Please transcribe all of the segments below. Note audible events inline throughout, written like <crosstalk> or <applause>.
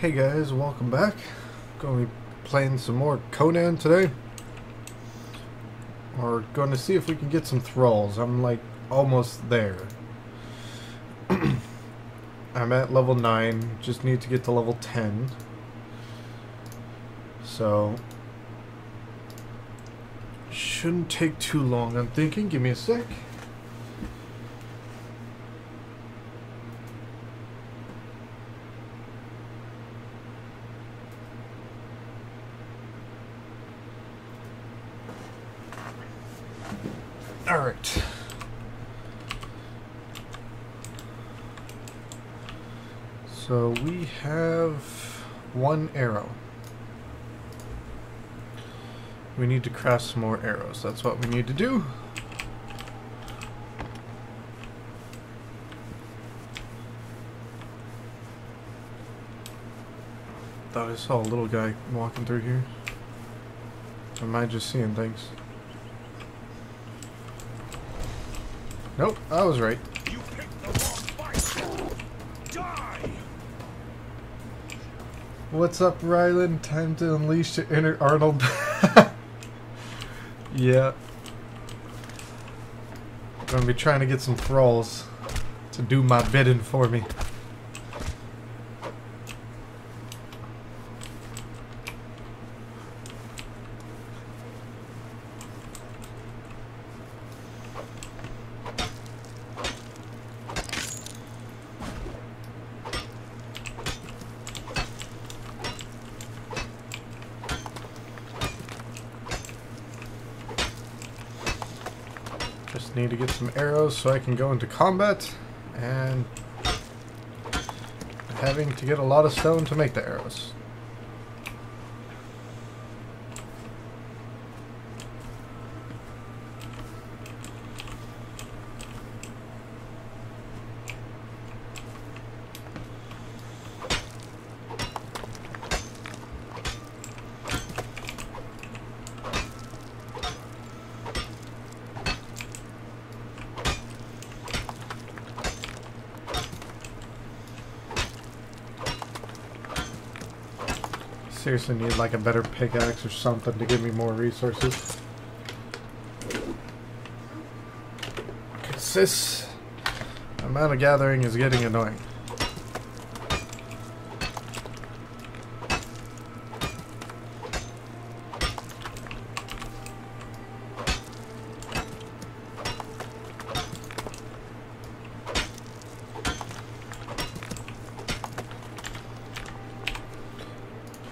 Hey guys, welcome back. Going to be playing some more Conan today. We're going to see if we can get some thralls. I'm like almost there. <clears throat> I'm at level 9, just need to get to level 10. So, shouldn't take too long, I'm thinking. Give me a sec. Alright. So we have one arrow. We need to craft some more arrows. That's what we need to do. Thought I saw a little guy walking through here. Am I just seeing things? Nope, I was right. What's up, Rylan? Time to unleash the inner Arnold. <laughs> yeah. Gonna be trying to get some thralls to do my bidding for me. Just need to get some arrows so I can go into combat and having to get a lot of stone to make the arrows. Seriously need like a better pickaxe or something to give me more resources. Cause this amount of gathering is getting annoying.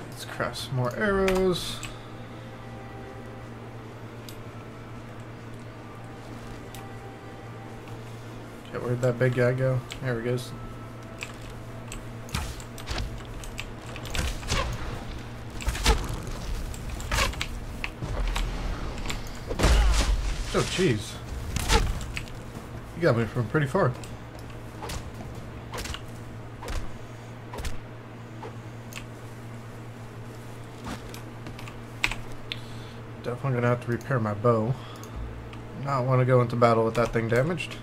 Let's craft some more arrows. Okay, where'd that big guy go? There he goes. Oh, jeez. You got me from pretty far. Definitely gonna have to repair my bow. Not want to go into battle with that thing damaged.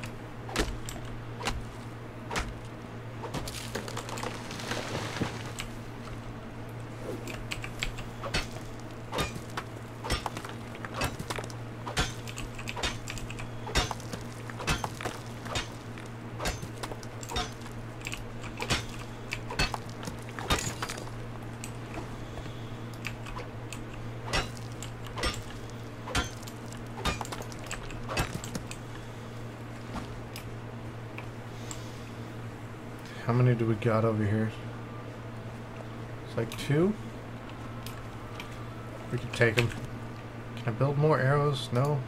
How many do we got over here? It's like two. We can take them. Can I build more arrows? No.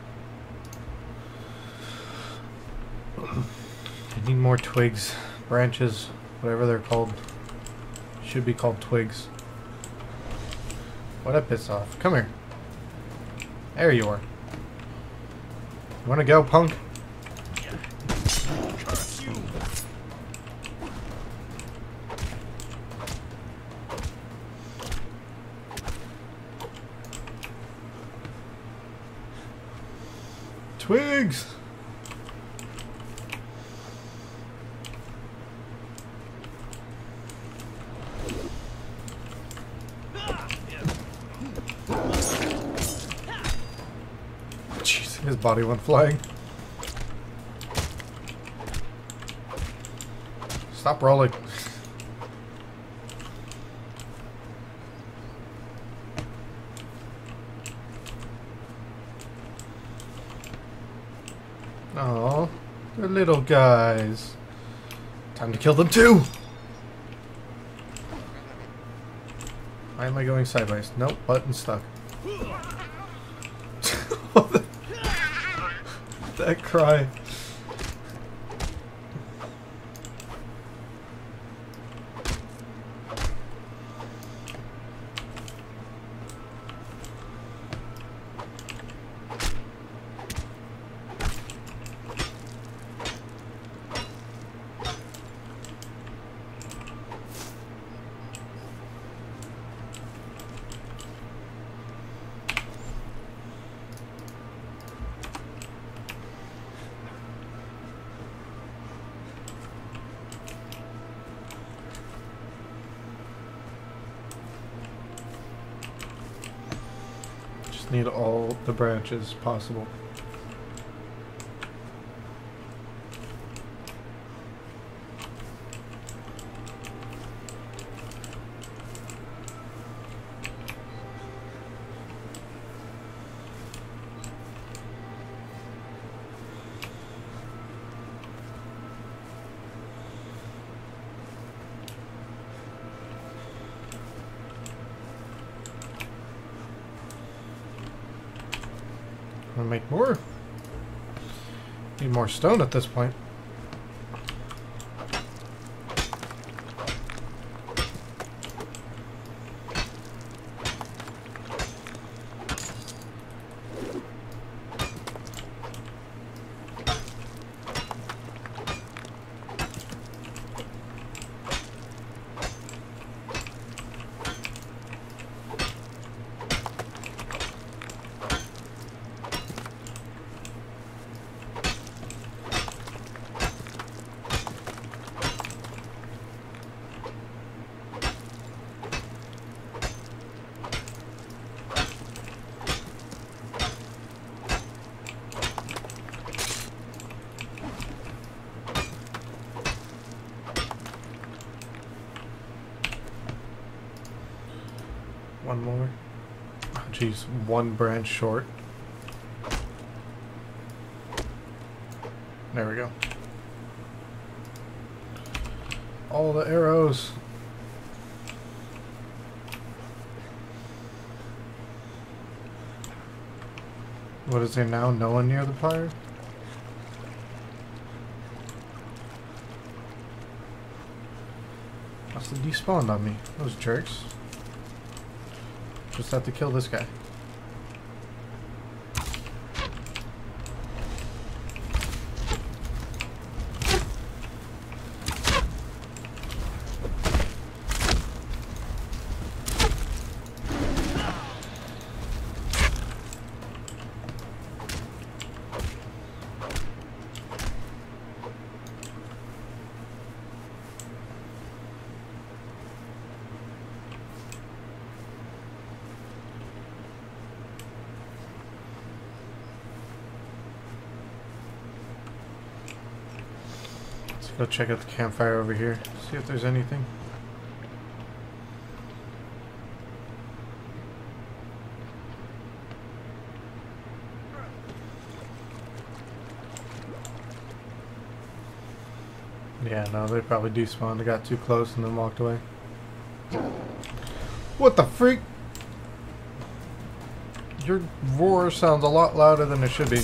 I need more twigs, branches, whatever they're called. Should be called twigs. What a piss off. Come here. There you are. You wanna go, punk? Curse you! Twigs! His body went flying. Stop rolling. Oh, they're little guys. Time to kill them too! Why am I going sideways? Nope, button stuck. Cry. Just need the branches possible. Wanna make more? Need more stone at this point. One more. Oh, Jeez, one branch short. There we go. All the arrows. What is there now? No one near the fire? Must have despawned on me. Those jerks. Just have to kill this guy. Go check out the campfire over here. See if there's anything. Yeah, no, they probably despawned. They got too close and then walked away. What the freak? Your roar sounds a lot louder than it should be.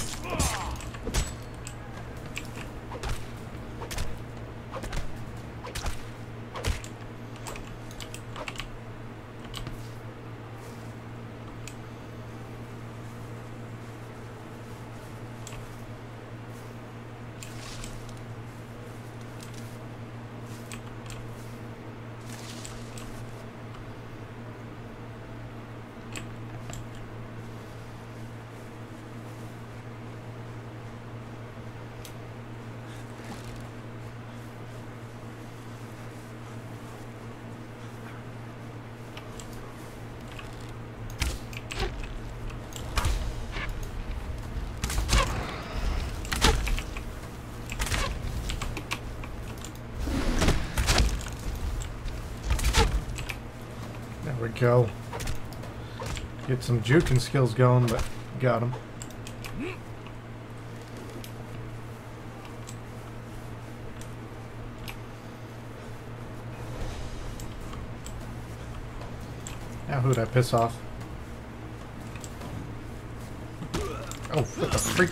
Some juking skills going, but got him. Now who'd I piss off? Oh, what the freak?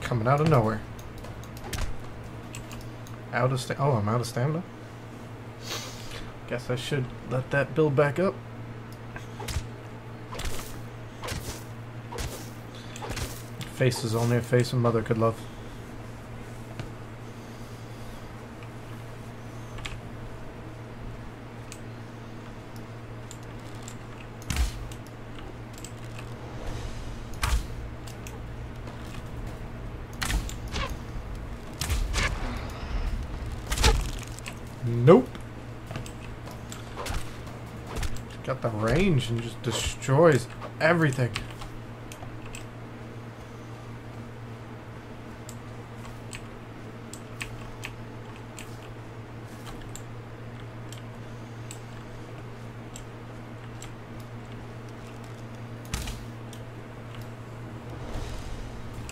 Coming out of nowhere. Out of sta- oh, I'm out of stamina? Guess I should let that build back up. Face is only a face a mother could love. Nope. Got and just destroys everything.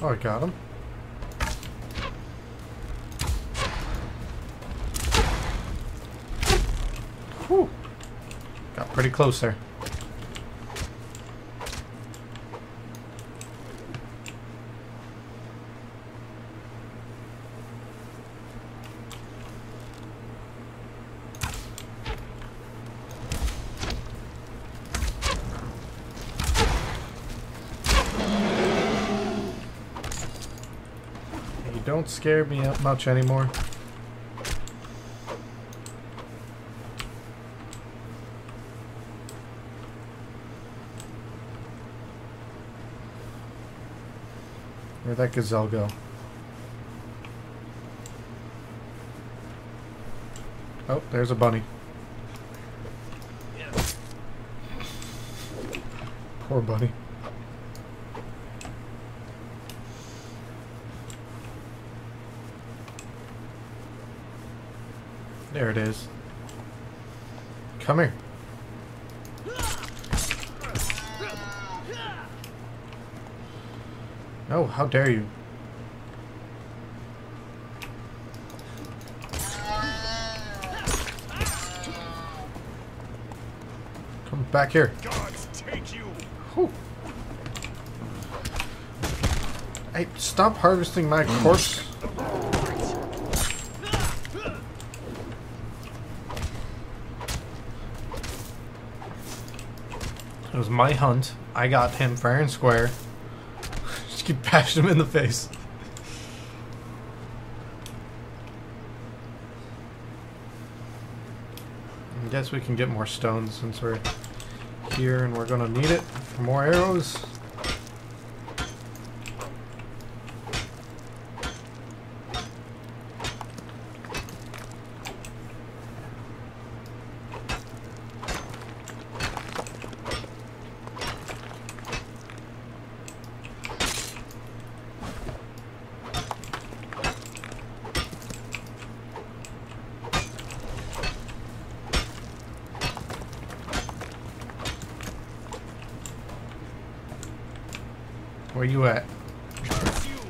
Oh, I got him. Whew. Got pretty close there. You don't scare me up much anymore. Where'd that gazelle go? Oh, there's a bunny. Poor bunny. There it is. Come here. No, how dare you? Come back here. Gods take you! Whew. Hey, stop harvesting my mm. corpse. My hunt. I got him fair and square. <laughs> Just keep bashing him in the face. I guess we can get more stones since we're here and we're gonna need it for more arrows. Where you at? Curse you!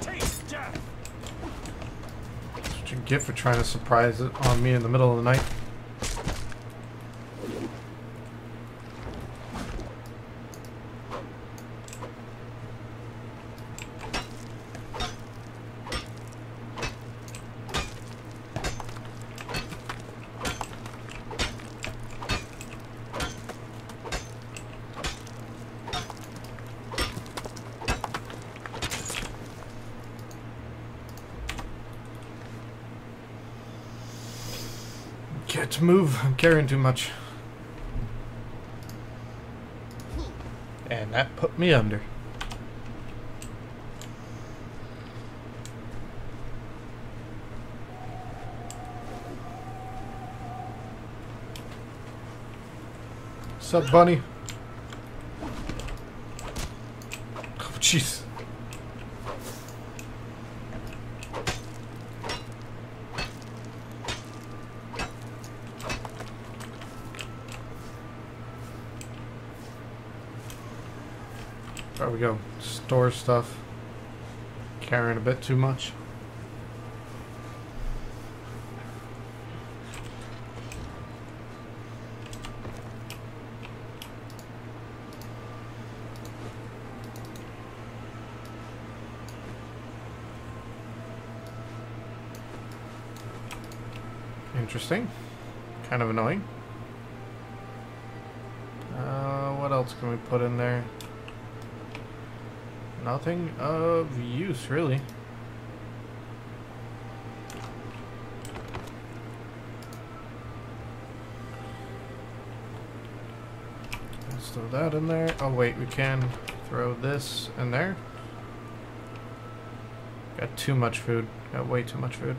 Taste death! That's what you get for trying to surprise it on me in the middle of the night. Can't move. I'm carrying too much. And that put me under. Sup, bunny? Oh, jeez. Probably go store stuff. Carrying a bit too much. Interesting. Kind of annoying. Uh, what else can we put in there? Nothing of use, really. Let's throw that in there. Oh wait, we can throw this in there. Got too much food. Got way too much food.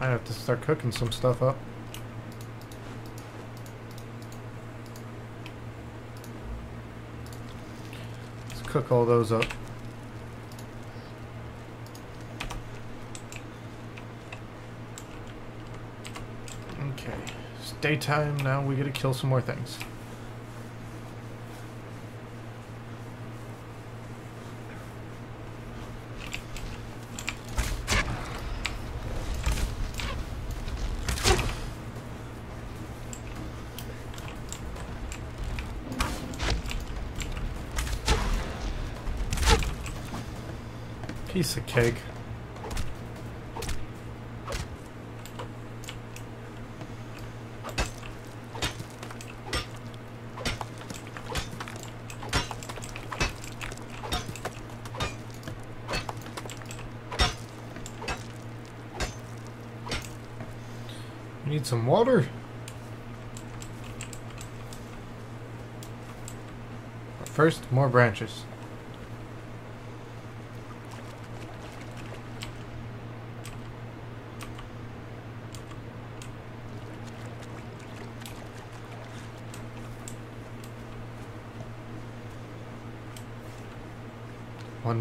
I have to start cooking some stuff up. Let's cook all those up. Okay, it's daytime now. We gotta kill some more things. Piece of cake. Need some water. First, more branches.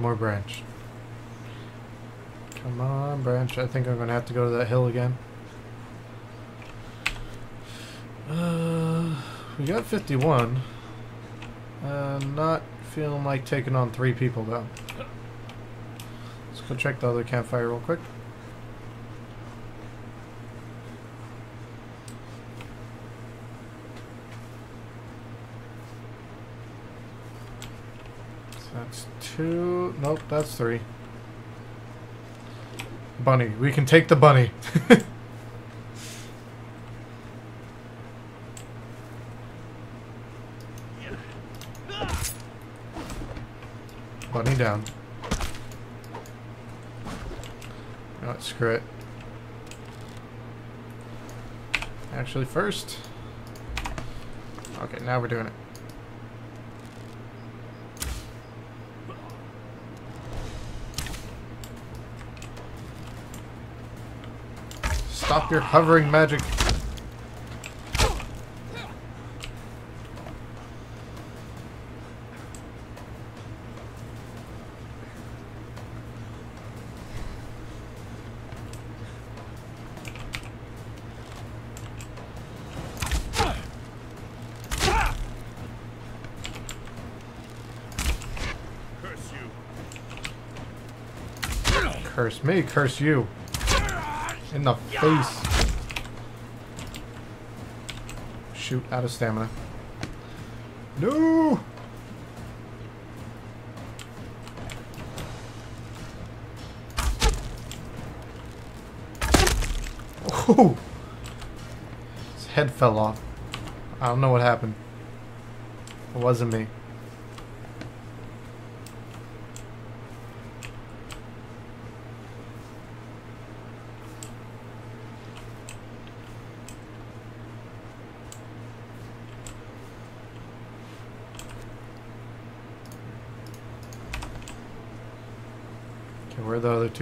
More branch. Come on, branch. I think I'm gonna have to go to that hill again. Uh, we got 51. Uh, not feeling like taking on three people though. Let's go check the other campfire real quick. So that's Nope, that's three. Bunny. We can take the bunny. <laughs> bunny down. Know screw it. Actually, first. Okay, now we're doing it. Stop your hovering magic. Curse me, curse you. In the face. Shoot, out of stamina. No! Oh! His head fell off. I don't know what happened. It wasn't me.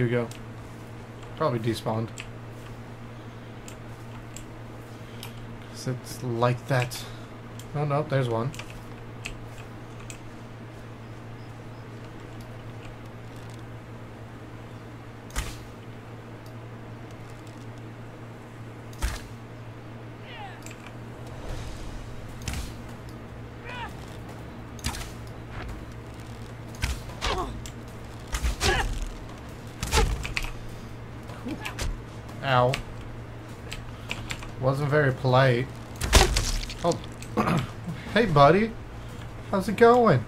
two go? Probably despawned. Cause it's like that. Oh no, there's one. Buddy. How's it going?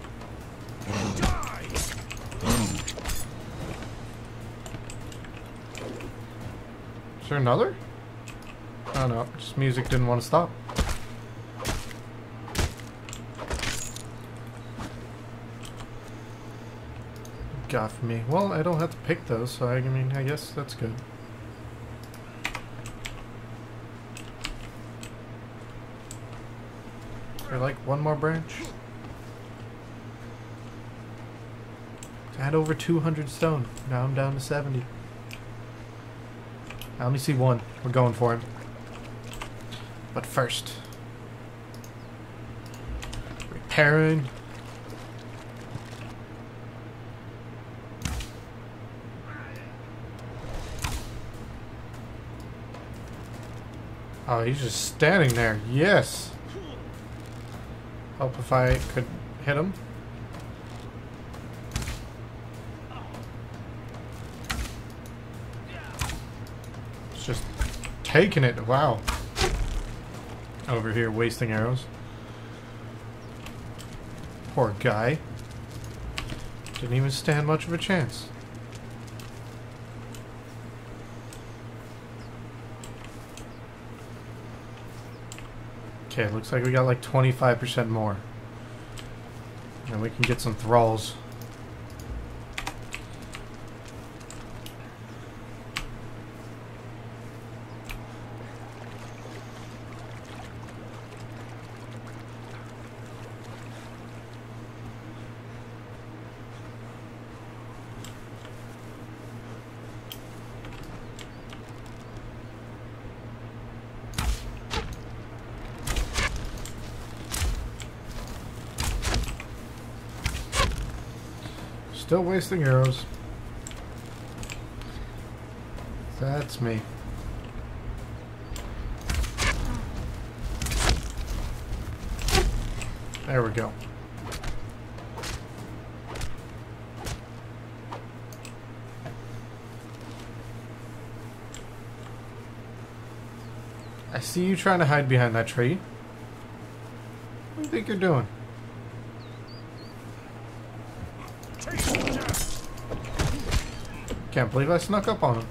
Is there another? Oh no, just music didn't want to stop. Got me. Well, I don't have to pick those, so I mean, I guess that's good. Is there like one more branch? I had over 200 stone. Now I'm down to 70. Now, let me see one. We're going for him. But first, repairing. Oh, he's just standing there. Yes. Hope if I could hit him. It's just taking it. Wow. Over here wasting arrows. Poor guy. Didn't even stand much of a chance. Okay, looks like we got like 25% more. And we can get some thralls. Wasting arrows. That's me. There we go. I see you trying to hide behind that tree. What do you think you're doing? Taste of death! Can't believe I snuck up on him.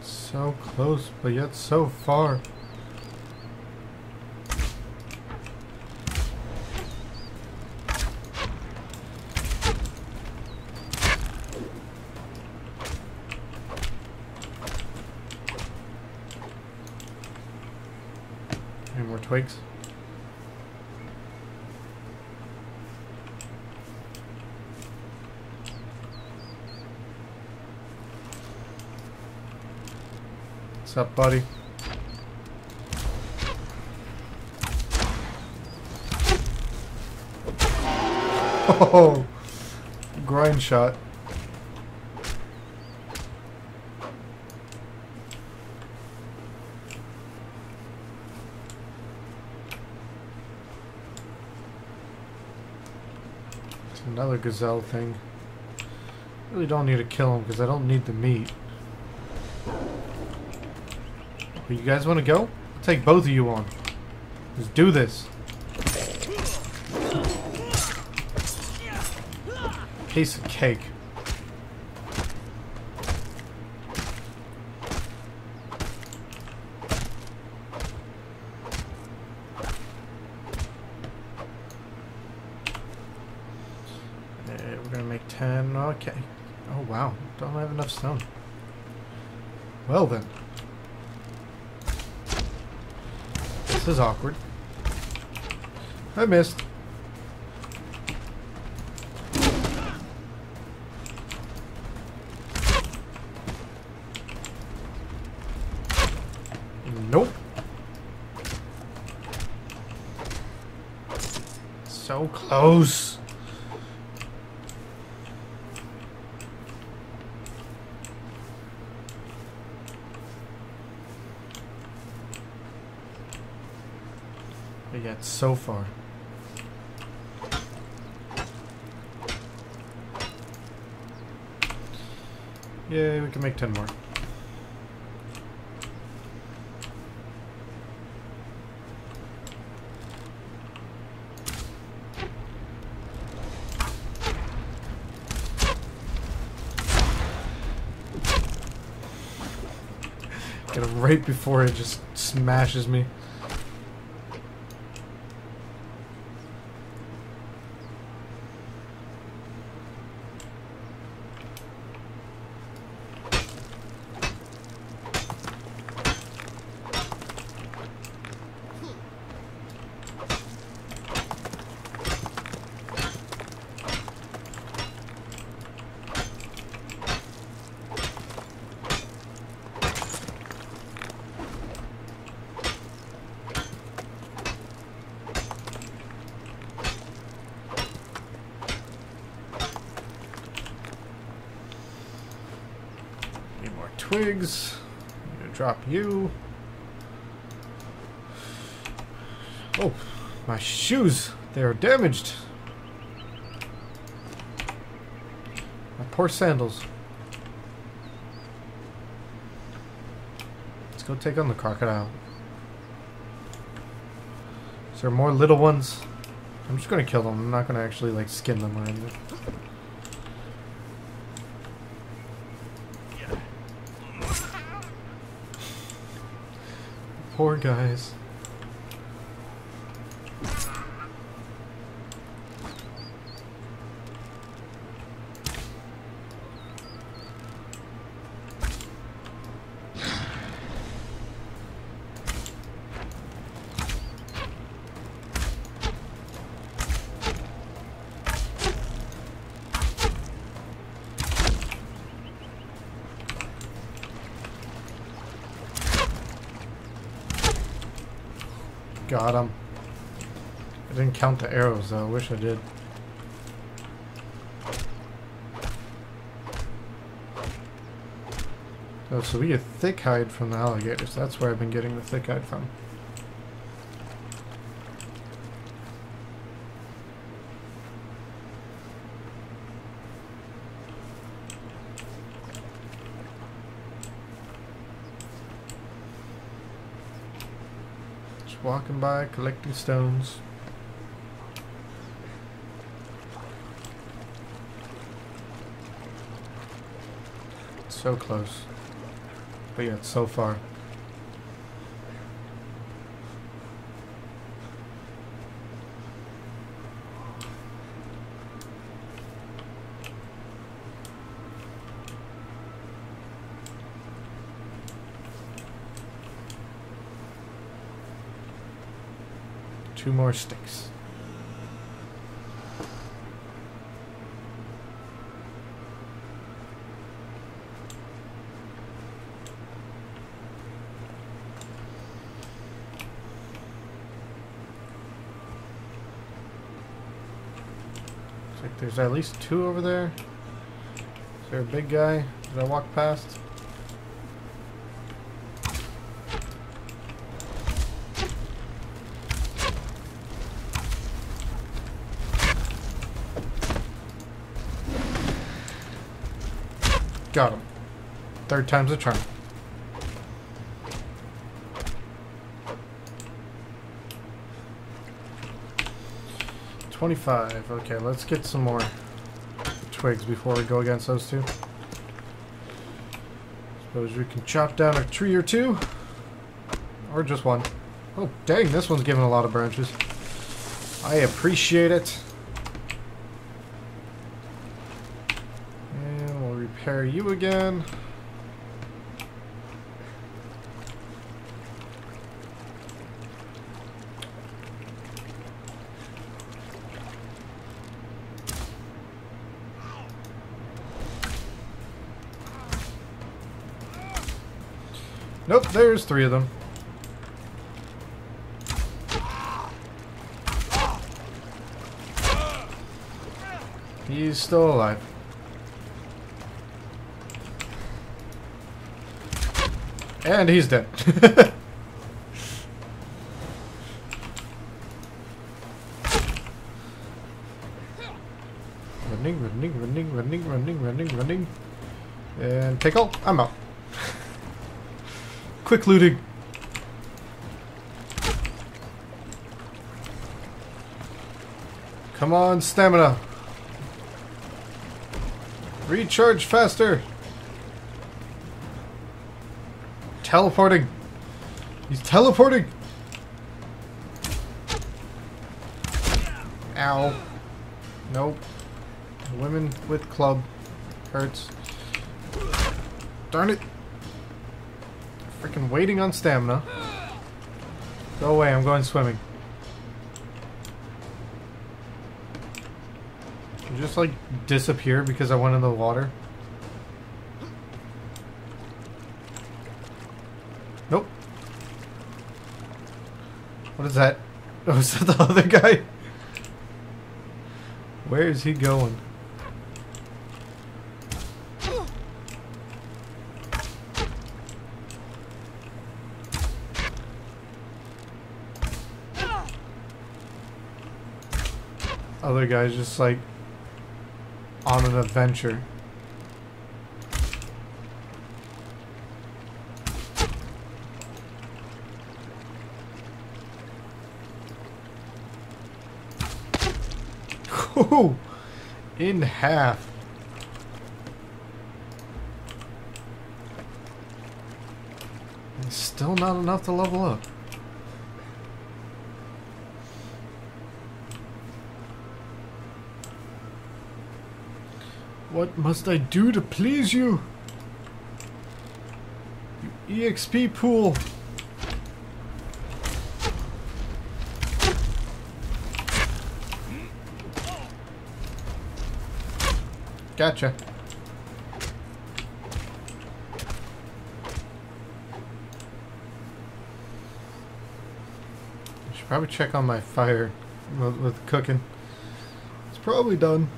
So close, but yet so far. Any more twigs? What's up, buddy? Oh, grind shot. It's another gazelle thing. Really don't need to kill him because I don't need the meat. But you guys want to go? I'll take both of you on. Let's do this. Piece of cake. Uh, we're gonna make 10. Okay. Oh, wow. Don't have enough stone. Well, then. This is awkward. I missed. Nope. So close. So far. Yeah, we can make 10 more. Get him right before it just smashes me. Need more twigs. I'm gonna drop you. Oh, my shoes. They are damaged. My poor sandals. Let's go take on the crocodile. Is there more little ones? I'm just gonna kill them. I'm not gonna actually like skin them or anything. Poor guys. Got him. I didn't count the arrows though. I wish I did. Oh, so we get thick hide from the alligators. That's where I've been getting the thick hide from. Just walking by, collecting stones. So close. But yet so far. Two more sticks. There's at least two over there. Is there a big guy that I walked past? Got him. Third time's a charm. Twenty-five. Okay, let's get some more twigs before we go against those two. Suppose we can chop down a tree or two, or just one. Oh, dang! This one's giving a lot of branches. I appreciate it. And we'll repair you again. There's three of them. He's still alive. And he's dead. <laughs> running, running, running, running, running, running, running. And all. I'm out. Quick looting. Come on, stamina. Recharge faster. Teleporting. He's teleporting. Ow. Nope. Women with club. Hurts. Darn it. Freaking waiting on stamina. Go away, I'm going swimming. You just like disappear because I went in the water. Nope. What is that? <laughs> Oh, is that the other guy? Where is he going? Guy's just like on an adventure. In half. It's still not enough to level up. What must I do to please you? You EXP pool. Gotcha. I should probably check on my fire with, with cooking. It's probably done.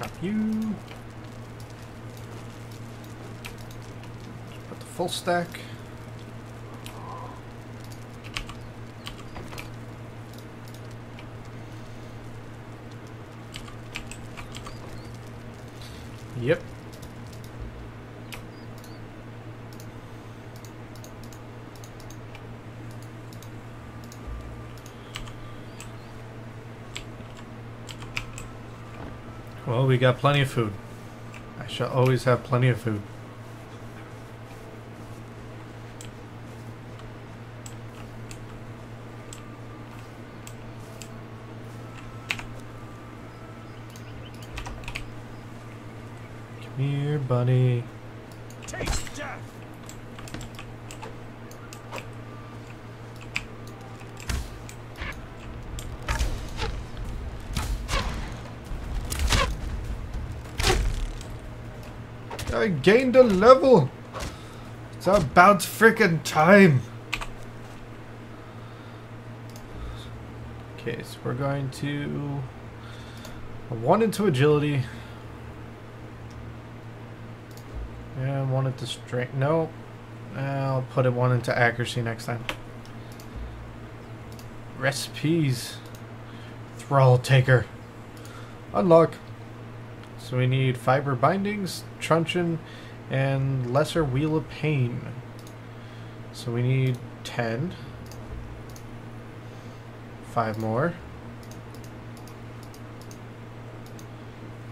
Drop you. Put the full stack. Yep. Well, we got plenty of food. I shall always have plenty of food. Here, bunny. Taste death. I gained a level. It's about freaking time. Okay, so we're going to one into agility. And one into strength. No. I'll put it one into accuracy next time. Recipes. Thrall taker. Unlock. So we need fiber bindings, truncheon, and lesser wheel of pain. So we need 10. Five more.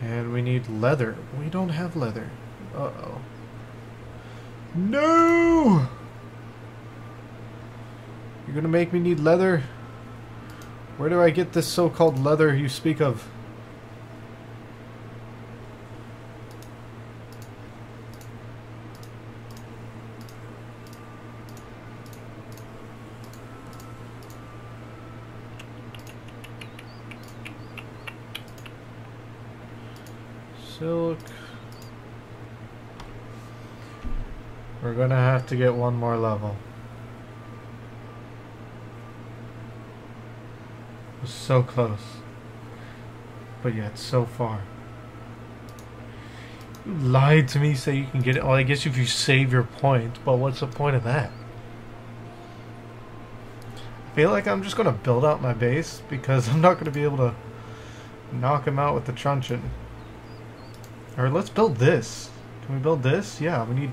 And we need leather. We don't have leather. Uh-oh. No! You're gonna make me need leather? Where do I get this so-called leather you speak of? to get one more level. It was so close. But yet so far. You lied to me so you can get it. Well, I guess if you save your point, but what's the point of that? I feel like I'm just going to build out my base because <laughs> I'm not going to be able to knock him out with the truncheon. Alright, let's build this. Can we build this? Yeah, we need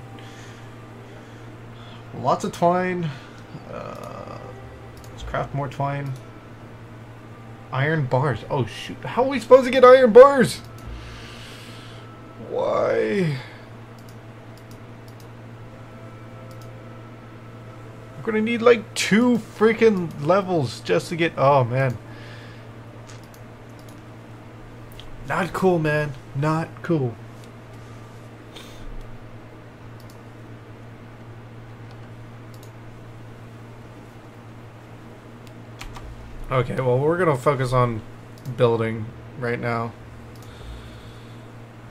lots of twine. Uh, let's craft more twine. Iron bars. Oh shoot! How are we supposed to get iron bars? Why? We're gonna need like two freaking levels just to get. Oh man. Not cool, man. Not cool. Okay, well, we're gonna focus on building right now.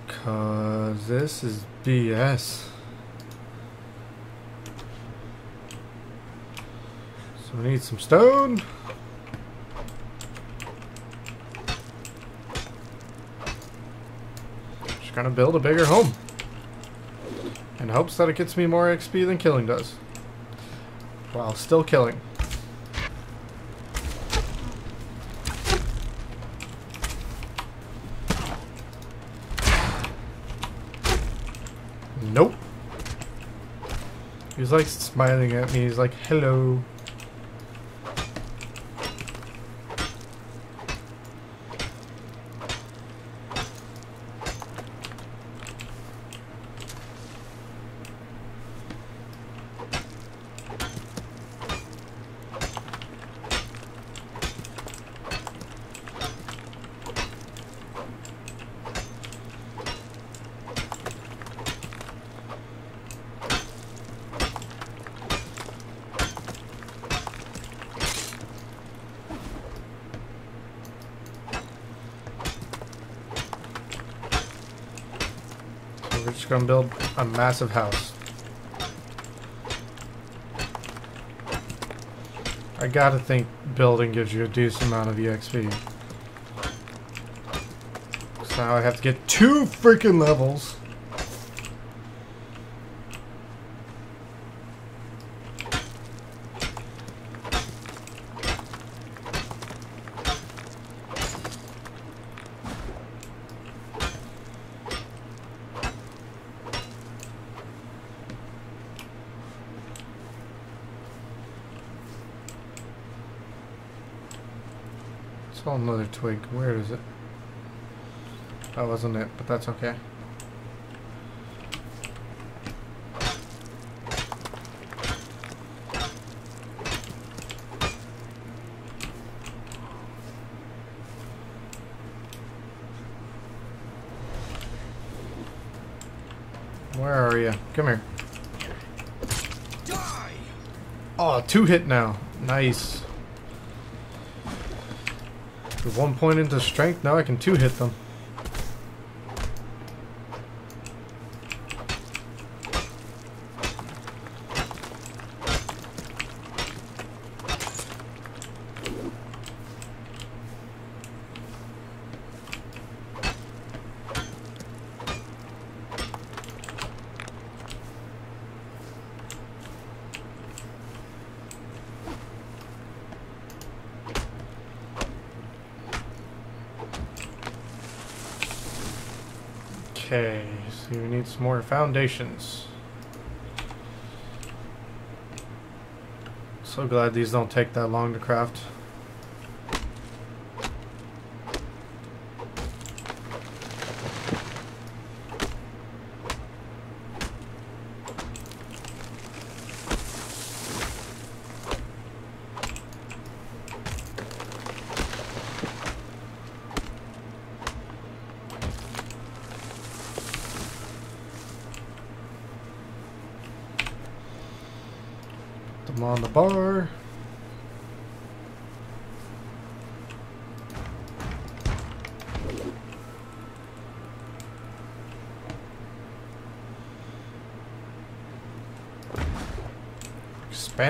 Cause this is BS. So we need some stone. Just gonna build a bigger home. In hopes that it gets me more XP than killing does. While still killing. Nope. He's like smiling at me. He's like, hello. So we're just gonna build a massive house. I gotta think building gives you a decent amount of EXP. So now I have to get two freaking levels. Where is it? That wasn't it, but that's okay. Where are you? Come here. Die! Oh, two hit now. Nice. One point into strength, now I can two hit them. Okay, so we need some more foundations. So glad these don't take that long to craft.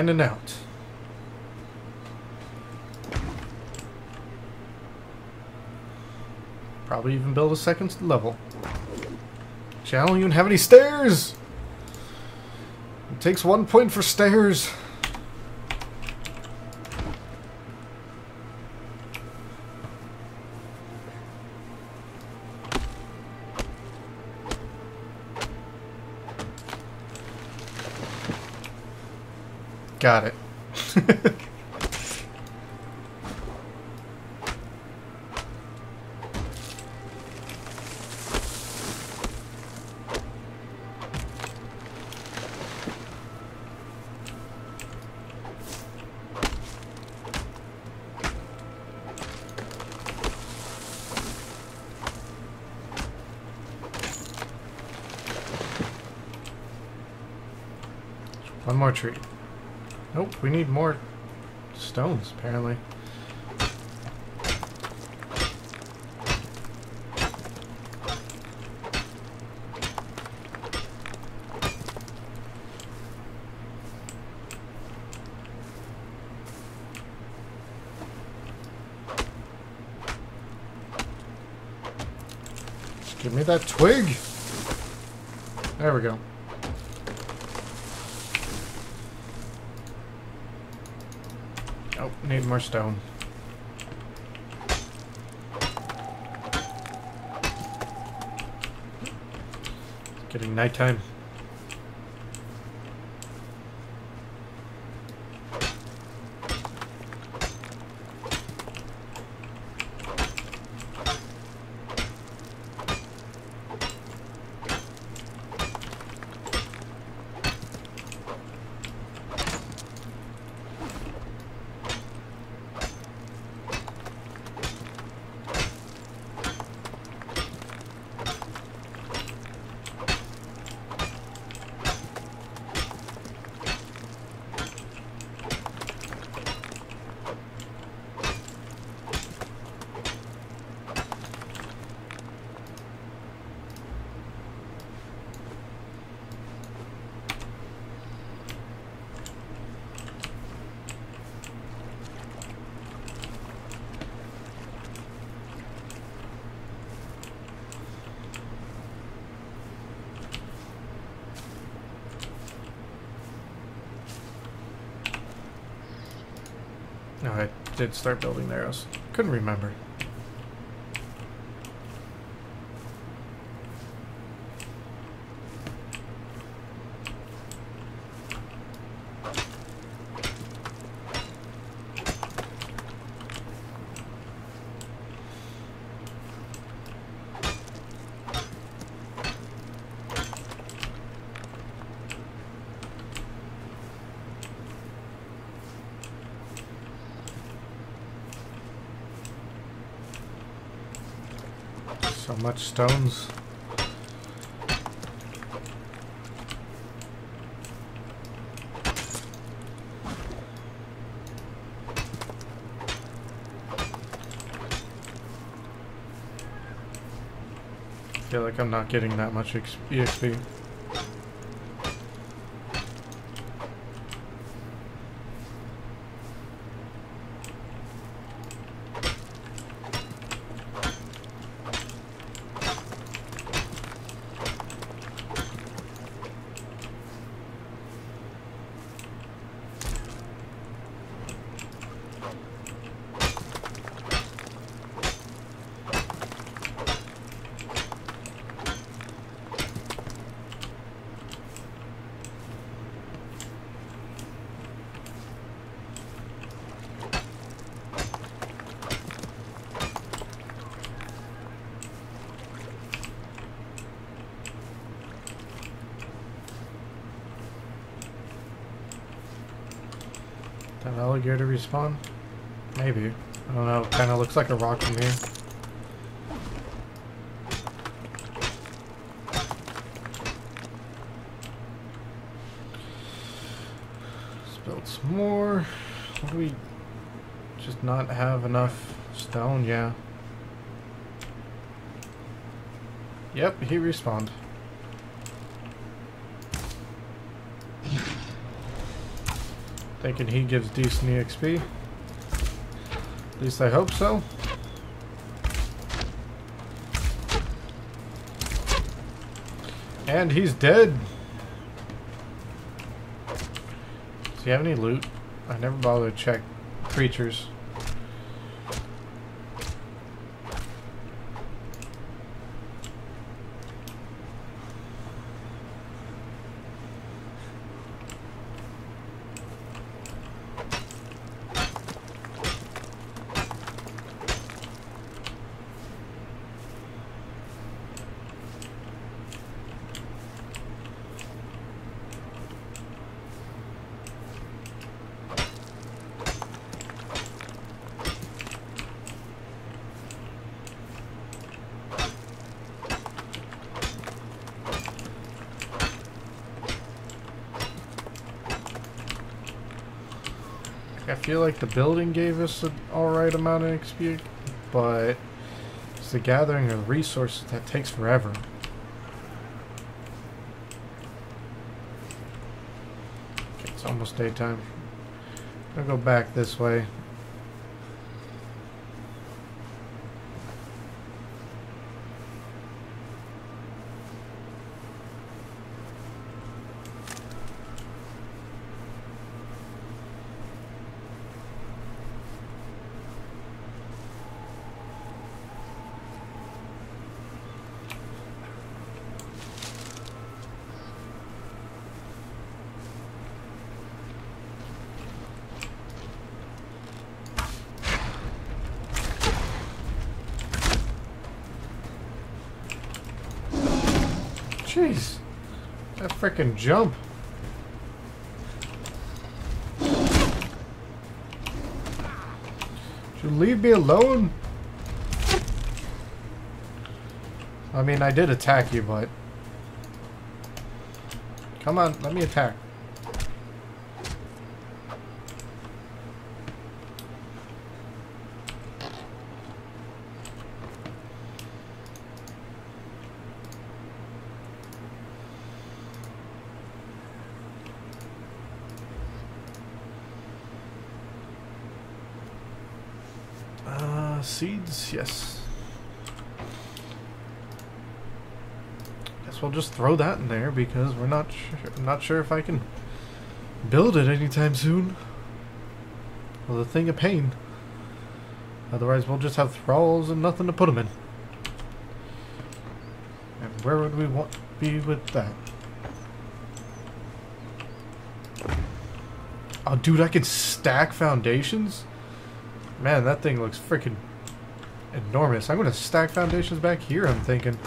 standing out. Probably even build a second level. Channel, I don't even have any stairs! It takes one point for stairs. Got it. One more tree. We need more stones, apparently. Give me that twig! There we go. Oh, stone. Getting nighttime. No, I did start building the arrows. Couldn't remember. So much stones. feel like I'm not getting that much EXP. That alligator respawn? Maybe. I don't know. Kind of looks like a rock from here. Let's build some more. What do we just not have enough stone? Yeah. Yep, he respawned. Thinking he gives decent EXP. At least I hope so. And he's dead. Does he have any loot? I never bothered to check creatures. Like the building gave us an alright amount of XP, but it's the gathering of resources that takes forever. Okay, it's almost daytime. I'll go back this way. Jeez. Jump. Should leave me alone? I mean, I did attack you, but... Come on, let me attack. Uh, seeds, yes. Guess we'll just throw that in there because we're not sure, I'm not sure if I can build it anytime soon. Well, the thing of pain. Otherwise, we'll just have thralls and nothing to put them in. And where would we want to be with that? Oh, dude, I can stack foundations? Man, that thing looks freaking enormous. I'm going to stack foundations back here, I'm thinking.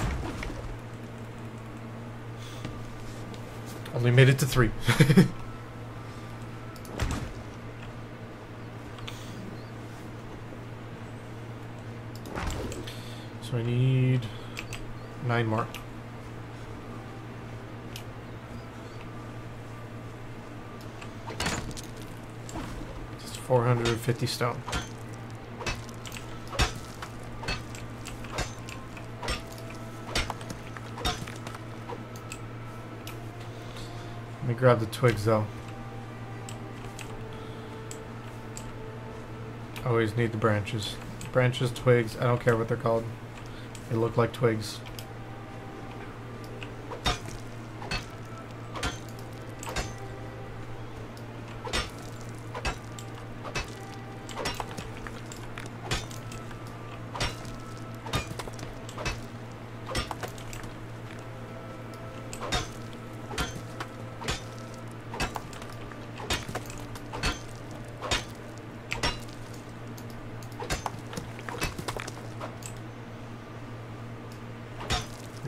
Only made it to three. <laughs> so I need nine more. Just 450 stone. Grab the twigs though. I Always need the branches. Branches, twigs, I don't care what they're called. They look like twigs.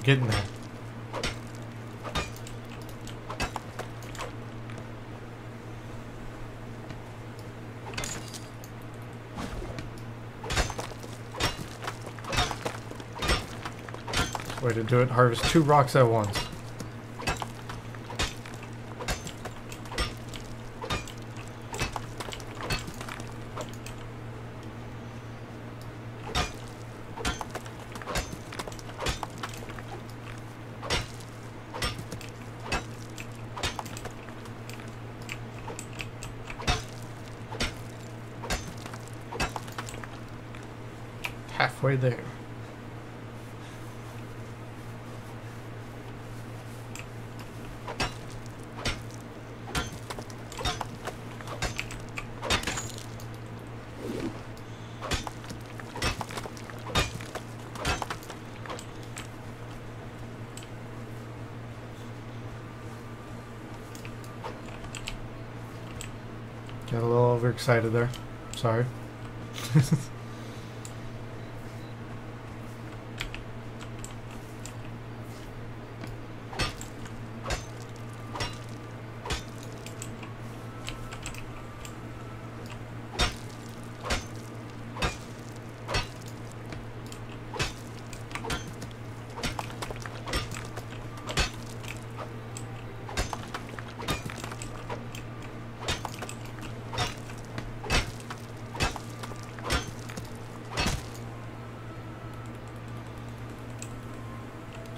We're getting there. Way to do it, harvest two rocks at once. Halfway there. Got a overexcited there. Sorry. <laughs>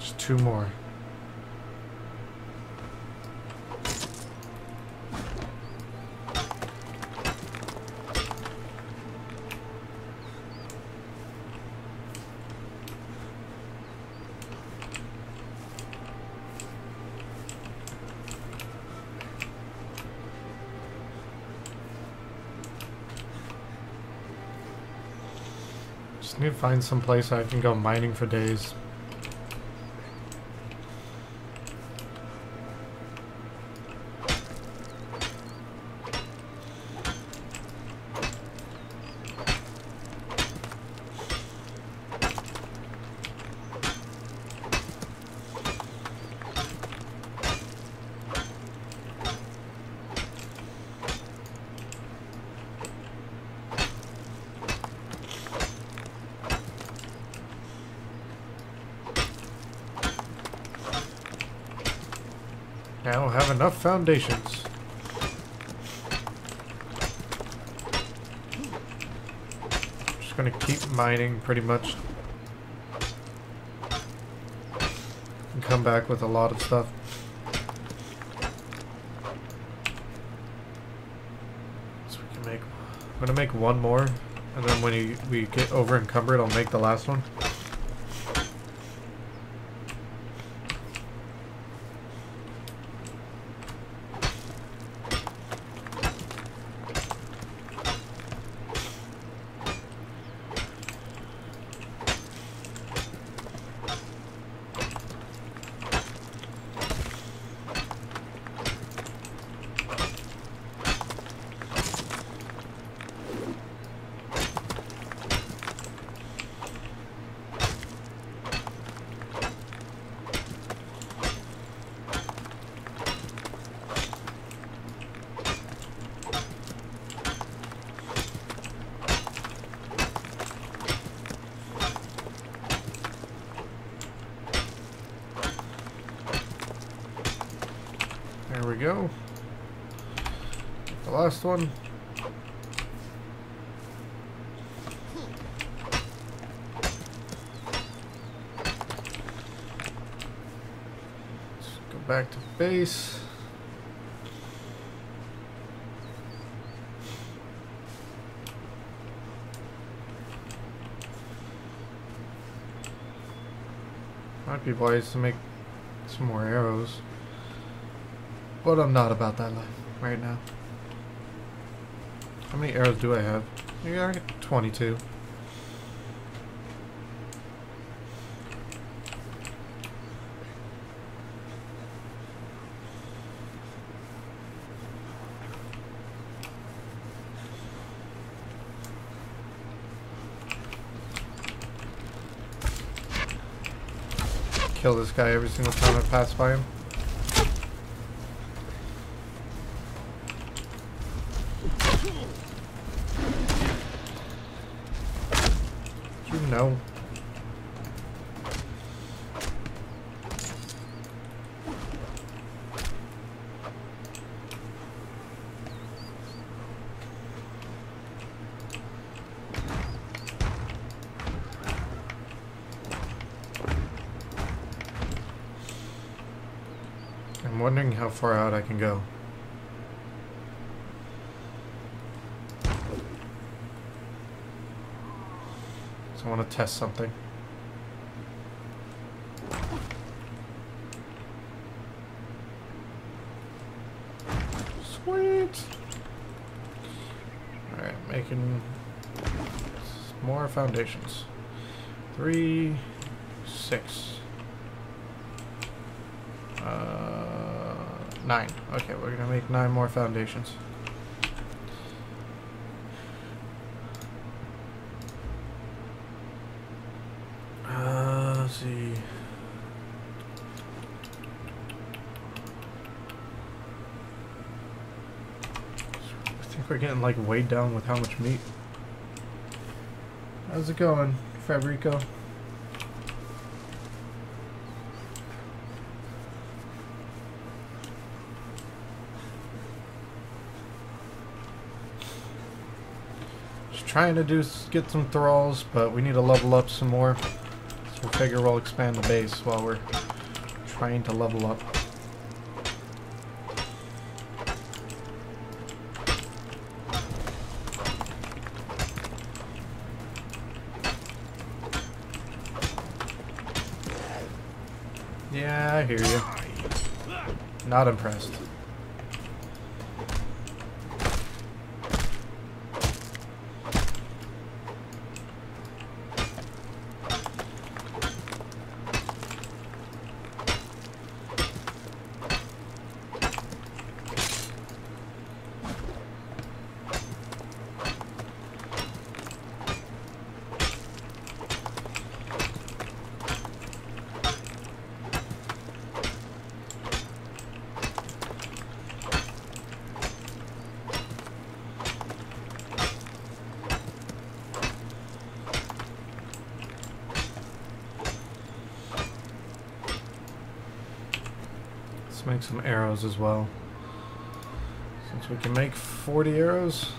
Just two more. Just need to find some place I can go mining for days. I don't have enough foundations. Just gonna keep mining pretty much. And come back with a lot of stuff. So we can make I'm gonna make one more and then when we get over encumbered I'll make the last one. There we go. The one. Let's go back to base. Might be wise to make some more arrows. But I'm not about that life right now. How many arrows do I have? Yeah, I got 22. Kill this guy every single time I pass by him. You know. I'm wondering how far out I can go. So I want to test something. Sweet! Alright, making more foundations. Three, make nine more foundations. Uh, let's see. I think we're getting like weighed down with how much meat. How's it going, Fabrico? Trying to do get some thralls, but we need to level up some more. So we'll figure we'll expand the base while we're trying to level up. Yeah, I hear you. Not impressed. Let's make some arrows as well. Since we can make 40 arrows.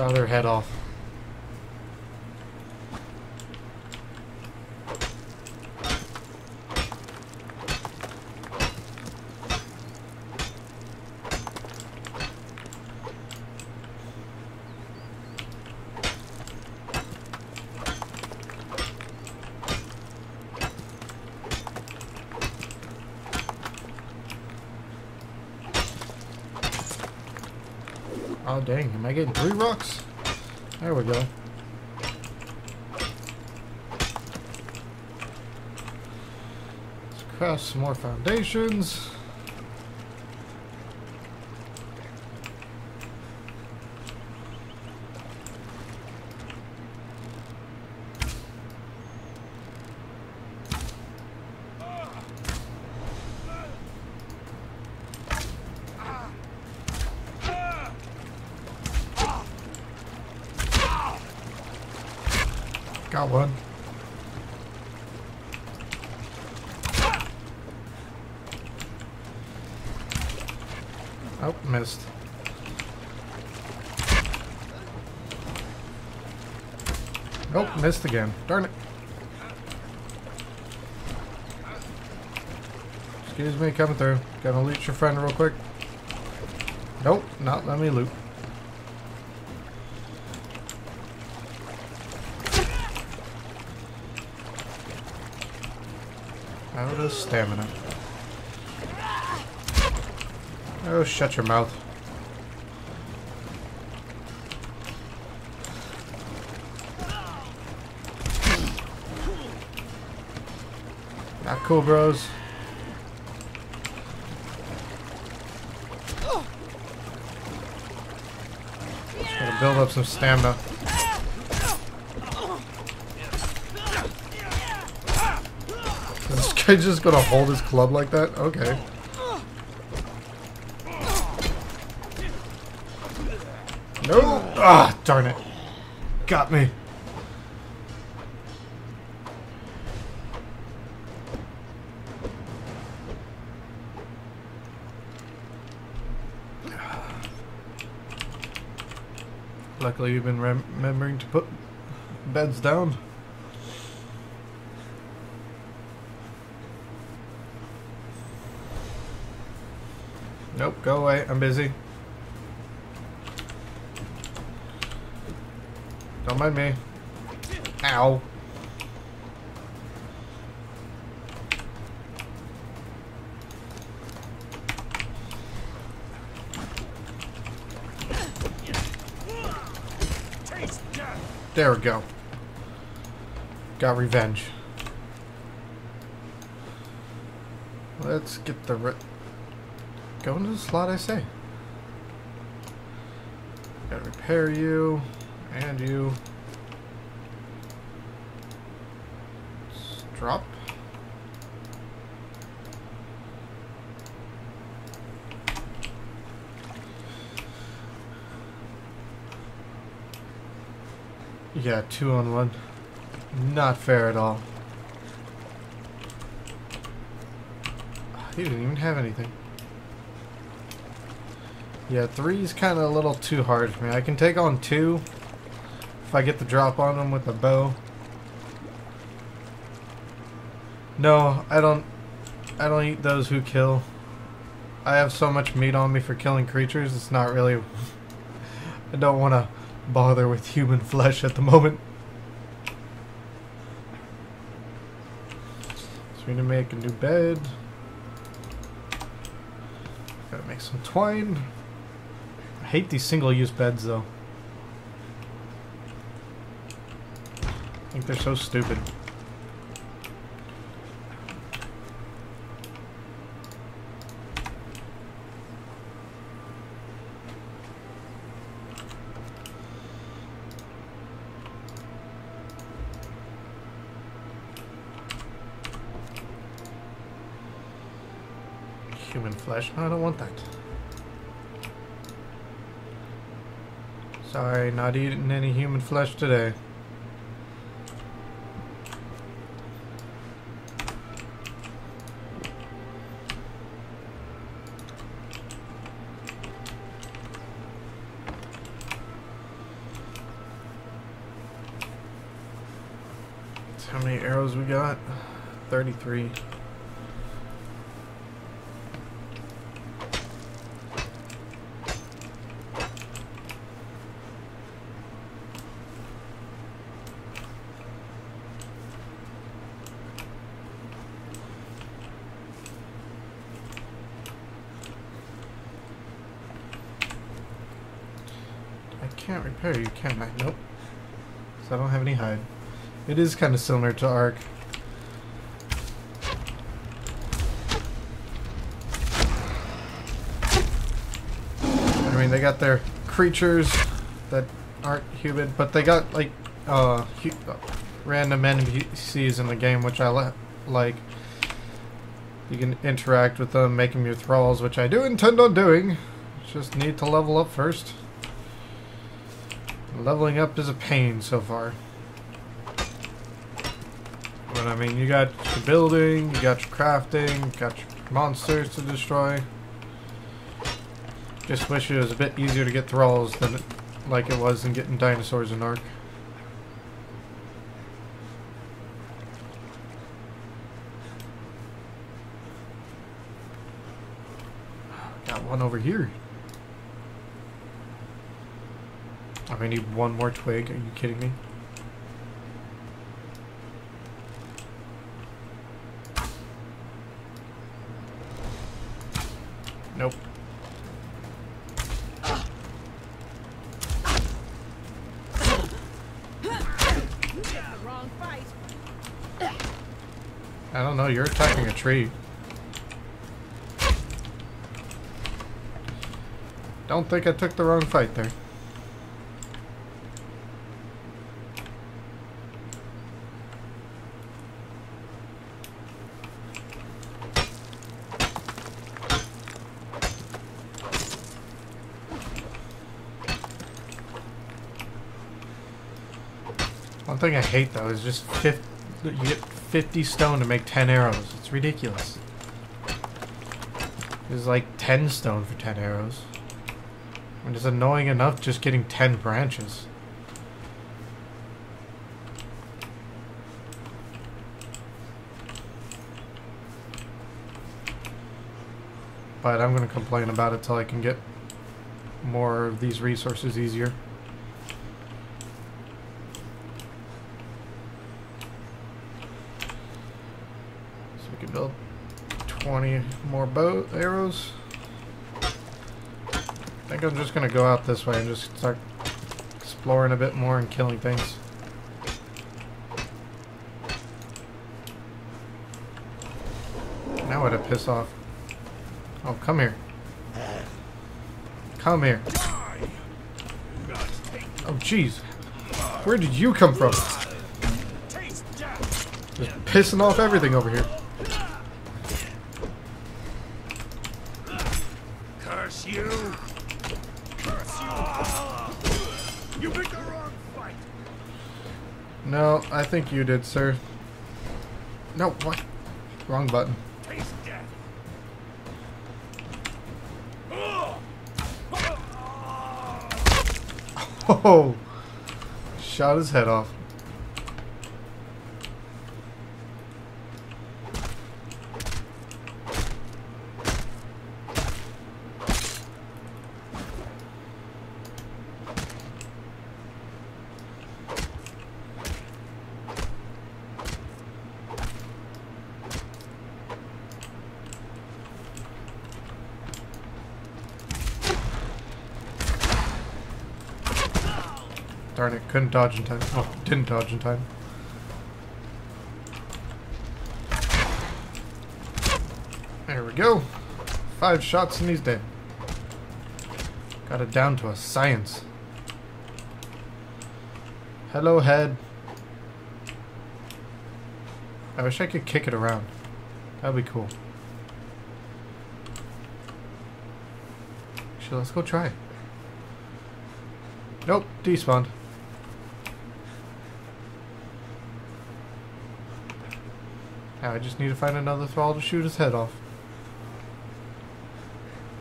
Shot her head off. Dang, am I getting three rocks? There we go. Let's craft some more foundations. Got one. Oh, missed. Nope, missed again. Darn it. Excuse me, coming through. Gonna loot your friend real quick. Nope, not let me loot. Out of stamina. Oh, shut your mouth. Cool, bros. Just gotta build up some stamina. <laughs> This guy just gonna hold his club like that? Okay. No! Ah, darn it. Got me. You've been rem remembering to put beds down. Nope, go away. I'm busy. Don't mind me. Ow. There we go. Got revenge. Let's get the go into the slot. I say. Gotta repair you and you. Let's drop. Yeah, two on one. Not fair at all. He didn't even have anything. Yeah, three's kind of a little too hard for me. I can take on two if I get the drop on them with a bow. No, I don't. I don't eat those who kill. I have so much meat on me for killing creatures. It's not really. <laughs> I don't want to bother with human flesh at the moment. So we need to make a new bed. Gotta make some twine. I hate these single-use beds though. I think they're so stupid. I don't want that. Sorry, not eating any human flesh today. So How many arrows we got? 33. I can't repair you, can I? Nope. So I don't have any hide. It is kind of similar to Ark. I mean, they got their creatures that aren't human, but they got like uh, uh, random NPCs in the game, which I li- like. You can interact with them, make them your thralls, which I do intend on doing. Just need to level up first. Leveling up is a pain so far. Mean, you got your building, you got your crafting, you got your monsters to destroy. Just wish it was a bit easier to get thralls than it, like it was in getting dinosaurs in Ark. Got one over here. I need one more twig. Are you kidding me? Nope. Wrong fight. I don't know. You're attacking a tree. Don't think I took the wrong fight there. One thing I hate though is just 50, you get 50 stone to make 10 arrows. Ridiculous. It's like 10 stone for 10 arrows. And it's annoying enough just getting 10 branches. But I'm going to complain about it till I can get more of these resources easier. So we can build 20 more bow arrows. I think I'm just to go out this way and just start exploring a bit more and killing things. Now what a piss off. Oh, come here. Come here. Oh, jeez. Where did you come from? Just pissing off everything over here. Curse you. Curse you. You picked the wrong fight. No, I think you did, sir. No, what? Wrong button. <laughs> Oh! Shot his head off. Couldn't dodge in time. Oh, didn't dodge in time. There we go. Five shots and he's dead. Got it down to a science. Hello, head. I wish I could kick it around. That'd be cool. Actually, let's go try. Nope, despawned. Now I just need to find another thrall to shoot his head off.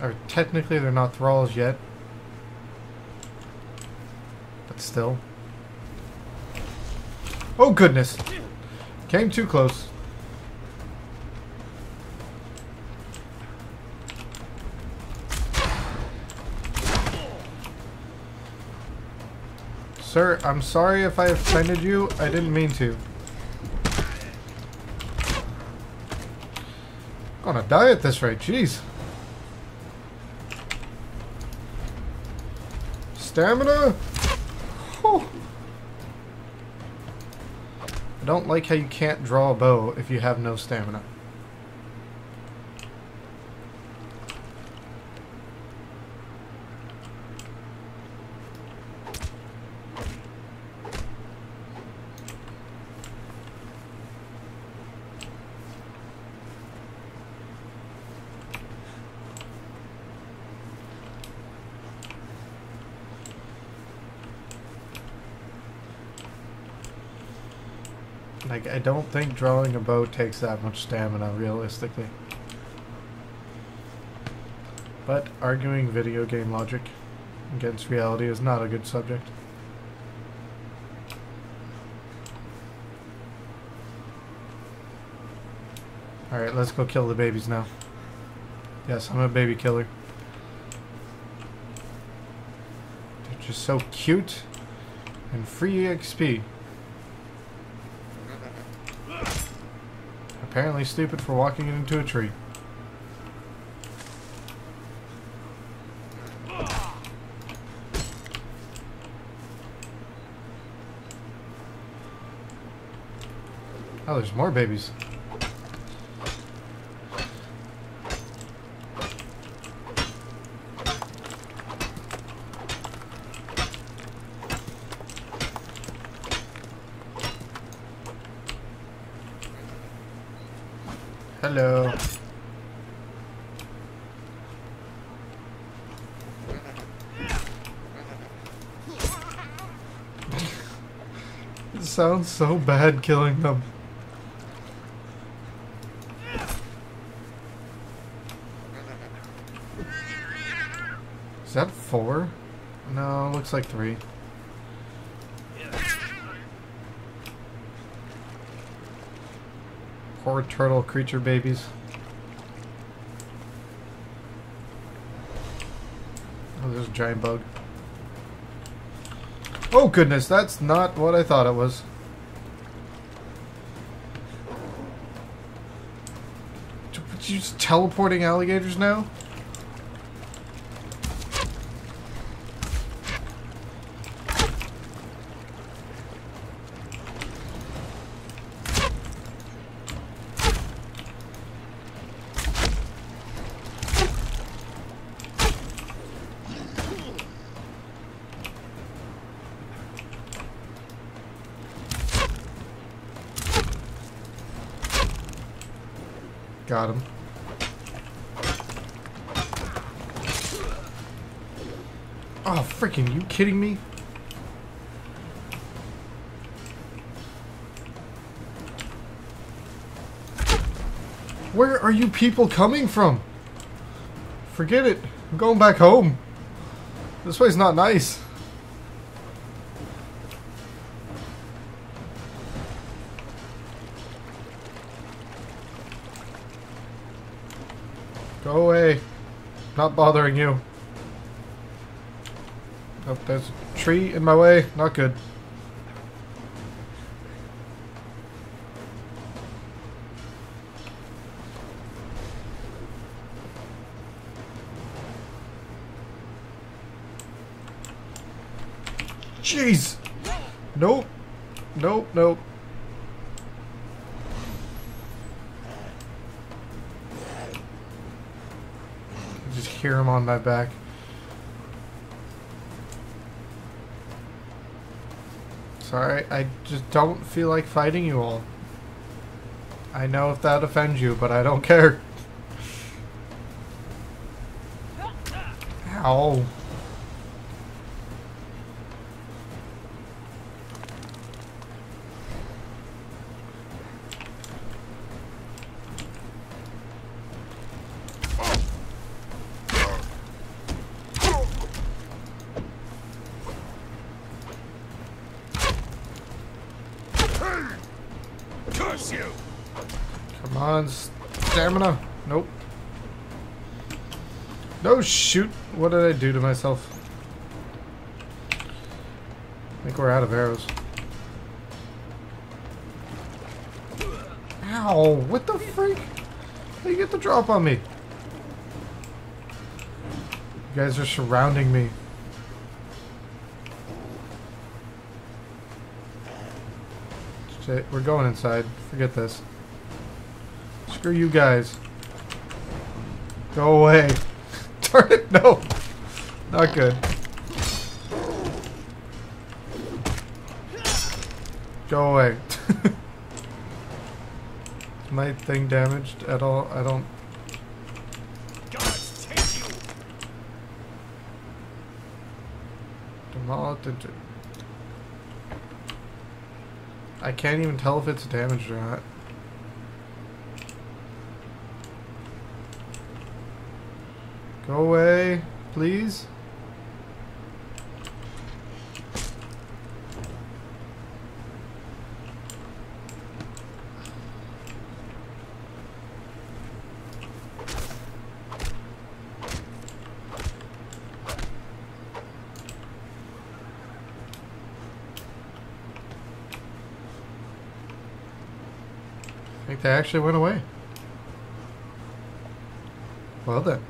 Or technically they're not thralls yet. But still. Oh goodness! Came too close. Sir, I'm sorry if I offended you. I didn't mean to. Gonna die at this rate, jeez. Stamina? Whew. I don't like how you can't draw a bow if you have no stamina. Like, I don't think drawing a bow takes that much stamina, realistically. But arguing video game logic against reality is not a good subject. Alright, let's go kill the babies now. Yes, I'm a baby killer. They're just so cute and free XP. Apparently stupid for walking into a tree. Oh, there's more babies. Hello. it sounds so bad killing them. Is that four? No, looks like three. Poor turtle creature babies. Oh, there's a giant bug. Oh goodness, that's not what I thought it was. You just teleporting alligators now? Got him. Oh, freaking, you kidding me? Where are you people coming from? Forget it. I'm going back home. This place is not nice. Go away. Not bothering you. Oh, there's a tree in my way. Not good. Jeez. Nope. Nope, nope. Just hear him on my back. Sorry, I just don't feel like fighting you all. I know if that offends you, but I don't <laughs> care. Ow. What did I do to myself? I think we're out of arrows. Ow, what the freak? How you get the drop on me? You guys are surrounding me. Shit, we're going inside. Forget this. Screw you guys. Go away. <laughs> Darn it, no. Not good. Go away. <laughs> My thing damaged at all? I don't... Gods take you! I can't even tell if it's damaged or not. Go away, please. I think they actually went away. Well then.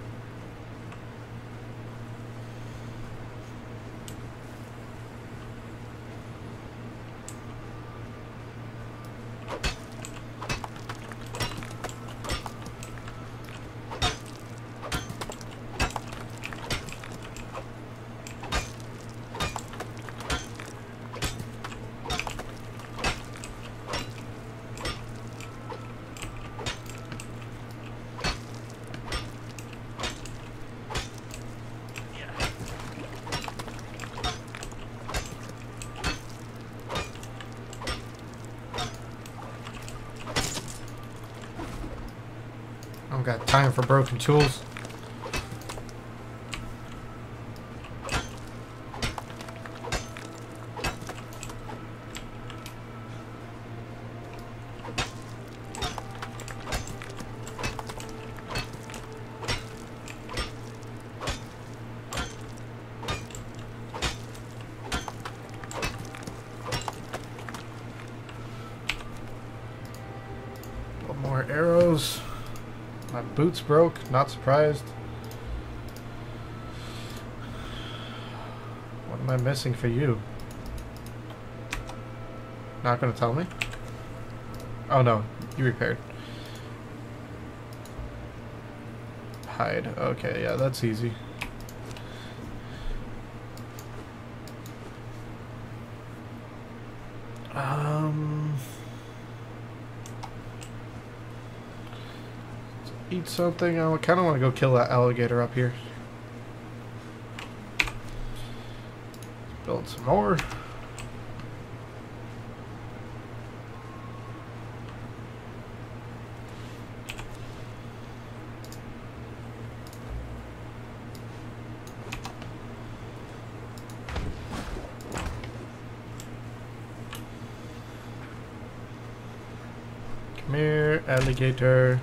I don't got time for broken tools. goes. My boots broke, not surprised. What am I missing for you? Not gonna tell me? Oh no, you repaired. Hide. Okay, yeah, that's easy. Something. I kind of want to go kill that alligator up here. Build some more. Come here, alligator.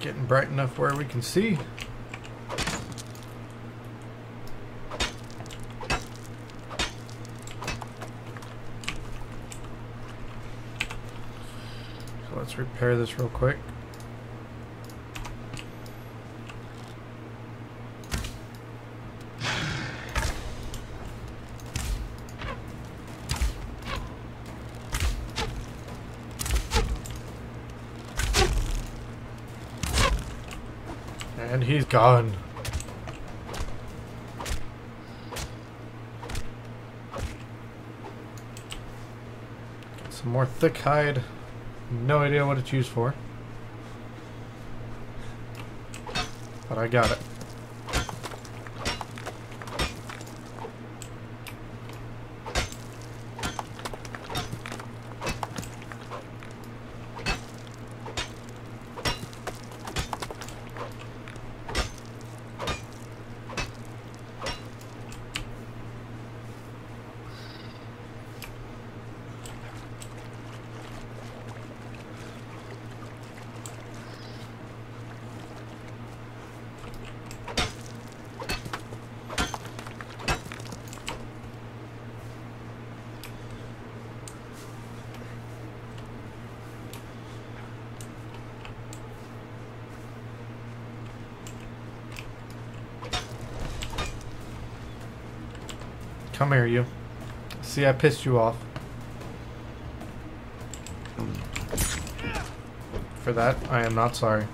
Getting bright enough where we can see. So let's repair this real quick. Gone. Some more thick hide. No idea what it's used for. But I got it. Come here, you. See, I pissed you off. Mm. For that, I am not sorry.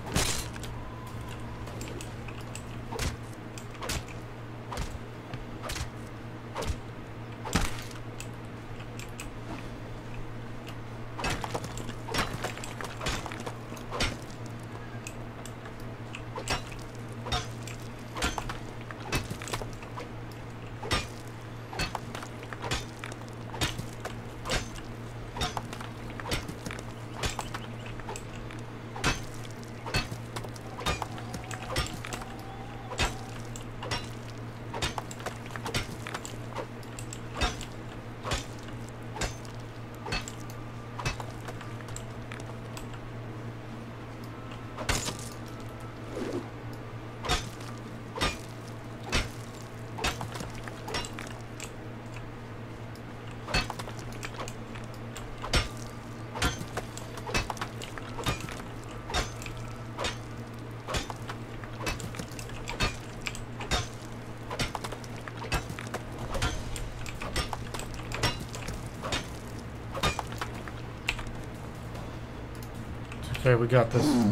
Okay, we got this. Hmm.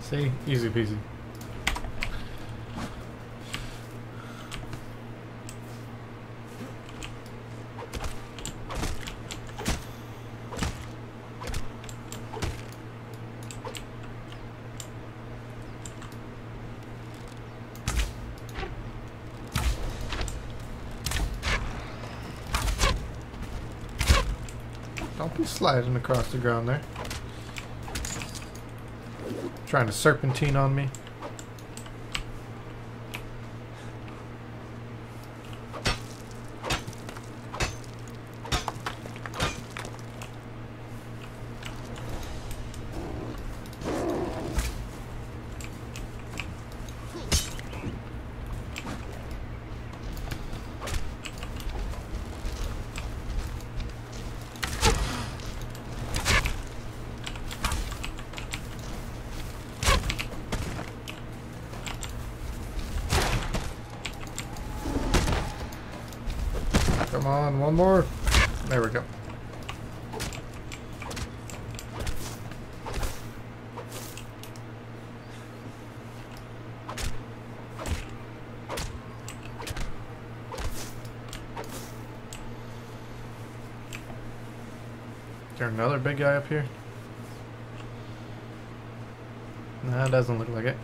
See? Easy peasy. Don't be sliding across the ground there. Trying to serpentine on me. Come on, one more. There we go. There another big guy up here? Nah, doesn't look like it.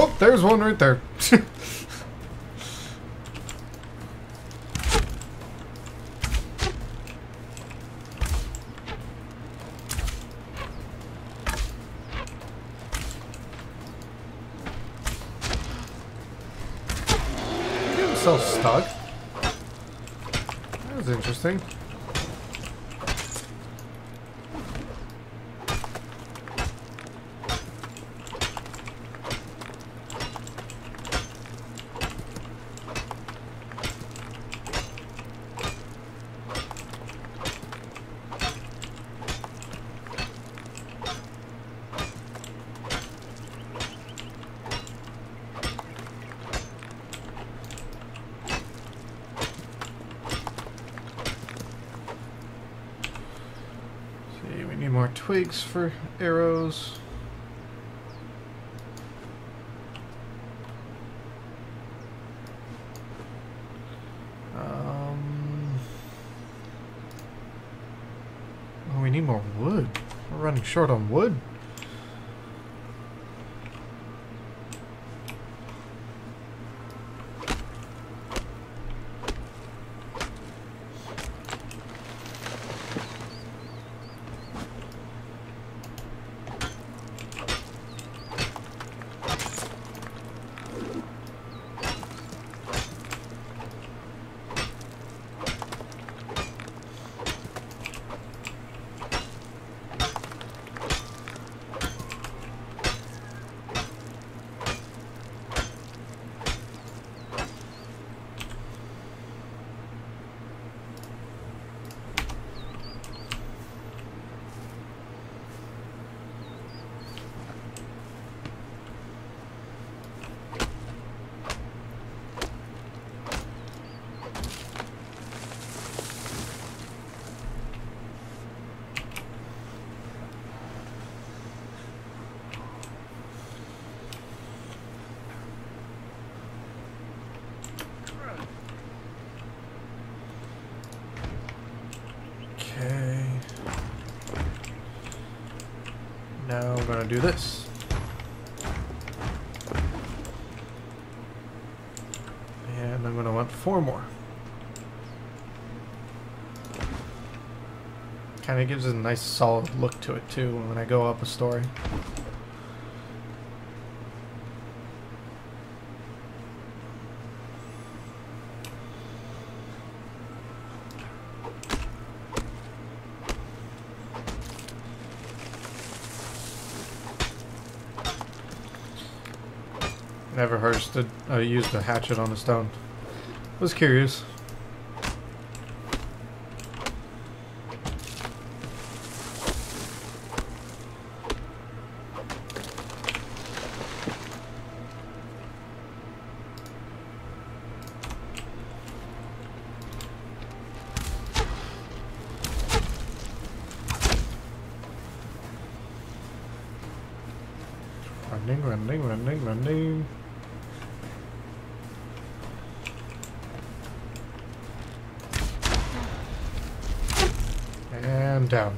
Oh, there's one right there. Get himself stuck. That was interesting. See, we need for arrows. Um, oh, we need more wood. We're running short on wood. Okay. Do this. And I'm gonna want four more. Kind of gives it a nice solid look to it too when I go up a story. Never hurts used a hatchet on a stone. I Was curious. Running, running, running, running. And down.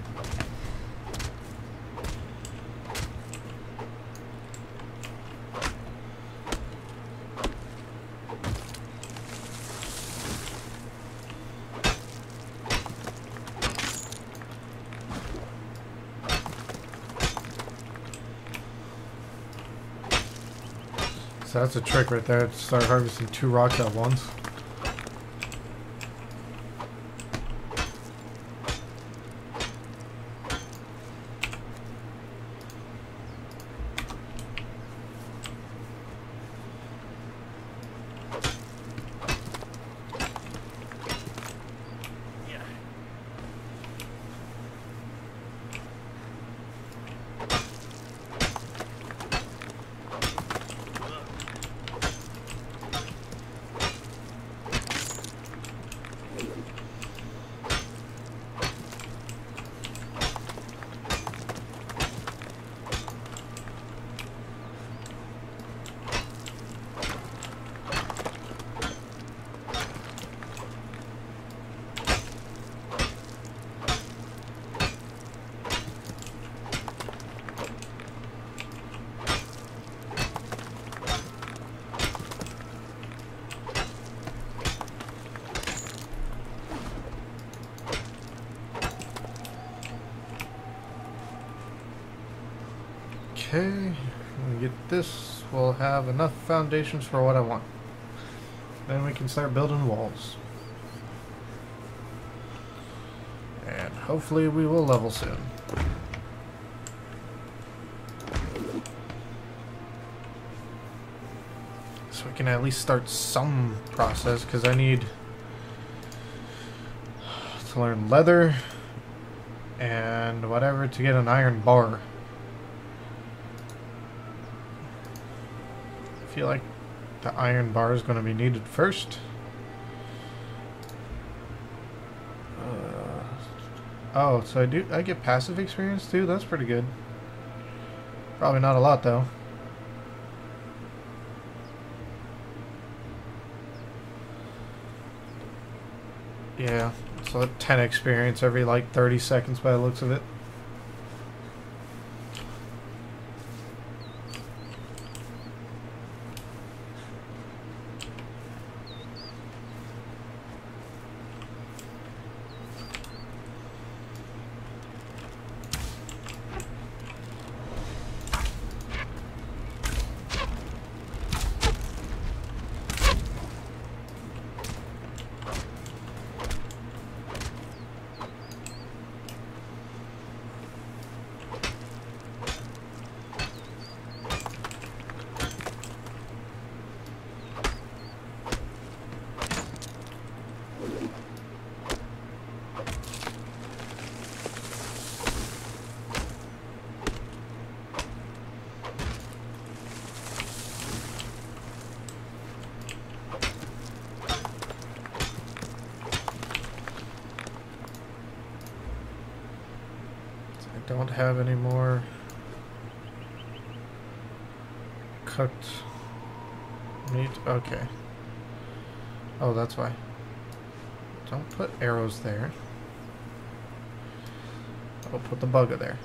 So that's a trick right there. Start harvesting two rocks at once. Okay, when we get this, we'll have enough foundations for what I want. Then we can start building walls. And hopefully we will level soon. So we can at least start some process, because I need to learn leather and whatever to get an iron bar. Iron bar is going to be needed first. Uh, oh, so I do I get passive experience too? That's pretty good. Probably not a lot though. Yeah, so 10 experience every like 30 seconds by the looks of it. I don't have any more cooked meat. Okay. Oh, that's why. Don't put arrows there. I'll put the bugger there.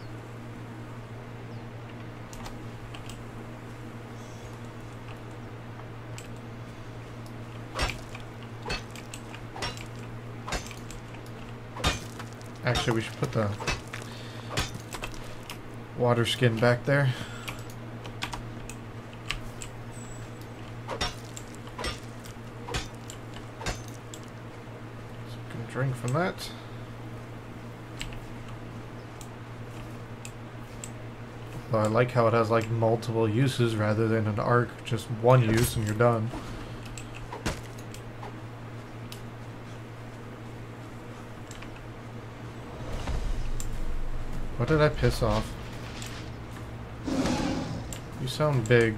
Actually, we should put the water skin back there. So can drink from that. I like how it has like multiple uses rather than an arc, just one use and you're done. What did I piss off? You sound big.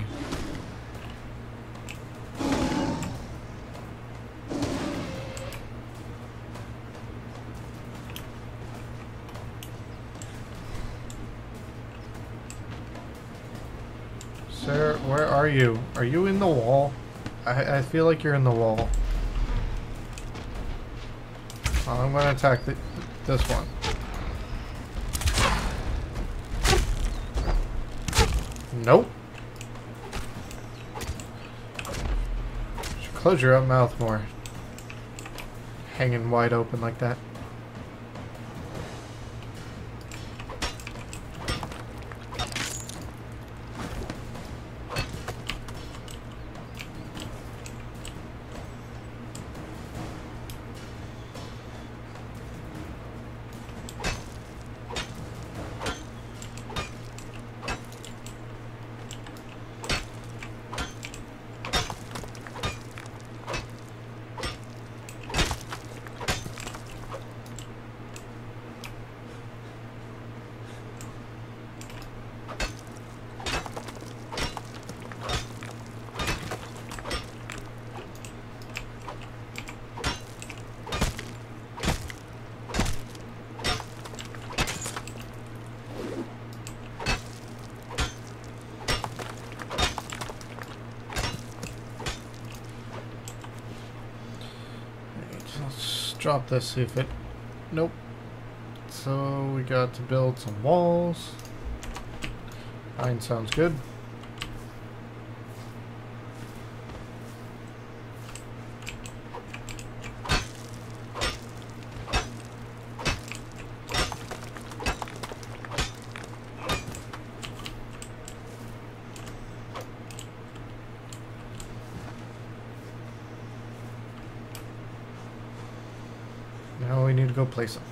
Sir, where are you? Are you in the wall? I, I feel like you're in the wall. I'm gonna attack the, this one. Nope. Should close your mouth more. Hanging wide open like that. Let's this, see if it... Nope. So we got to build some walls. Fine, sounds good. Now we need to go place them.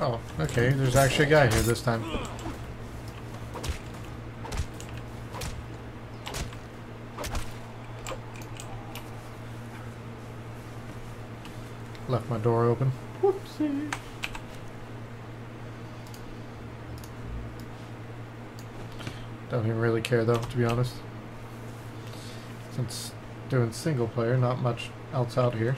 Oh, okay, there's actually a guy here this time. Door open. Whoopsie. Don't even really care though, to be honest. Since doing single player, not much else out here.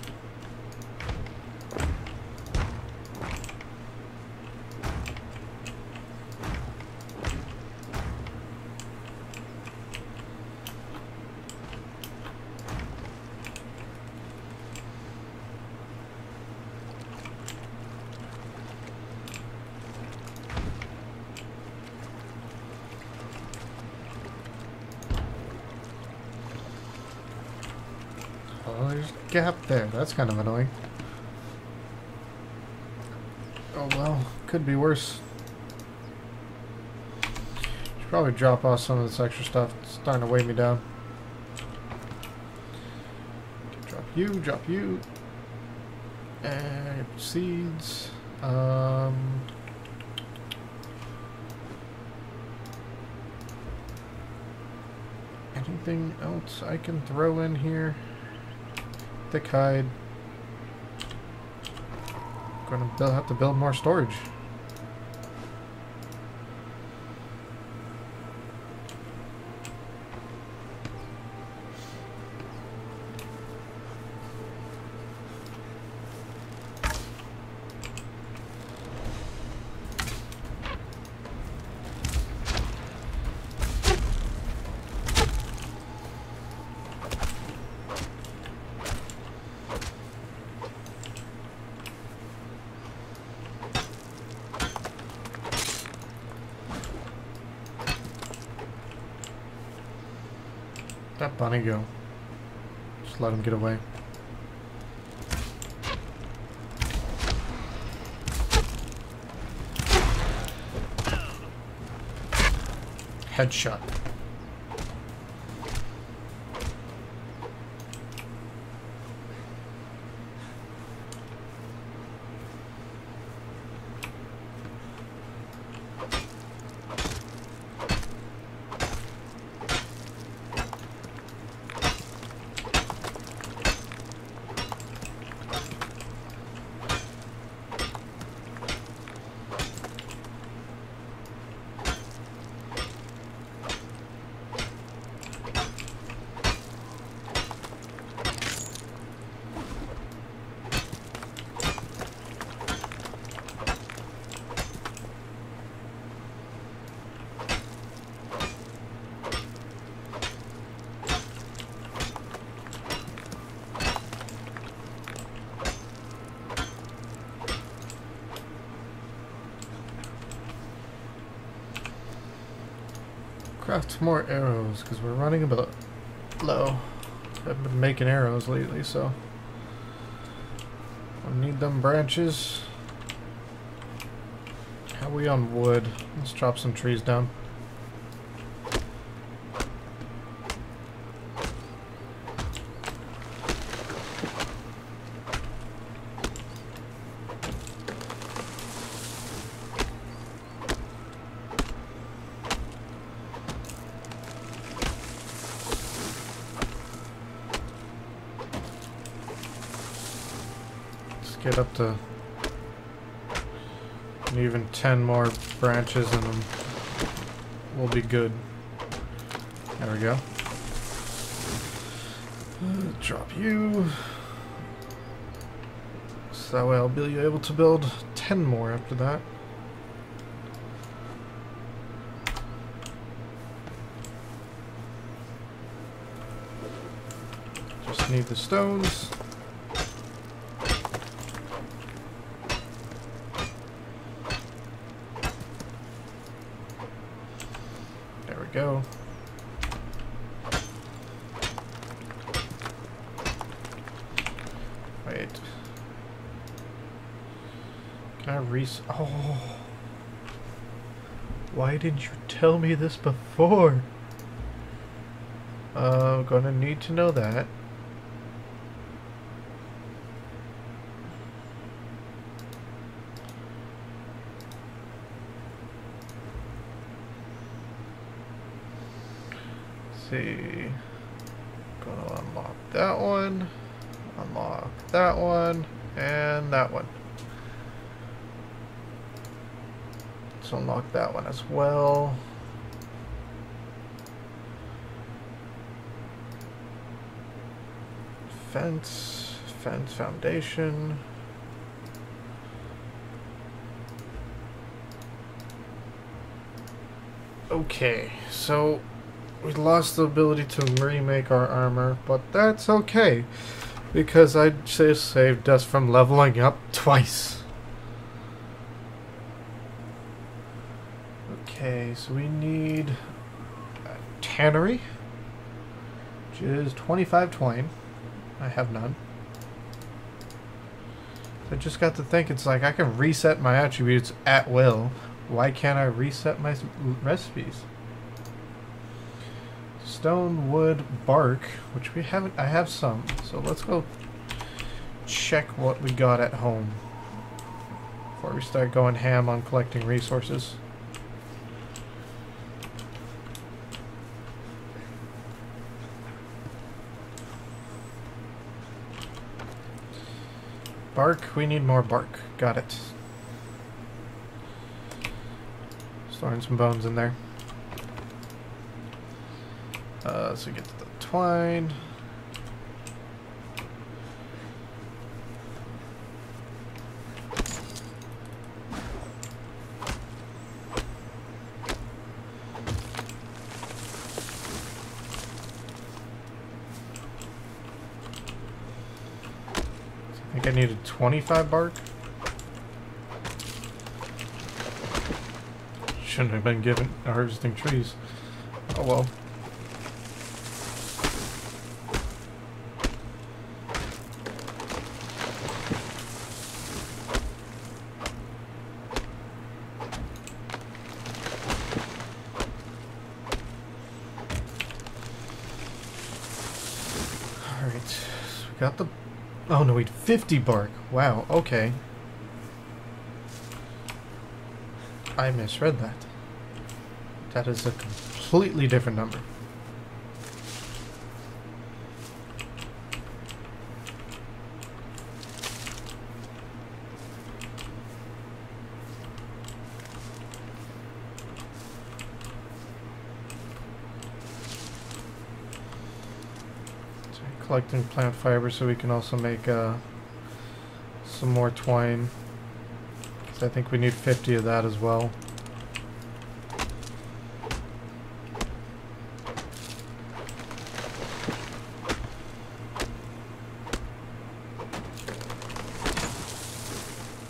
Oh, there's a gap there. Kind of annoying. Oh well, could be worse. Should probably drop off some of this extra stuff. It's starting to weigh me down. Drop you, drop you. And seeds. Um. Anything else I can throw in here? Thick hide. Gonna have to build more storage. That bunny go. Just let him get away. Headshot. Craft more arrows because we're running a bit low. I've been making arrows lately, so I need them branches. How are we on wood? Let's chop some trees down. Let's get up to even 10 more branches and we'll be good. There we go. Drop you. So that way I'll be able to build 10 more after that. Just need the stones. There we go. Wait. Can I res- Oh. Why didn't you tell me this before? Uh, I'm gonna need to know that. see. Gonna unlock that one, unlock that one, and that one. Let's unlock that one as well. Fence, fence foundation. Okay, so we lost the ability to remake our armor, but that's okay. Because I just saved us from leveling up twice. Okay, so we need a tannery, which is 25 twine. I have none. I just got to think, it's like I can reset my attributes at will. Why can't I reset my recipes? stone, wood, bark, which we haven't. I have some, so let's go check what we got at home before we start going ham on collecting resources. Bark, we need more bark. Got it. Storing some bones in there. Uh, so we get to the twine. I think I needed 25 bark. Shouldn't have been given harvesting trees. Oh well. Oh no, wait, 50 bark. Wow, okay. I misread that. That is a completely different number. So collecting plant fiber so we can also make uh, some more twine. I think we need 50 of that as well.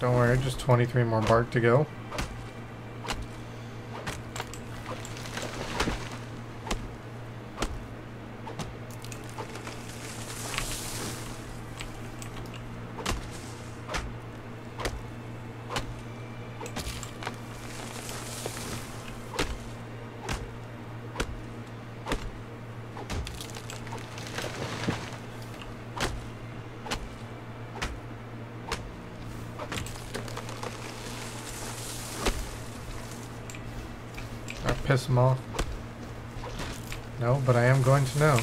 Don't worry, just 23 more bark to go. I piss him off. No, but I am going to know.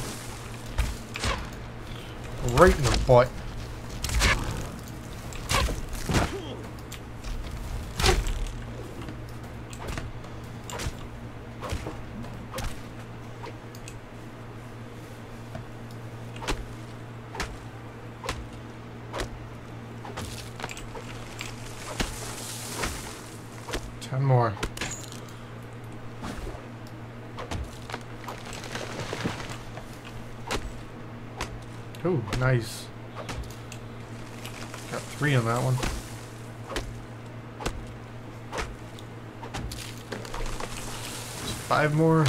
Right in the butt. Ooh, nice. Got three on that one. Five more.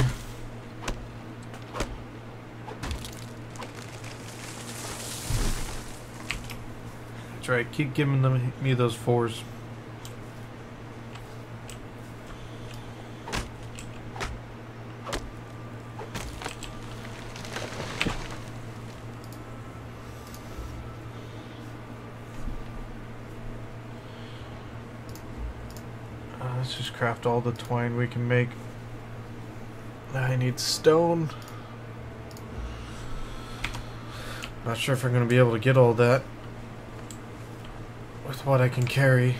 That's right, keep giving them me those fours. Uh, let's just craft all twine we can make. I need stone. Not sure if I'm going to be able to get all that with what I can carry.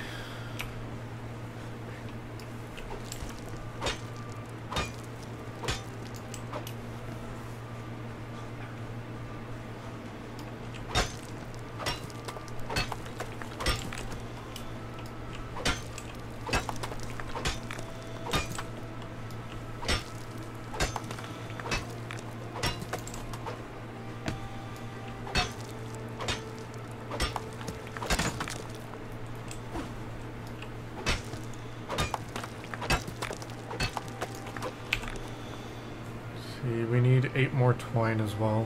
See, we need eight more twine as well.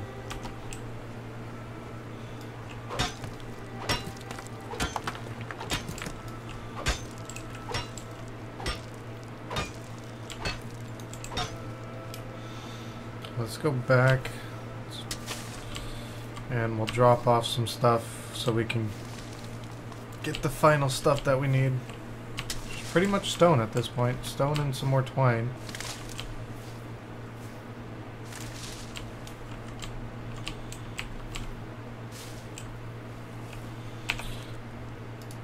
Let's go back and we'll drop off some stuff so we can get the final stuff that we need. Pretty much stone at this point. Stone and some more twine.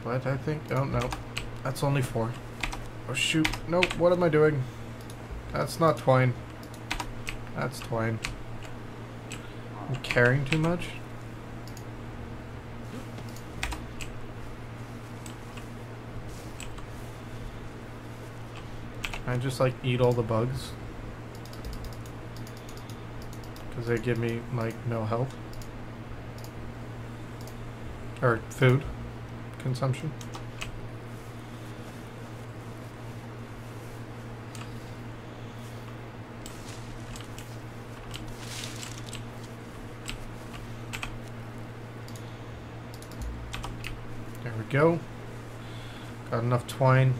But I think, oh no, that's only four. Oh shoot, nope, what am I doing? That's not twine. That's twine. I'm carrying too much? I just like eat all the bugs. Because they give me like no health. Or food consumption. Go. Got enough twine.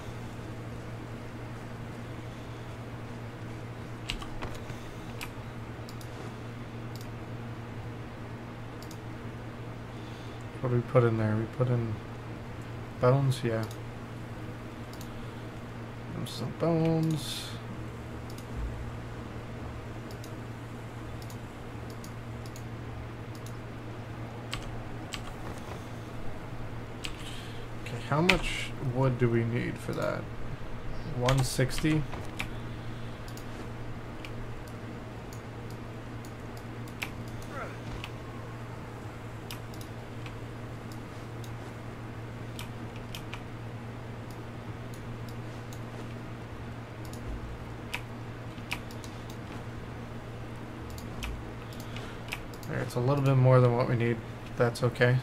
What do we put in there? We put in bones, yeah. Some bones. Okay, how much wood do we need for that? 160? There, it's a little bit more than what we need. That's okay.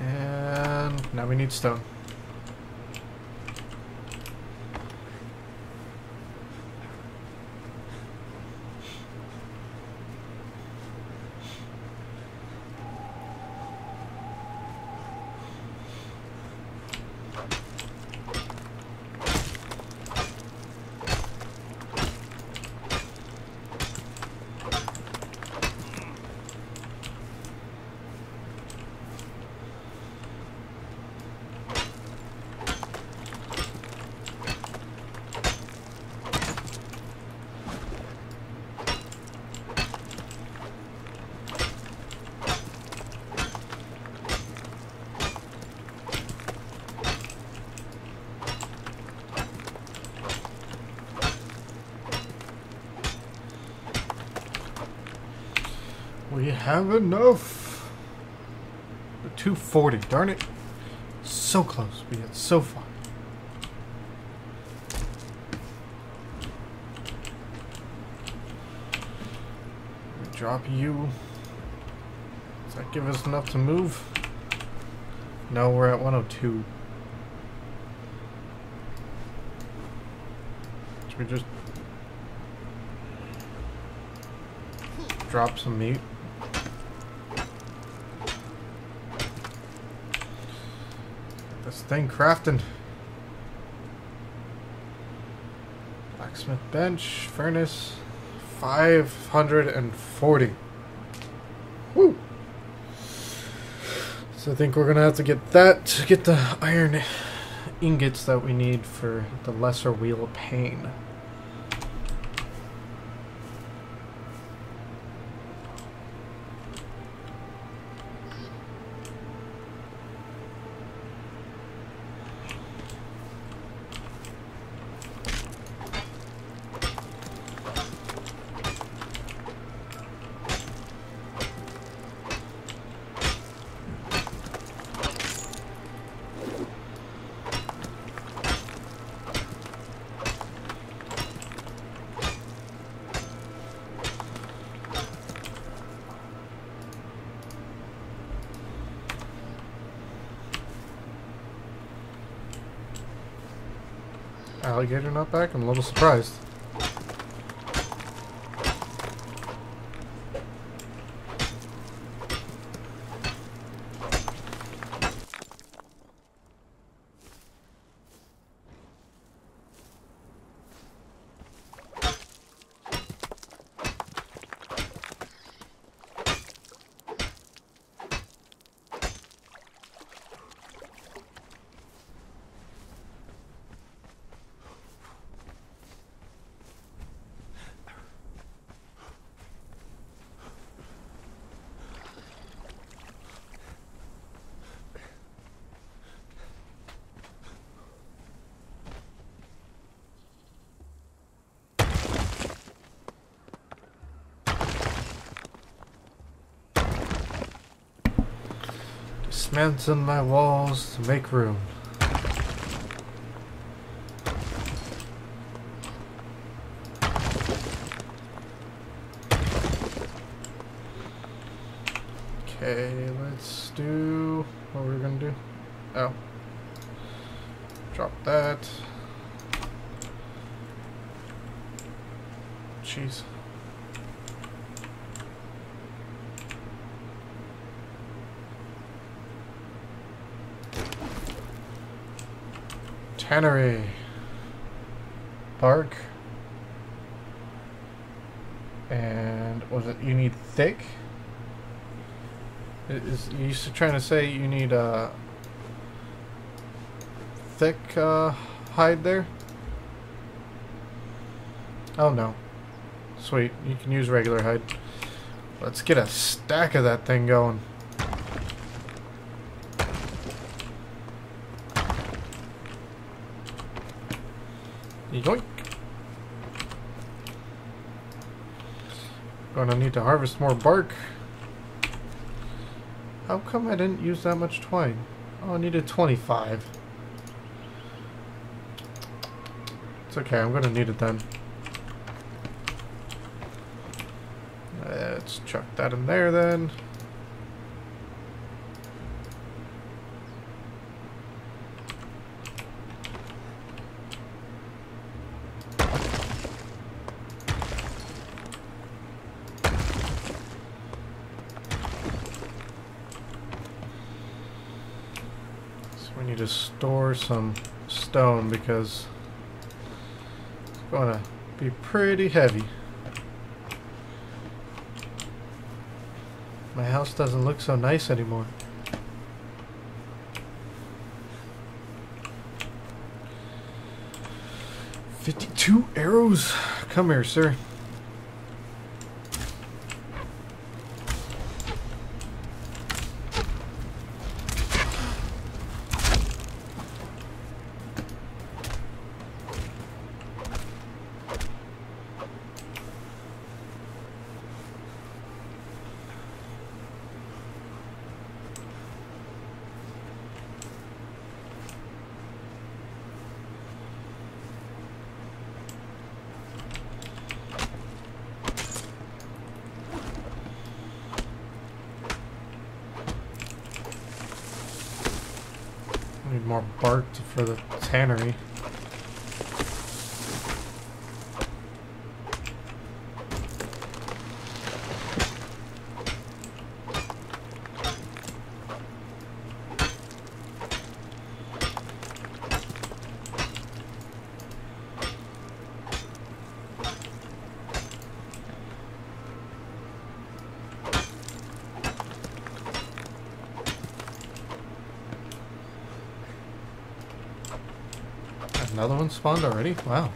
And now we need stone. 40. Darn it. So close, but yet so far. Drop you. Does that give us enough to move? No, we're at 102. Should we just drop some meat? Thing crafting. Blacksmith bench, furnace, 540. Woo! So I think we're gonna have to get that to get the iron ingots that we need for the lesser wheel of pain. Alligator not back? I'm a little surprised. Dismantle my walls to make room. Okay, let's do what we're gonna do. Oh. Drop that. Jeez. Tannery. Bark. And was it you need thick? Is you trying to say you need a thick uh, hide there? Oh no. Sweet, you can use regular hide. Let's get a stack of that thing going. Yoink. Gonna need to harvest more bark. How come I didn't use that much twine? Oh, I needed 25. It's okay, I'm gonna need it then. Let's chuck that in there then. So we need to store some stone because it's going to be pretty heavy. My house doesn't look so nice anymore. Fifty-two arrows? Come here, sir. Tannery. Another one spawned already? Wow.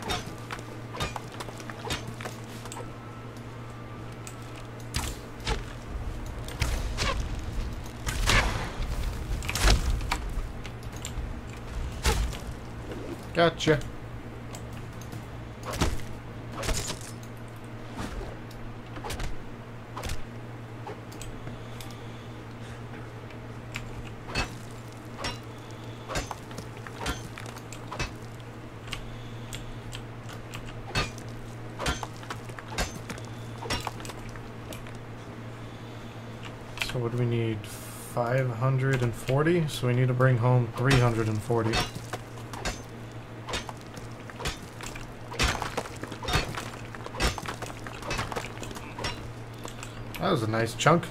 Gotcha. So what do we need? 540? So we need to bring home 340. That was a nice chunk.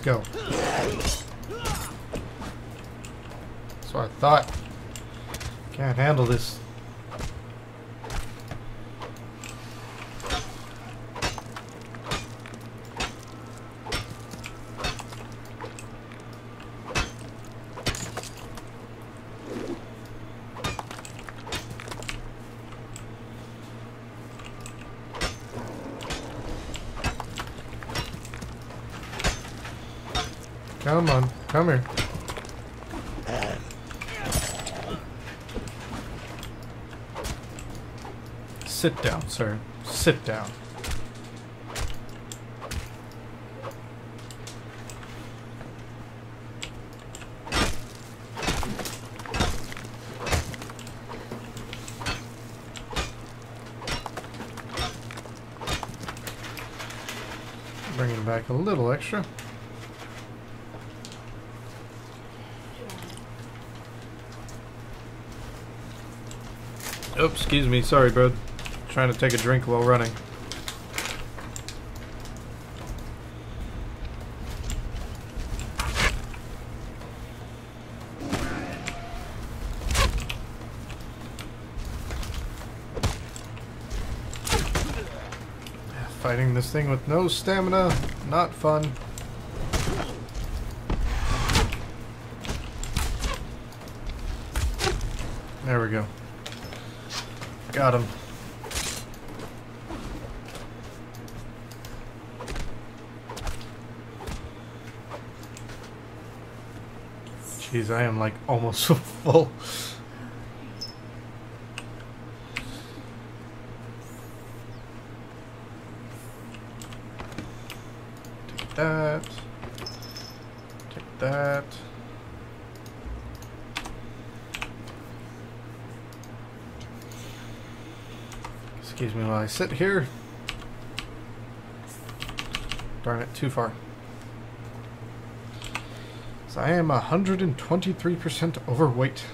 Let's go. So I thought. Can't handle this. Come on, come here. Sit down, sir. Sit down. Bringing back a little extra. Oops, excuse me. Sorry, bro. Trying to take a drink while running. Fighting this thing with no stamina, not fun. There we go. Got him. Jeez, I am like almost <laughs> full. Take that. Take that. Excuse me while I sit here. Darn it, too far. I am 123% overweight.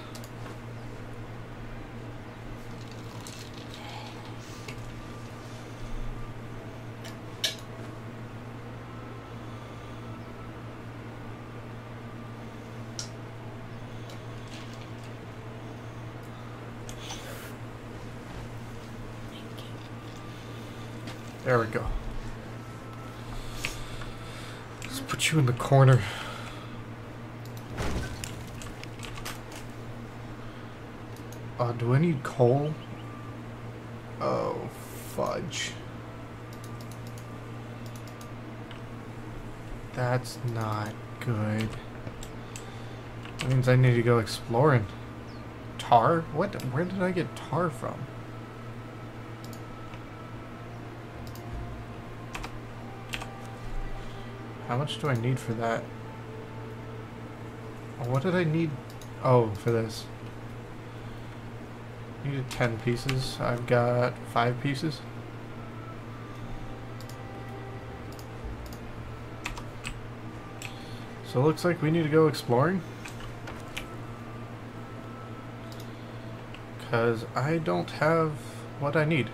There we go. Let's put you in the corner. Uh, do I need coal? Oh, fudge. That's not good. That means I need to go exploring. Tar? What? Where did I get tar from? How much do I need for that? What did I need? Oh, for this. Needed 10 pieces. I've got 5 pieces. So it looks like we need to go exploring. Because I don't have what I need.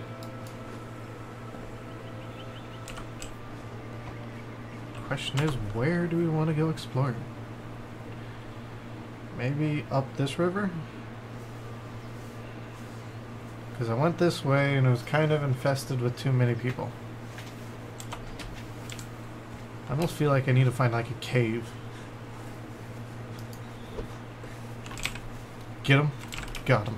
Question is, where do we want to go exploring? Maybe up this river? Because I went this way and it was kind of infested with too many people. I almost feel like I need to find like a cave. Get him. Got him.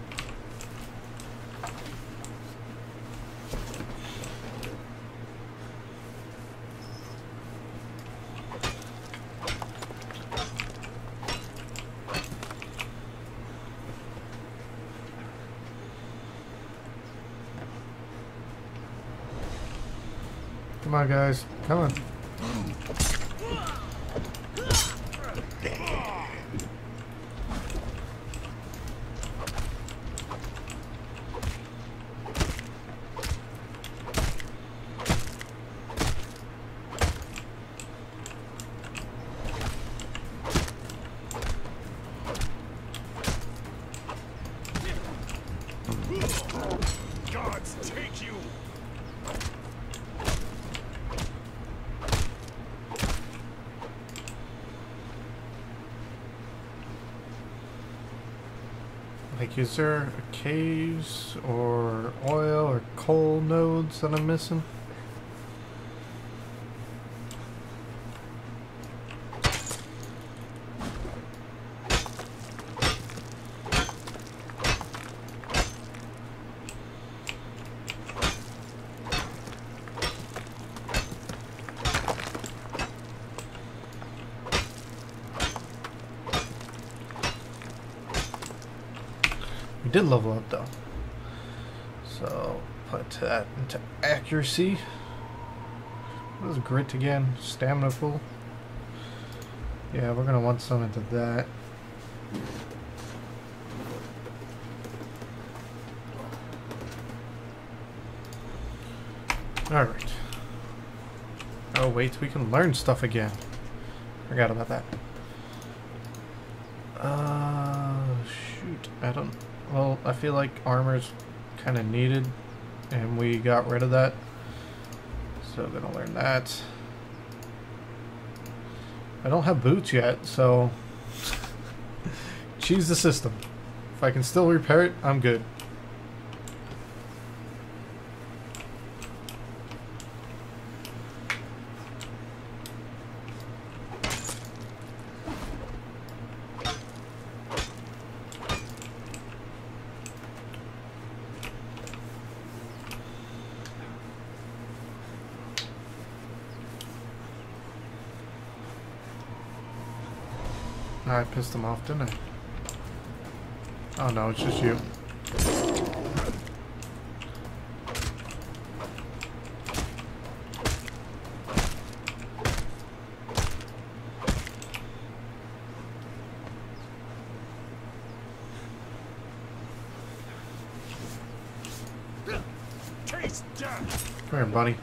Come on, guys. Come on. Gods take you! Like, is there caves or oil or coal nodes that I'm missing? We did level up though. So put that into accuracy. What is grit again? Stamina full. Yeah, we're gonna want some into that. Alright. Oh wait, we can learn stuff again. Forgot about that. Uh, shoot. I don't. Well, I feel like armor's kind of needed, and we got rid of that. So I'm gonna learn that. I don't have boots yet, so <laughs> choose the system. If I can still repair it, I'm good. I pissed him off, didn't I? Oh no, it's just you. Come here, buddy.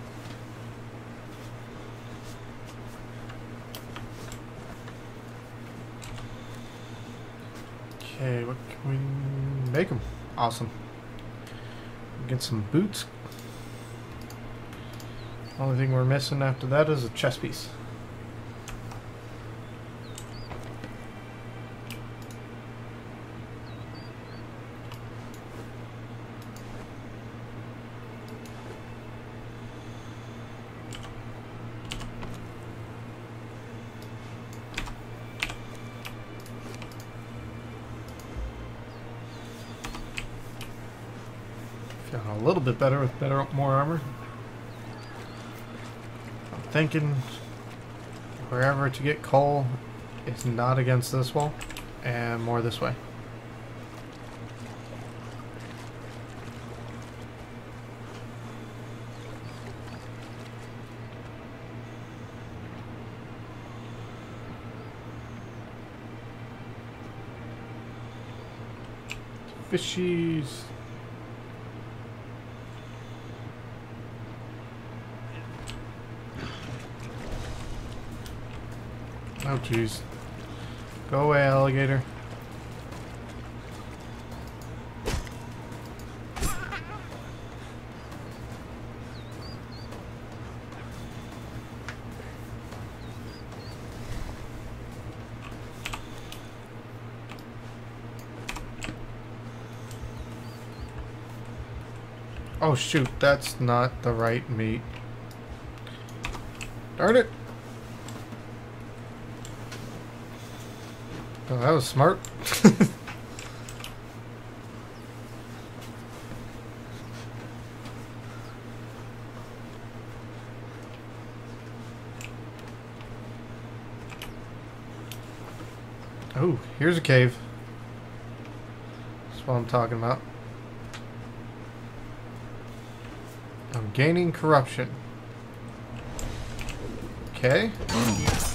Okay, what can we make them? Awesome. Some boots. Only thing we're missing after that is a chest piece. Feeling a little bit better with better, more armor. I'm thinking wherever to get coal is not against this wall, and more this way. Fishies. Oh jeez. Go away, alligator. Oh shoot, that's not the right meat. Darn it! Oh, that was smart. <laughs> oh, here's a cave. That's what I'm talking about. I'm gaining corruption. Okay. Gods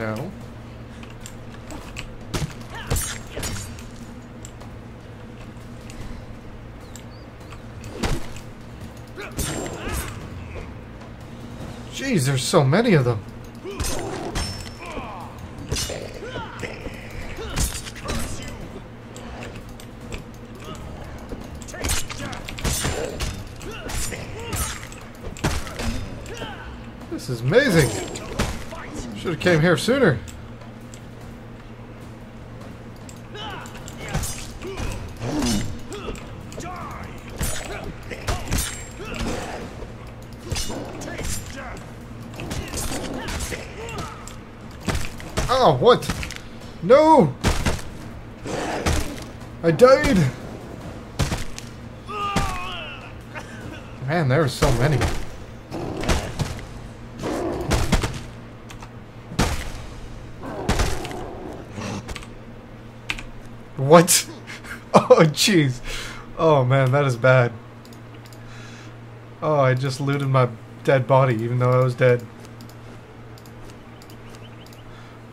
No. Jeez, there's so many of them. Came here sooner. Oh, what? No! I died! Man, there were so many. What? <laughs> Oh, jeez. Oh, man, that is bad. Oh, I just looted my dead body, even though I was dead.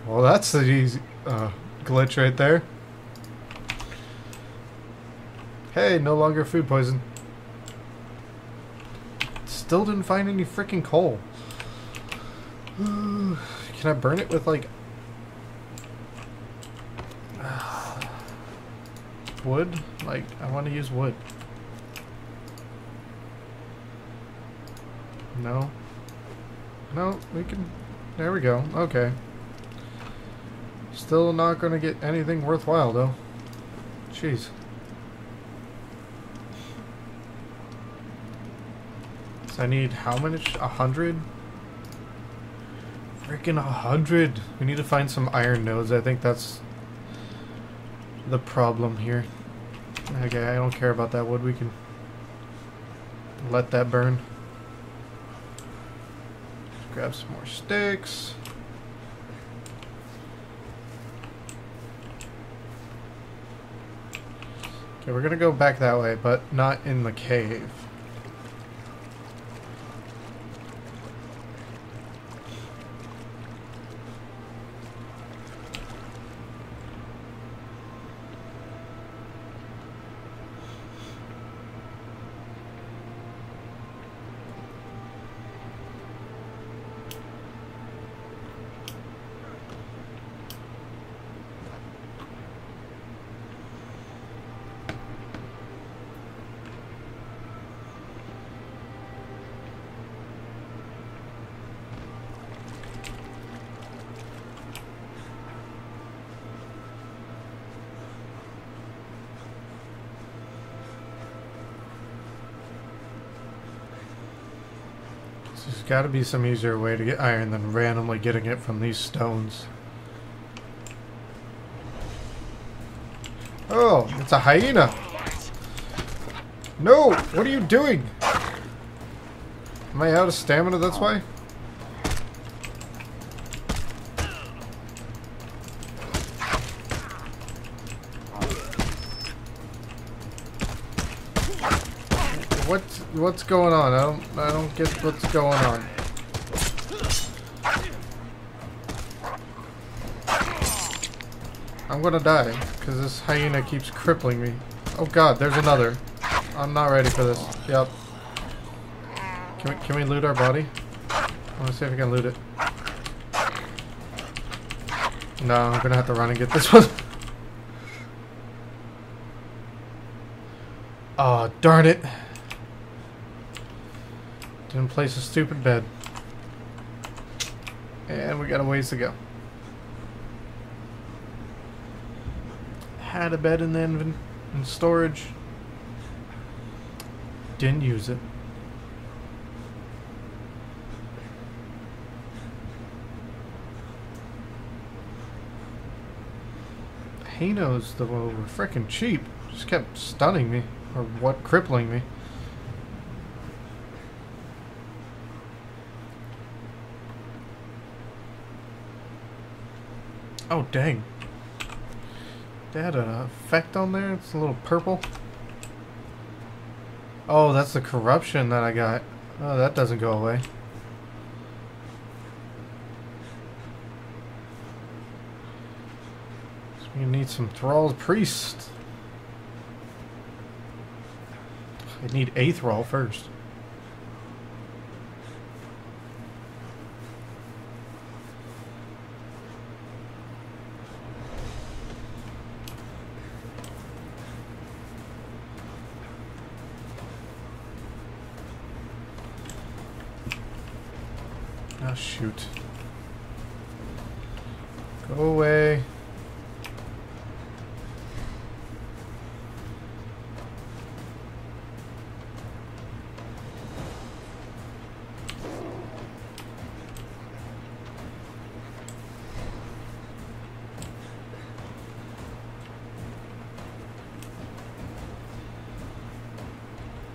Well, that's the easy uh, glitch right there. Hey, no longer food poison. Still didn't find any freaking coal. <sighs> Can I burn it with like wood? Like I want to use wood. No. No, we can. There we go. Okay. Still not going to get anything worthwhile though. Jeez. So I need how much? A hundred? Freaking a hundred! We need to find some iron nodes. I think that's the problem here. Okay, I don't care about that wood. We can let that burn. Let's grab some more sticks. Okay, we're gonna go back that way, but not in the cave. There's got to be some easier way to get iron than randomly getting it from these stones. Oh, it's a hyena. No! What are you doing? Am I out of stamina, that's why? What what's going on? I don't I don't get what's going on. I'm gonna die because this hyena keeps crippling me. Oh god, there's another. I'm not ready for this. Yep. Can we can we loot our body? I want to see if we can loot it. No, I'm gonna have to run and get this <laughs> one. Oh, darn it. Place a stupid bed. And we got a ways to go. Had a bed in the inven in storage. Didn't use it. Hanos the one were freaking cheap. Just kept stunning me. Or what crippling me. Oh Oh, dang. They had an effect on there? It's a little purple. Oh, that's the corruption that I got. Oh, that doesn't go away. So we need some Thrall's Priest. I need a Thrall first. Shoot. Go away.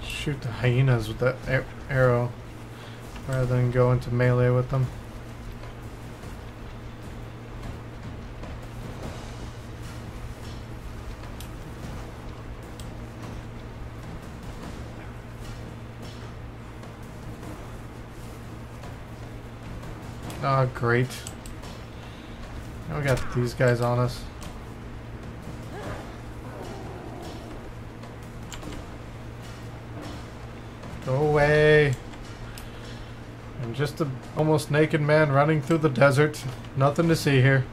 Shoot the hyenas with that arrow rather than go into melee with them. Oh, great. Now we got these guys on us. Almost naked man running through the desert. Nothing to see here.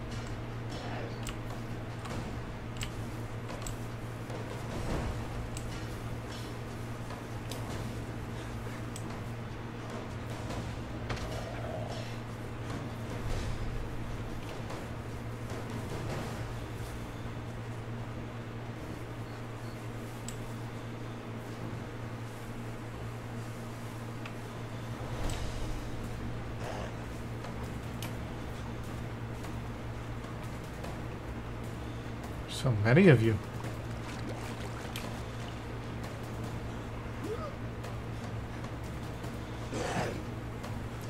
So many of you.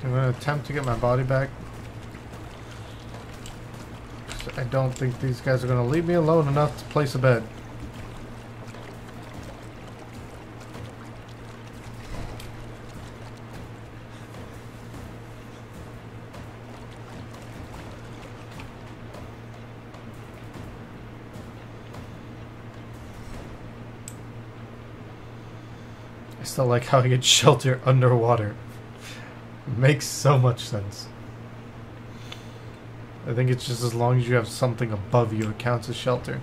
I'm gonna attempt to get my body back. I don't think these guys are gonna leave me alone enough to place a bed. Like how you get shelter underwater. Makes so much sense. I think it's just as long as you have something above you, it counts as shelter.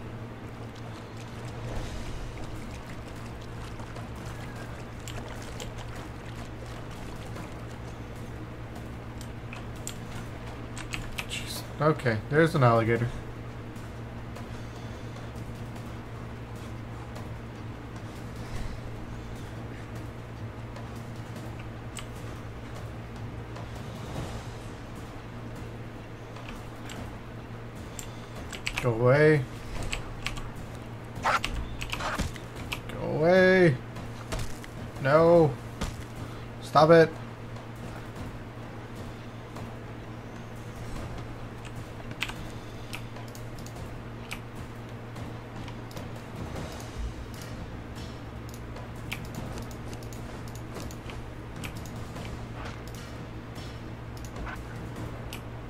Jeez. Okay, there's an alligator. Away. Go away. No. Stop it.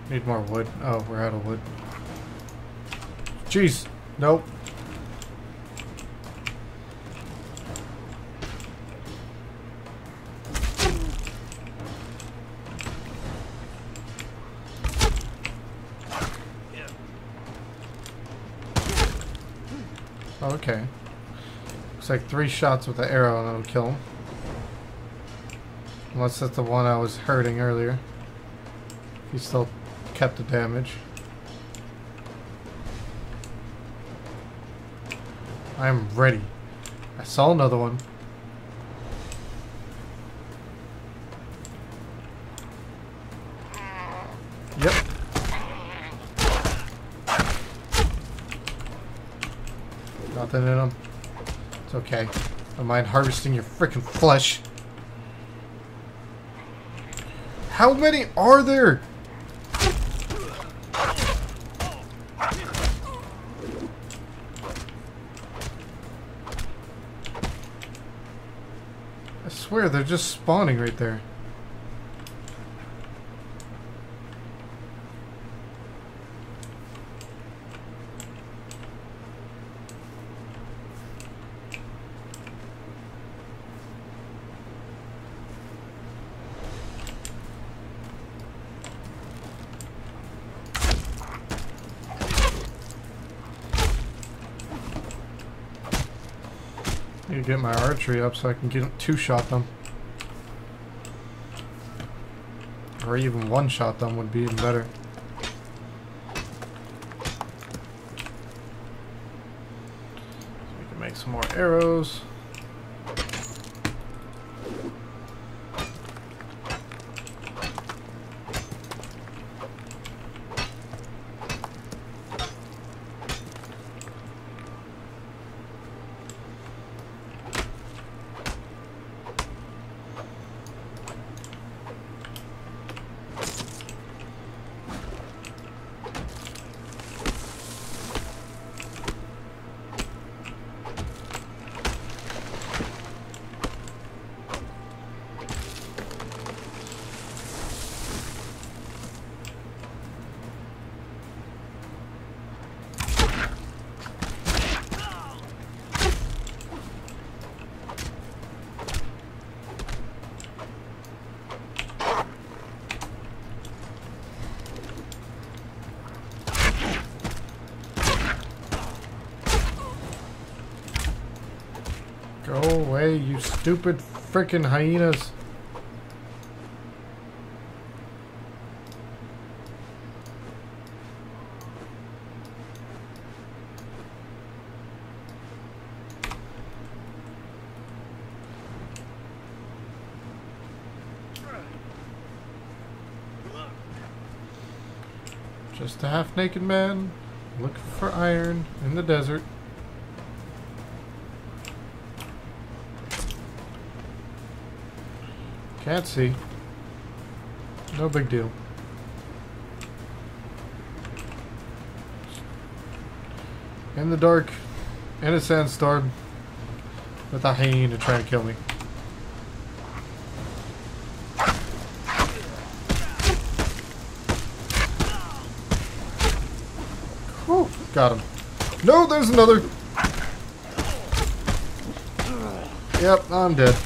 Need more wood. Oh, we're out of wood. Jeez. Nope. Okay. Looks like three shots with the arrow and that'll kill him. Unless that's the one I was hurting earlier. He still kept the damage. I am ready. I saw another one. Yep. Nothing in them. It's okay. Don't mind harvesting your freaking flesh. How many are there? Swear they're just spawning right there. Up so I can get two shot them. Or even one shot them would be even better. So we can make some more arrows. Go away, you stupid freaking hyenas. Just a half naked man looking for iron in the desert. Can't see. No big deal. In the dark, in a sandstorm, with a hyena trying to kill me. Whew, got him. No, there's another. Yep, I'm dead.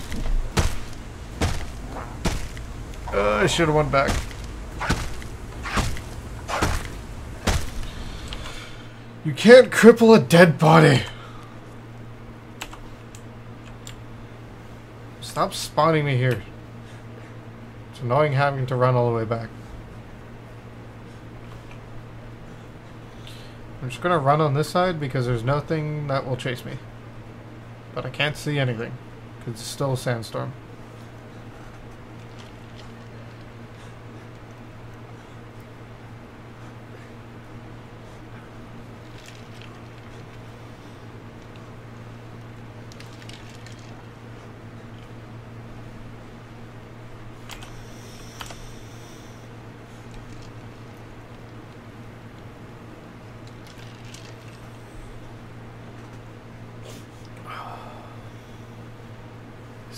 Uh, I should have went back. You can't cripple a dead body. Stop spawning me here. It's annoying having to run all the way back. I'm just gonna run on this side because there's nothing that will chase me. But I can't see anything. Because it's still a sandstorm.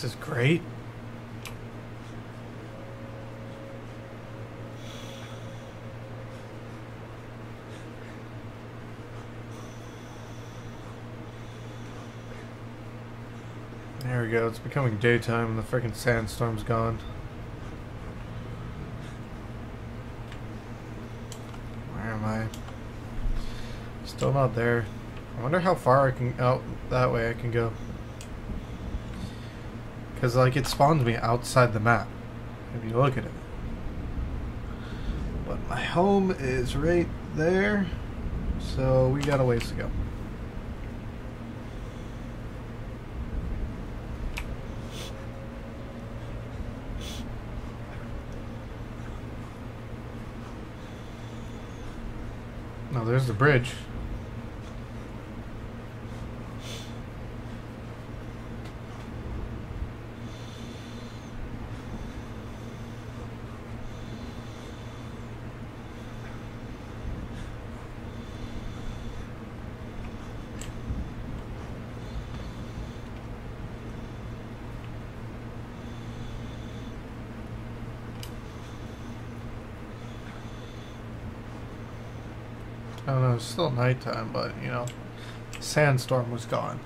This is great. There we go. It's becoming daytime and the freaking sandstorm's gone. Where am I? Still not there. I wonder how far I can out that way I can go. Cause like it spawns me outside the map. If you look at it. But my home is right there. So we got a ways to go. No, there's the bridge. Nighttime, but you know, sandstorm was gone.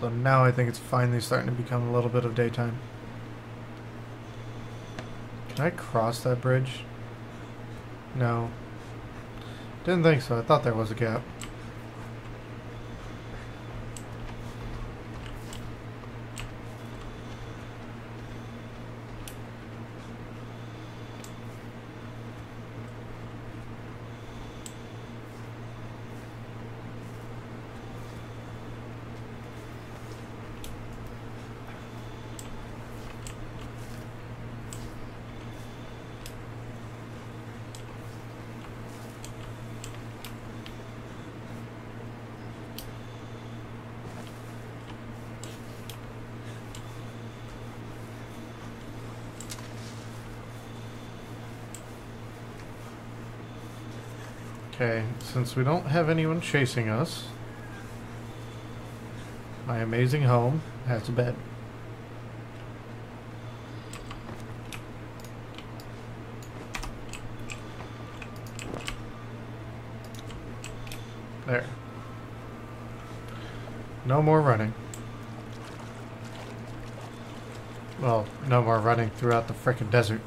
So now I think it's finally starting to become a little bit of daytime. Can I cross that bridge? No. Didn't think so. I thought there was a gap. Okay, since we don't have anyone chasing us, my amazing home has a bed. There. No more running. Well, no more running throughout the frickin' desert.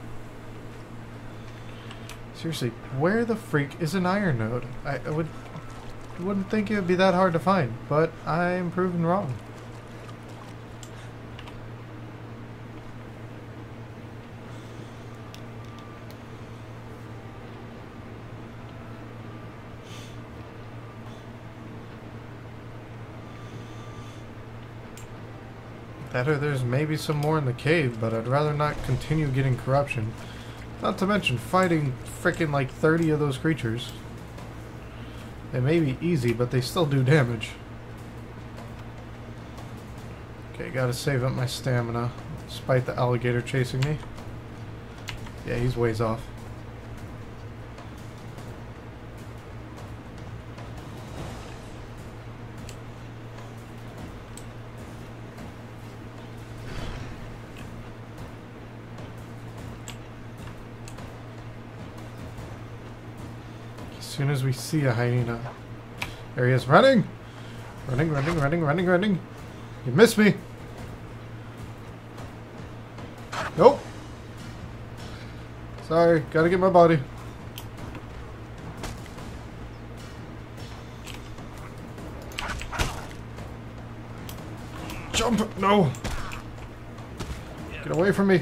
Seriously, where the freak is an iron node? I, I would wouldn't think it would be that hard to find, but I'm proven wrong. Or there's maybe some more in the cave, but I'd rather not continue getting corruption. Not to mention fighting freaking like 30 of those creatures. They may be easy, but they still do damage. Okay, gotta save up my stamina, despite the alligator chasing me. Yeah, he's ways off. As soon as we see a hyena. There he is, running! Running, running, running, running, running. You missed me! Nope! Sorry, gotta get my body. Jump! No! Get away from me!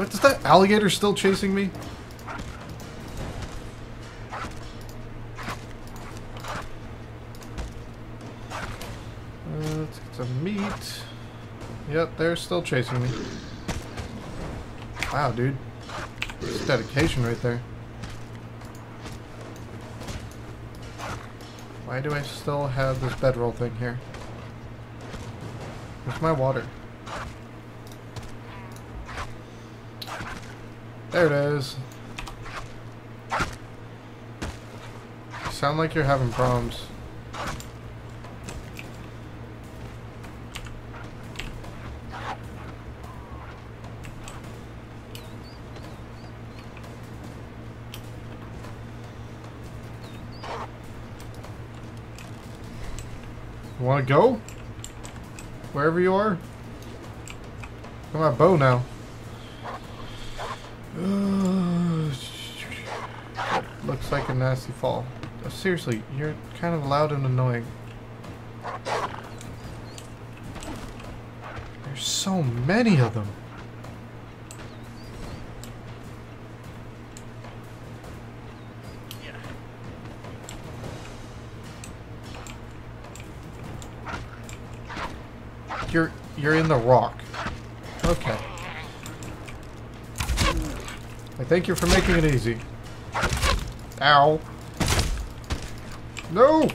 What, is that alligator still chasing me? Uh, meat. Yep, they're still chasing me. Wow, dude. Dedication right there. Why do I still have this bedroll thing here? Where's my water? There it is. You sound like you're having problems. Want to go? Wherever you are? I'm at bow now. Uh, looks like a nasty fall. Uh, seriously, you're kind of loud and annoying. There's so many of them. You're you're in the rock. Okay. I thank you for making it easy. Ow. No!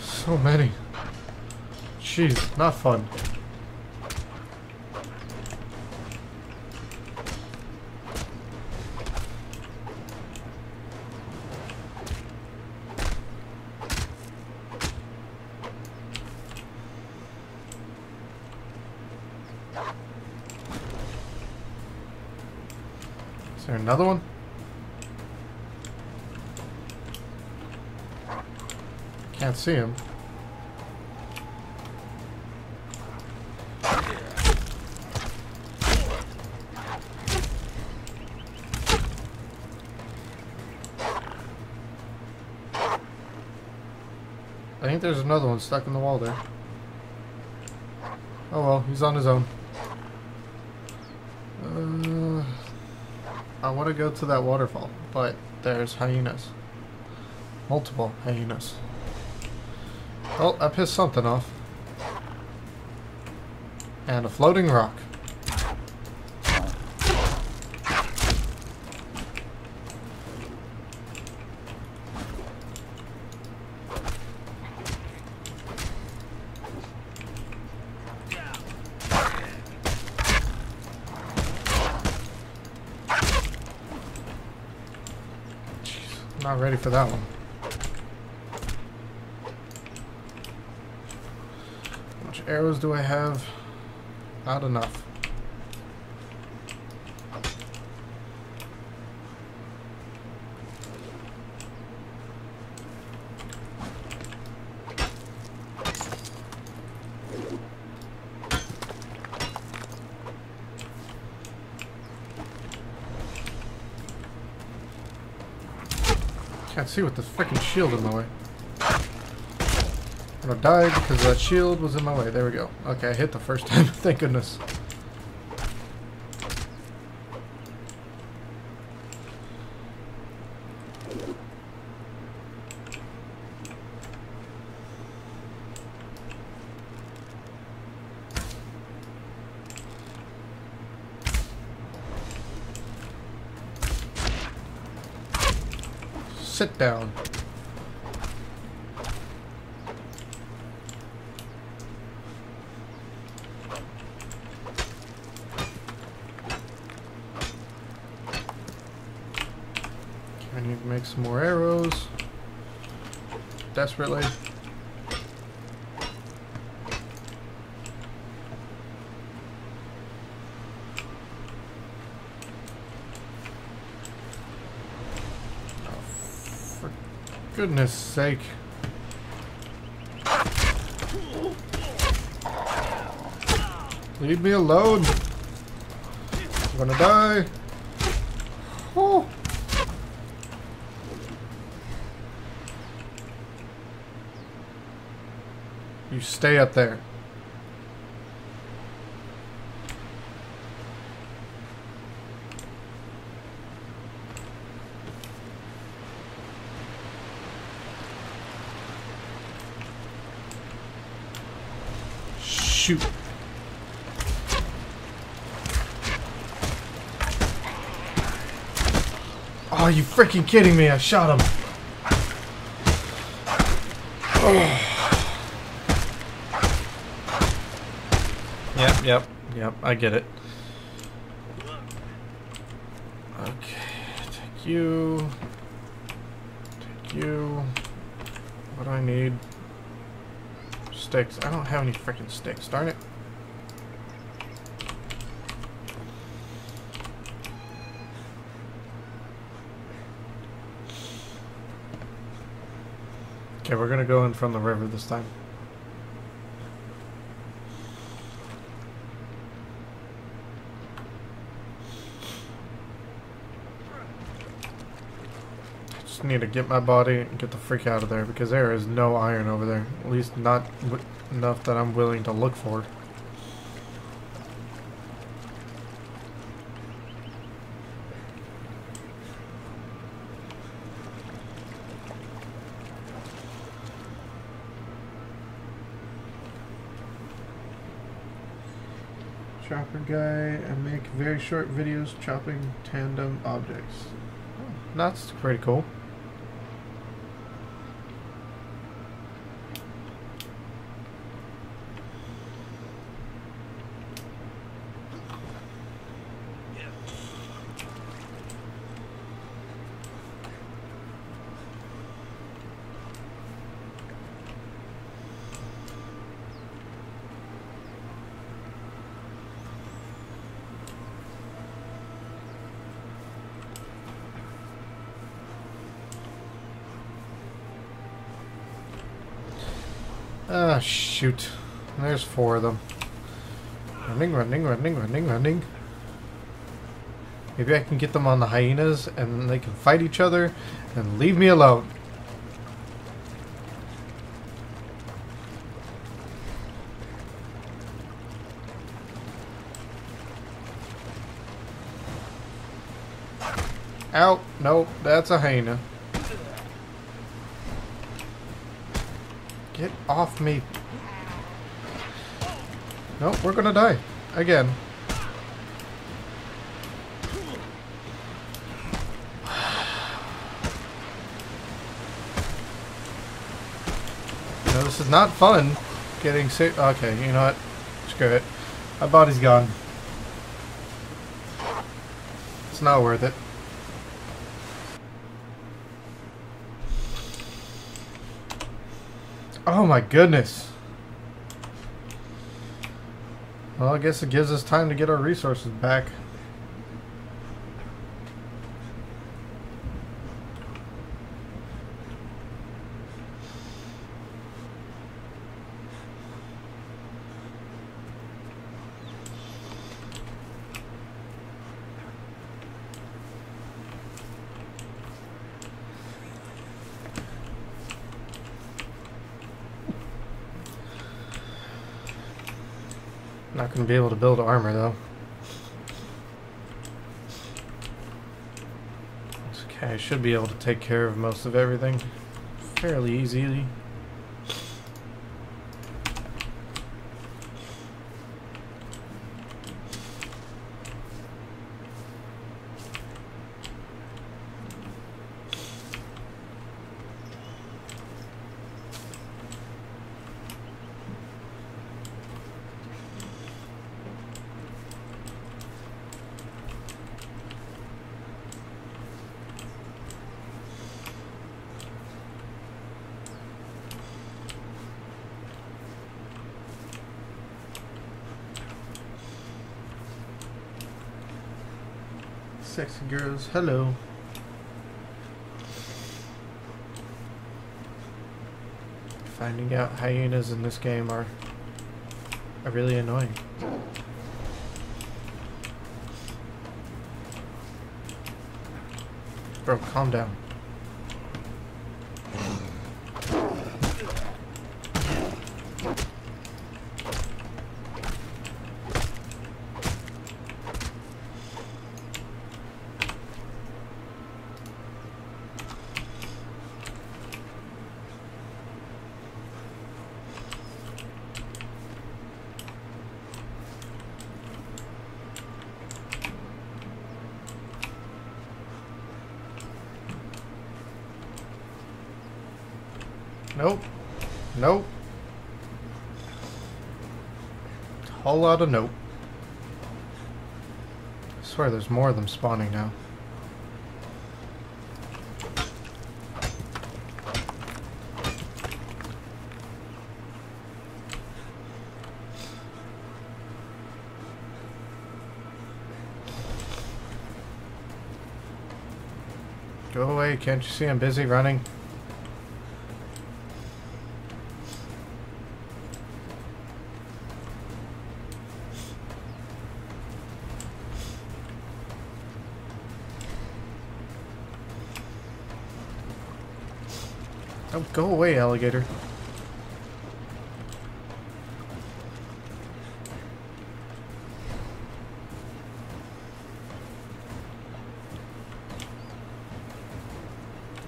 So many. Jeez, not fun. Is there another one? Can't see him. I think there's another one stuck in the wall there. Oh well, he's on his own. Uh, I want to go to that waterfall, but there's hyenas. Multiple hyenas. Oh, I pissed something off. And a floating rock. Jeez, not ready for that one. How much arrows do I have? Not enough. Can't see with this freaking shield in my way. Gonna die because that shield was in my way. There we go. Okay, I hit the first <laughs> time. Thank goodness. Sit down. I need to make some more arrows. Desperately. For goodness sake. Leave me alone. I'm gonna die. Oh. You stay up there. Shoot. Oh, you freaking kidding me? I shot him. Yep, yep, yep, I get it. Okay, take you. Take you. What do I need? sticks. I don't have any freaking sticks. Darn it. Okay, we're gonna go in from the river this time. Just need to get my body and get the freak out of there because there is no iron over there. At least not enough that I'm willing to look for. Chopper guy and make very short videos chopping tandem objects. That's pretty cool. Ah, shoot. There's four of them. Running, running, running, running, running. Maybe I can get them on the hyenas and they can fight each other and leave me alone. Out. Nope, that's a hyena. Get off me. Nope, we're gonna die. Again. No, this is not fun. Getting sick. Okay, you know what? Screw it. My body's gone. It's not worth it. Oh my goodness. Well, I guess it gives us time to get our resources back. Be able to build armor though. It's okay, I should be able to take care of most of everything fairly easily. Hello. Finding out hyenas in this game are are really annoying. Bro, calm down. out a note. I swear there's more of them spawning now. Go away, can't you see I'm busy running? Alligator.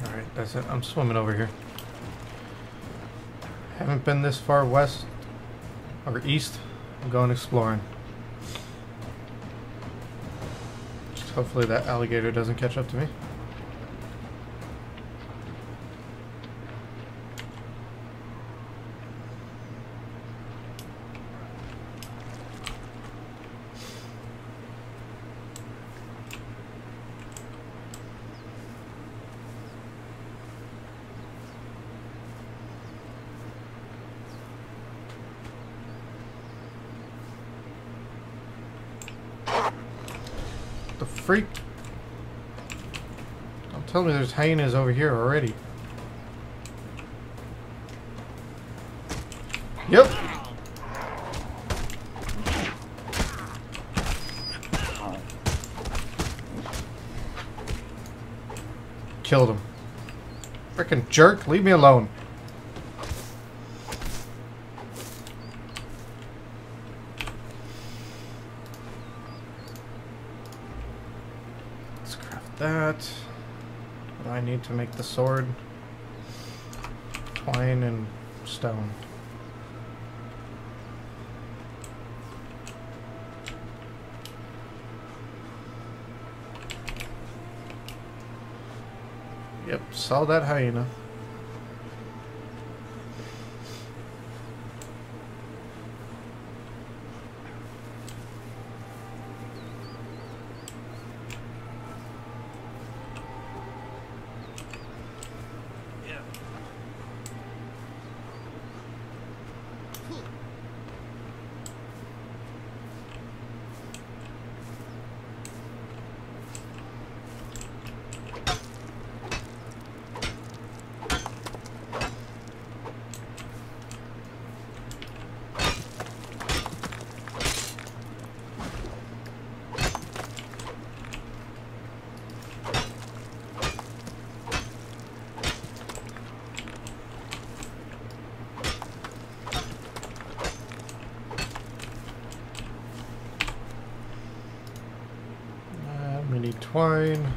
Alright, that's it. I'm swimming over here. Haven't been this far west or east. I'm going exploring. Just hopefully that alligator doesn't catch up to me. The freak? Don't tell me there's hyenas over here already. Yep. Killed him. Frickin' jerk, leave me alone. Let's craft that. What do I need to make the sword? Twine and stone. Saw that hyena. Uh, we need twine.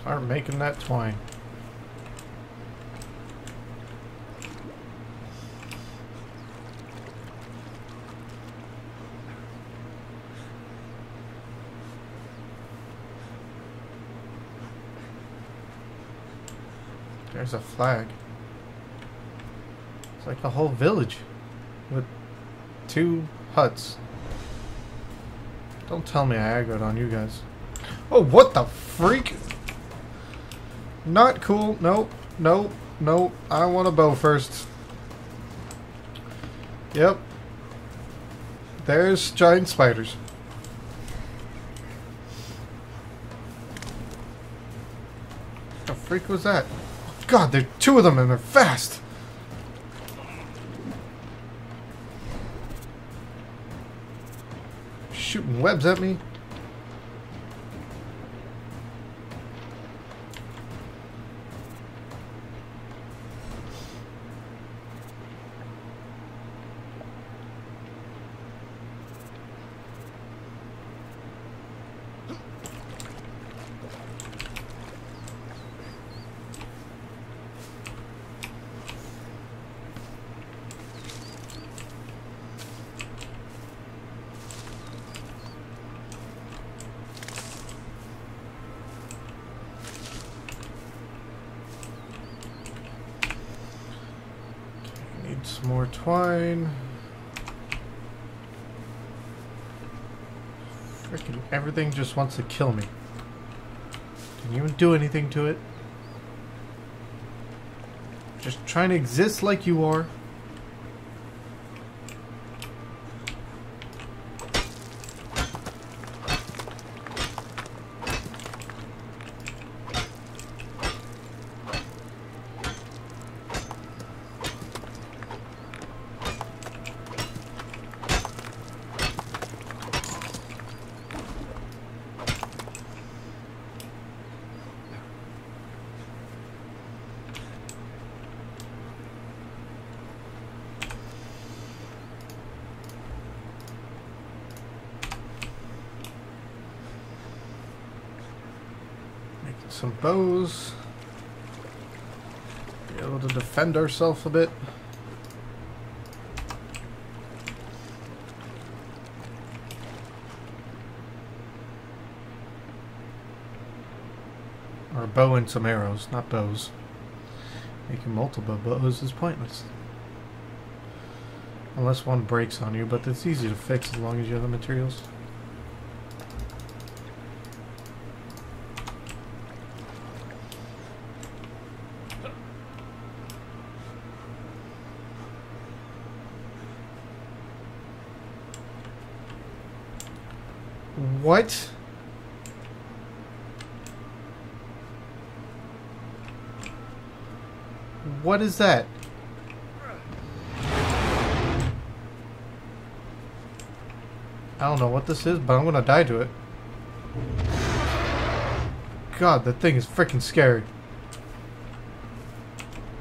Start making that twine. There's a flag. It's like the whole village with two huts. Don't tell me I aggroed on you guys. Oh, what the freak? Not cool. Nope. Nope. Nope. I want a bow first. Yep. There's giant spiders. The freak was that? God, there are two of them and they're fast. Shooting webs at me. Need some more twine. Freaking everything just wants to kill me. Didn't even do anything to it. Just trying to exist like you are. some bows. Be able to defend ourselves a bit. Or bow and some arrows, not bows. Making multiple bows is pointless. Unless one breaks on you, but it's easy to fix as long as you have the materials. What? What is that? I don't know what this is, but I'm gonna die to it. God, that thing is freaking scary.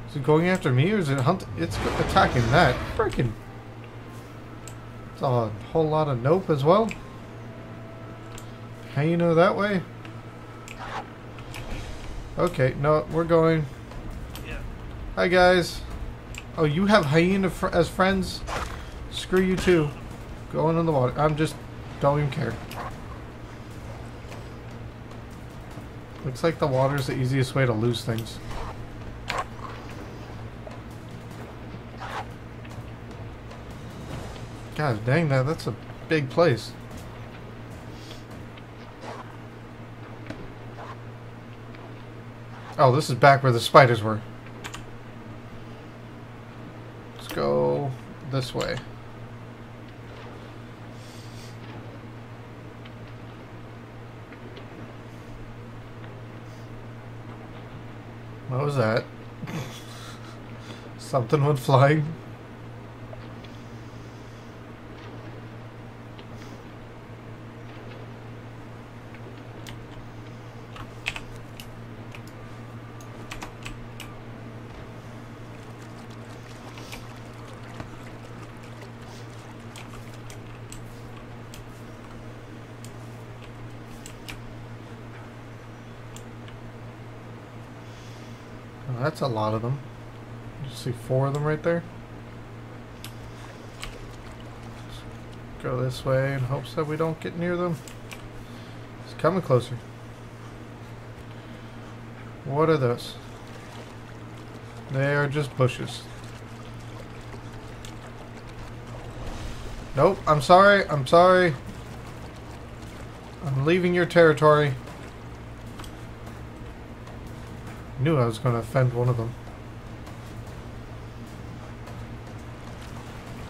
Is it going after me or is it hunt? It's attacking that. Freaking. It's a whole lot of nope as well. Hyena that way? Okay, no, we're going. Hi guys. Oh, you have hyena fr as friends? Screw you too. Going in the water. I'm just don't even care. Looks like the water's the easiest way to lose things. God dang that, that's a big place. Oh, this is back where the spiders were. Let's go this way. What was that? <laughs> Something went flying. Oh, that's a lot of them. You see four of them right there. Go this way in hopes that we don't get near them. It's coming closer. What are those? They are just bushes. Nope, I'm sorry, I'm sorry. I'm leaving your territory. I knew I was going to offend one of them.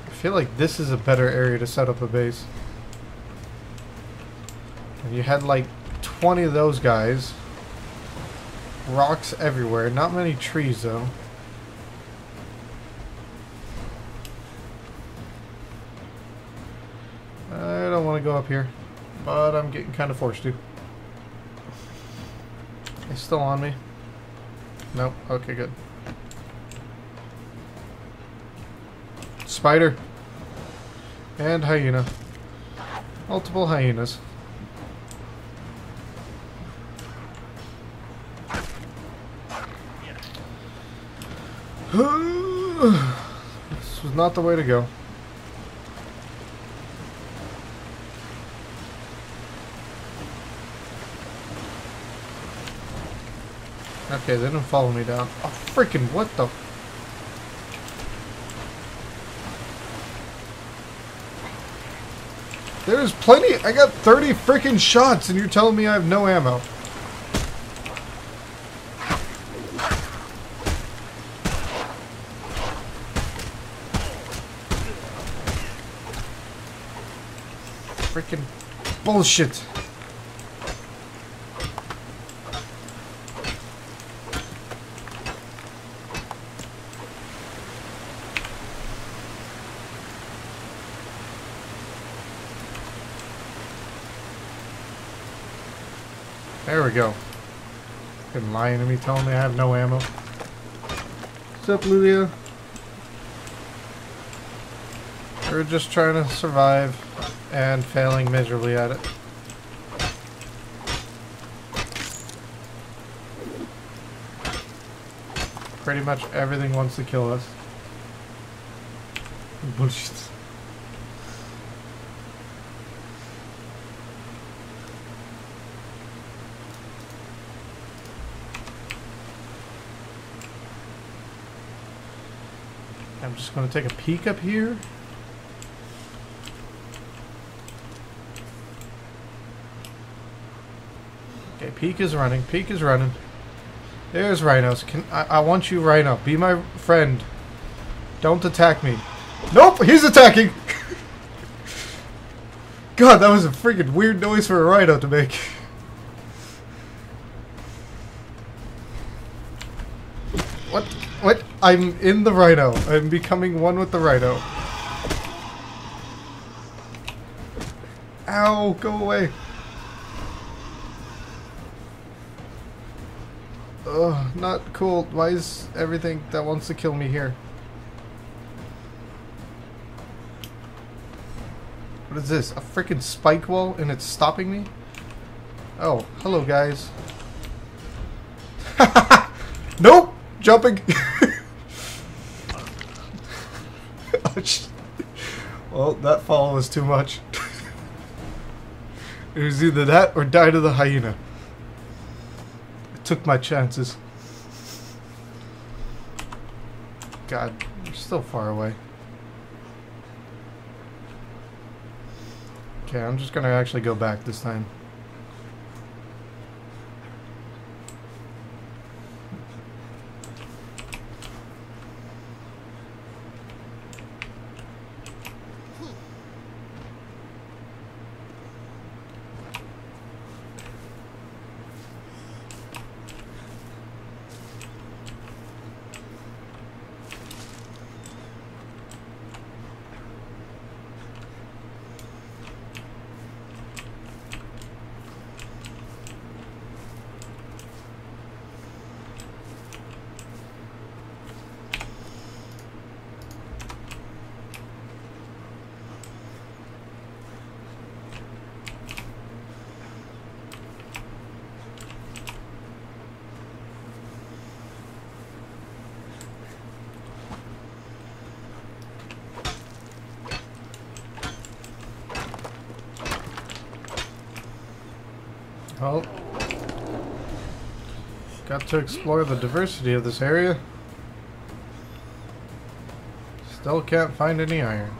I feel like this is a better area to set up a base. And you had like 20 of those guys. Rocks everywhere. Not many trees though. I don't want to go up here. But I'm getting kind of forced to. It's still on me. Nope. Okay, good. Spider. And hyena. Multiple hyenas. <sighs> this was not the way to go. Okay, they didn't follow me down. Oh, freaking what the... There's plenty... I got 30 freaking shots and you're telling me I have no ammo. Freaking bullshit. Enemy telling me I have no ammo. What's up, Lulia? We're just trying to survive and failing miserably at it. Pretty much everything wants to kill us. Bullshit. <laughs> Just gonna take a peek up here. Okay, peak is running. Peak is running. There's rhinos. Can I, I want you, rhino. Be my friend. Don't attack me. Nope, he's attacking. <laughs> God, that was a freaking weird noise for a rhino to make. <laughs> I'm in the rhino. I'm becoming one with the rhino. Ow, go away. Ugh, not cool. Why is everything that wants to kill me here? What is this? A freaking spike wall and it's stopping me? Oh, hello guys. <laughs> nope! Jumping! <laughs> Oh, sh- well, that fall was too much. <laughs> it was either that or die to the hyena. I took my chances. God, you're still far away. Okay, I'm just gonna actually go back this time. Well, got to explore the diversity of this area. Still can't find any iron.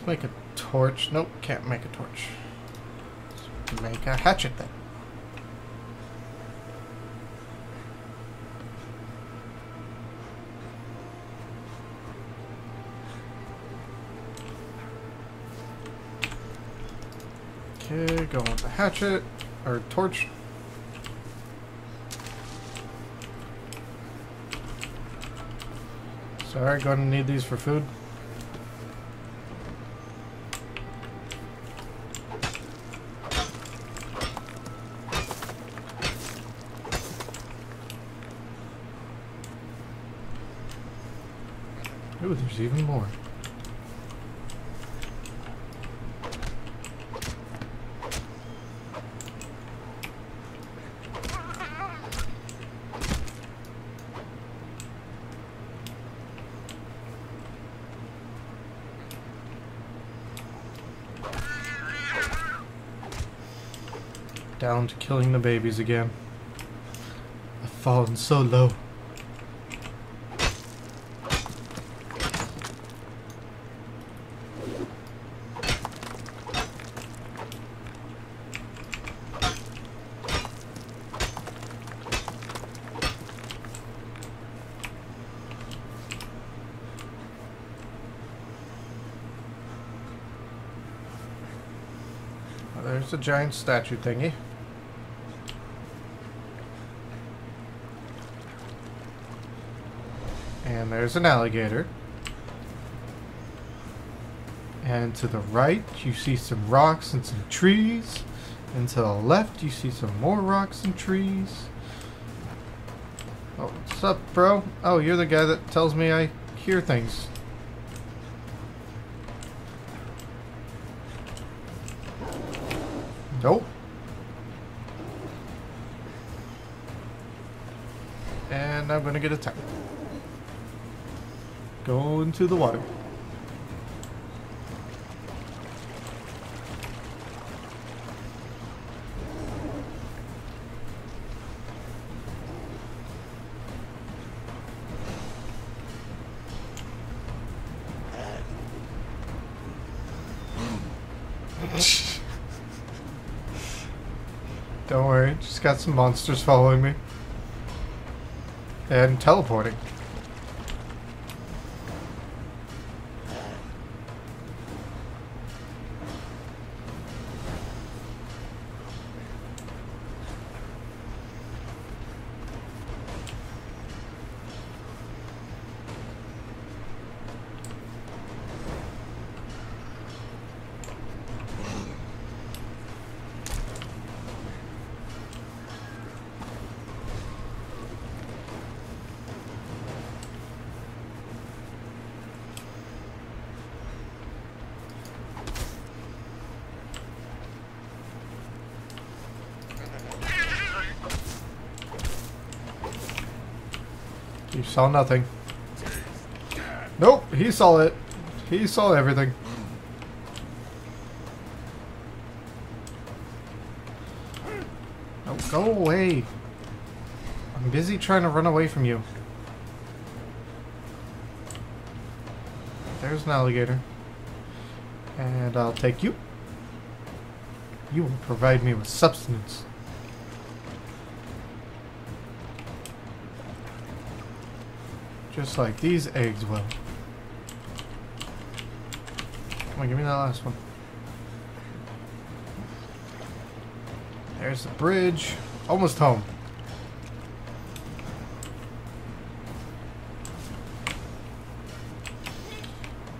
Let's make a torch. Nope, can't make a torch. Let's make a hatchet then. Okay, go with the hatchet or torch. Sorry, gonna need these for food. Ooh, there's even more. Down to killing the babies again. I've fallen so low. Giant statue thingy. And there's an alligator. And to the right, you see some rocks and some trees. And to the left, you see some more rocks and trees. Oh, what's up, bro? Oh, you're the guy that tells me I hear things. Nope. And I'm gonna get attacked. Go into the water. Don't worry, just got some monsters following me. And teleporting. You saw nothing. Nope, he saw it. He saw everything. Oh, go away. I'm busy trying to run away from you. There's an alligator. And I'll take you. You will provide me with substance. Just like these eggs will. Come on, give me that last one. There's the bridge. Almost home.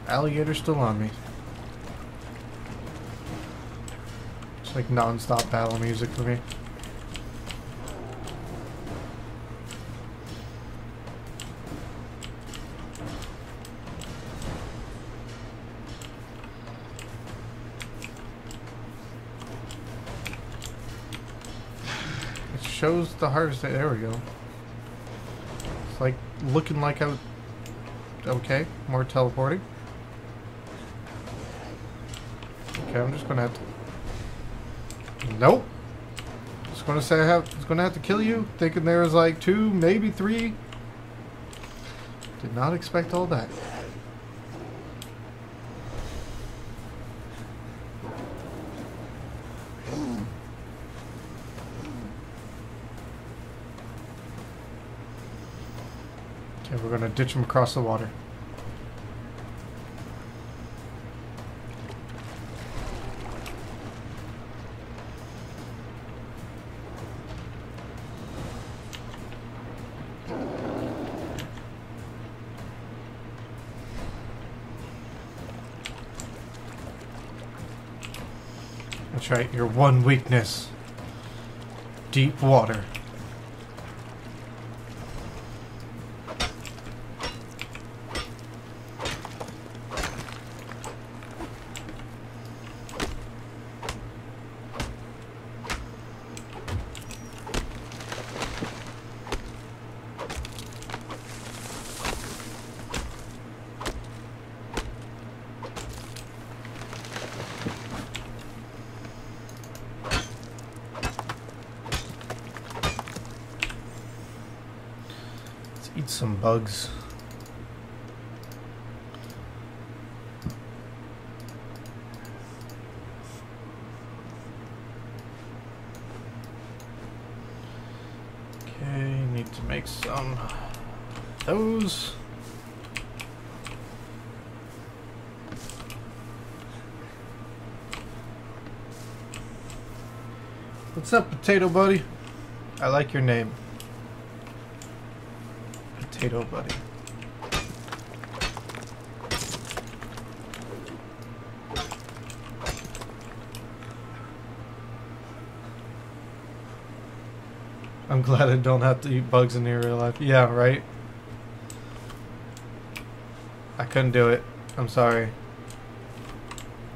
Alligator still on me. It's like non-stop battle music for me. Shows the harvest. There we go. It's like looking like I would. Okay, more teleporting. Okay, I'm just gonna have to. Nope. Just gonna say I have. Just gonna have to kill you. Thinking there was like two, maybe three. Did not expect all that. Okay, we're gonna ditch him across the water. That's right, your one weakness. Deep water. Let's eat some bugs. Okay, need to make some of those. What's up, Potato Buddy? I like your name. Potato Buddy. I'm glad I don't have to eat bugs in real life. Yeah, right? I couldn't do it. I'm sorry.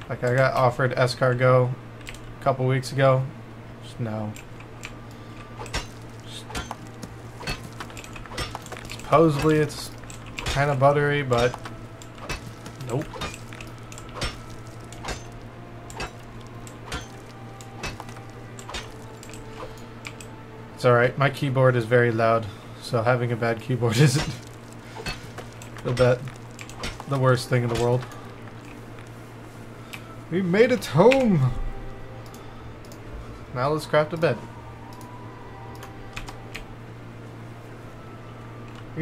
Like, I got offered escargot a couple weeks ago. Just no. Supposedly it's kind of buttery, but nope. It's alright. My keyboard is very loud, so having a bad keyboard <laughs> isn't the the worst thing in the world. We made it home! Now let's craft a bed.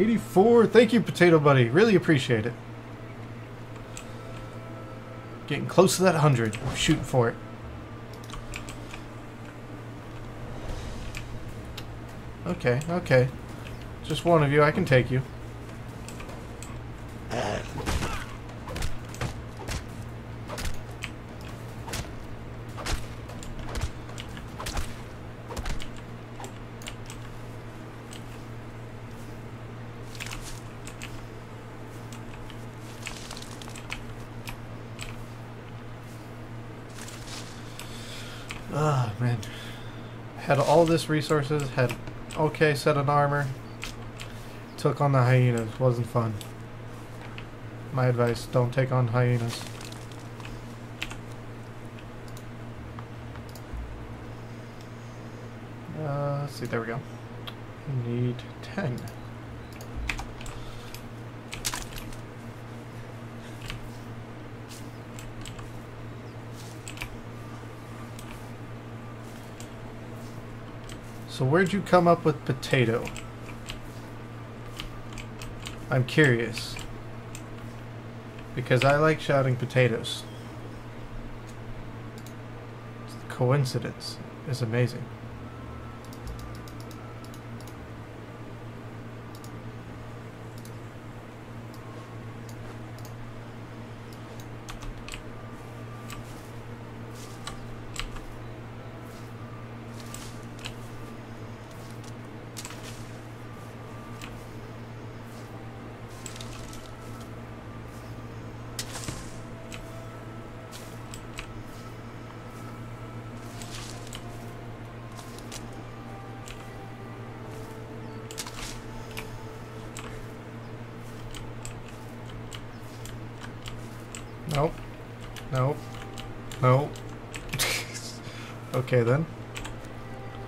84. Thank you, Potato Buddy. Really appreciate it. Getting close to that 100. I'm shooting for it. Okay, okay. Just one of you. I can take you. Ah, man. Resources, had okay set of armor. Took on the hyenas. Wasn't fun. My advice, don't take on hyenas. Uh, let's see, there we go. Need 10. So where'd you come up with potato? I'm curious. Because I like shouting potatoes. The coincidence is amazing. Nope. Nope. Nope. Okay then.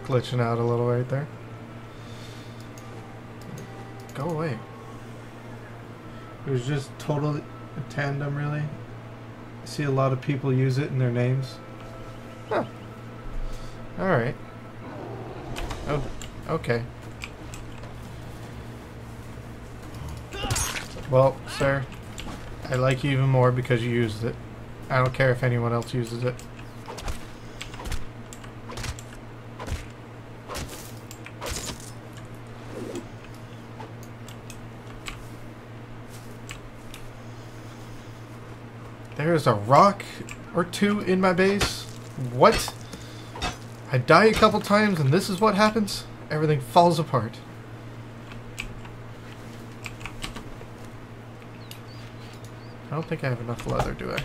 Glitching out a little right there. Go away. It was just totally a tandem, really. I see a lot of people use it in their names. Huh. Alright. Oh, okay. Well, sir, I like you even more because you used it. I don't care if anyone else uses it. There's a rock or two in my base? What? I die a couple times and this is what happens? Everything falls apart. I don't think I have enough leather, do I?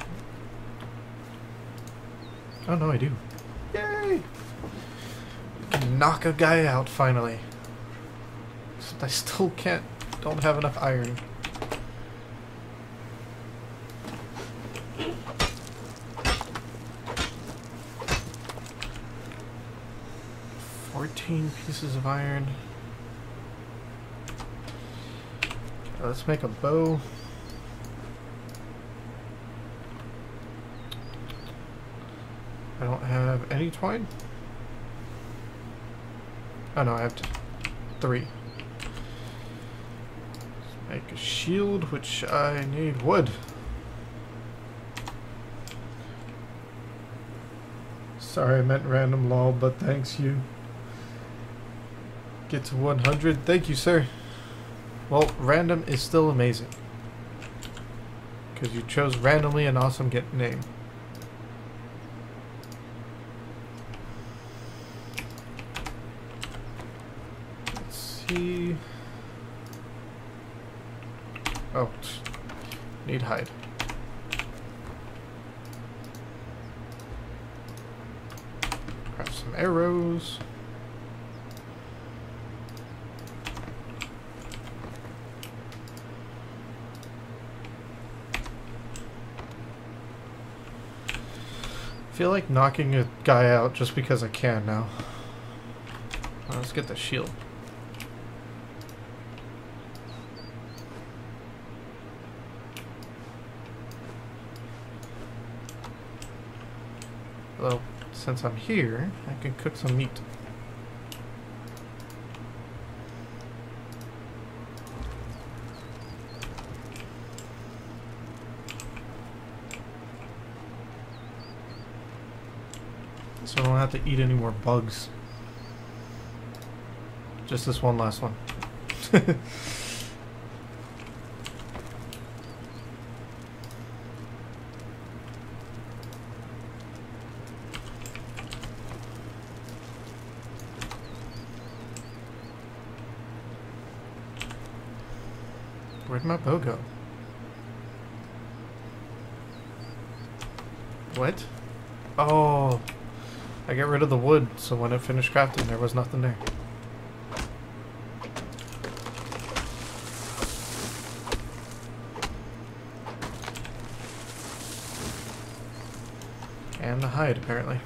Oh no, I do. Yay! Can knock a guy out finally. Except I still can't. Don't have enough iron. Fourteen pieces of iron. Uh, let's make a bow. I don't have any twine. Oh no, I have three. Let's make a shield, which I need wood. Sorry, I meant random lol, but thanks you. Get to 100. Thank you, sir. Well, random is still amazing. Because you chose randomly an awesome get name. Let's see. Oh, need hide. Grab some arrows. feel like knocking a guy out just because I can now. Let's get the shield. Well, since I'm here, I can cook some meat. Don't to eat any more bugs. Just this one last one. <laughs> Where'd my bow go? What? Oh, I get rid of the wood, so when it finished crafting, there was nothing there. And the hide, apparently.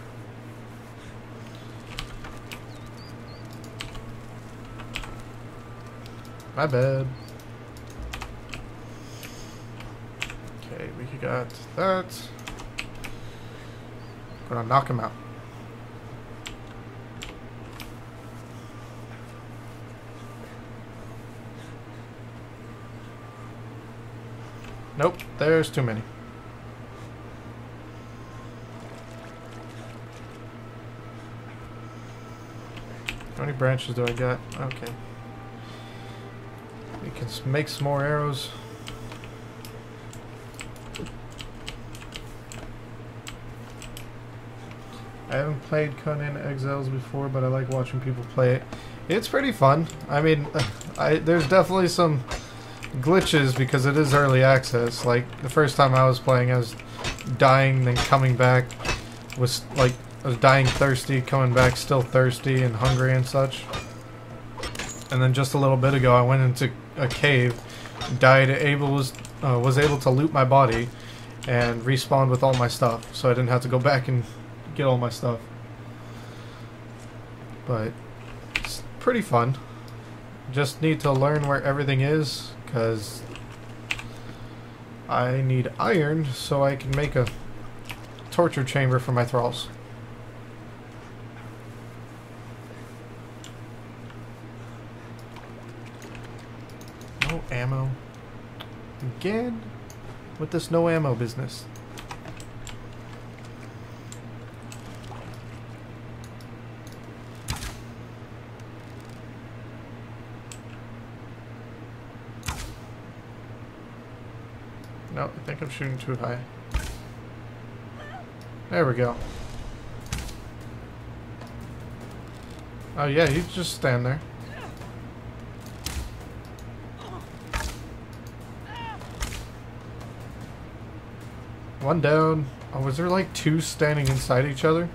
My bad. Okay, we got that. Gonna knock him out. Nope, there's too many. How many branches do I got? Okay. We can make some more arrows. I haven't played Conan Exiles before, but I like watching people play it. It's pretty fun. I mean, <laughs> I there's definitely some glitches because it is early access. Like the first time I was playing, I was dying, then coming back was like I was dying thirsty, coming back still thirsty and hungry and such. And then just a little bit ago, I went into a cave, died, able was uh, was able to loot my body, and respawned with all my stuff, so I didn't have to go back and get all my stuff. But it's pretty fun. Just need to learn where everything is, because I need iron so I can make a torture chamber for my thralls. No ammo. Again? With this no ammo business. No, I think I'm shooting too high. There we go. Oh yeah, you just stand there. One down. Oh, was there like two standing inside each other?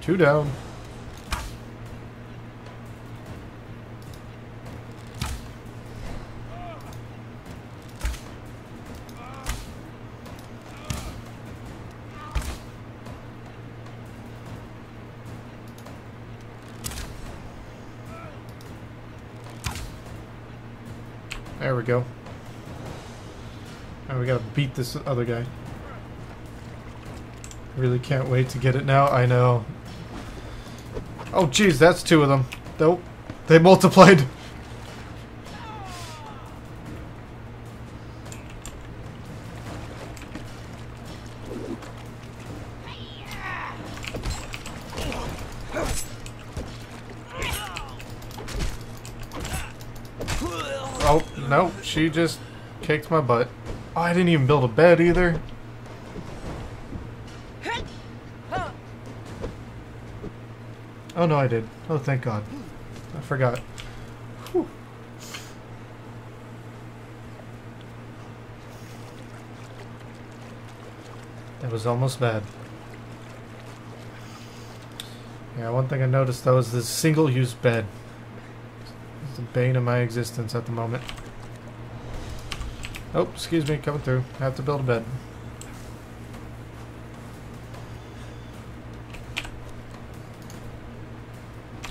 Two down. beat this other guy. Really can't wait to get it now. I know. Oh, jeez, that's two of them. Nope. They multiplied. Oh, no, she just kicked my butt. Oh, I didn't even build a bed either. Oh no, I did. Oh, thank God. I forgot. Whew. That was almost bad. Yeah, one thing I noticed though is this single-use bed. It's the bane of my existence at the moment. Oh, excuse me, coming through. I have to build a bed.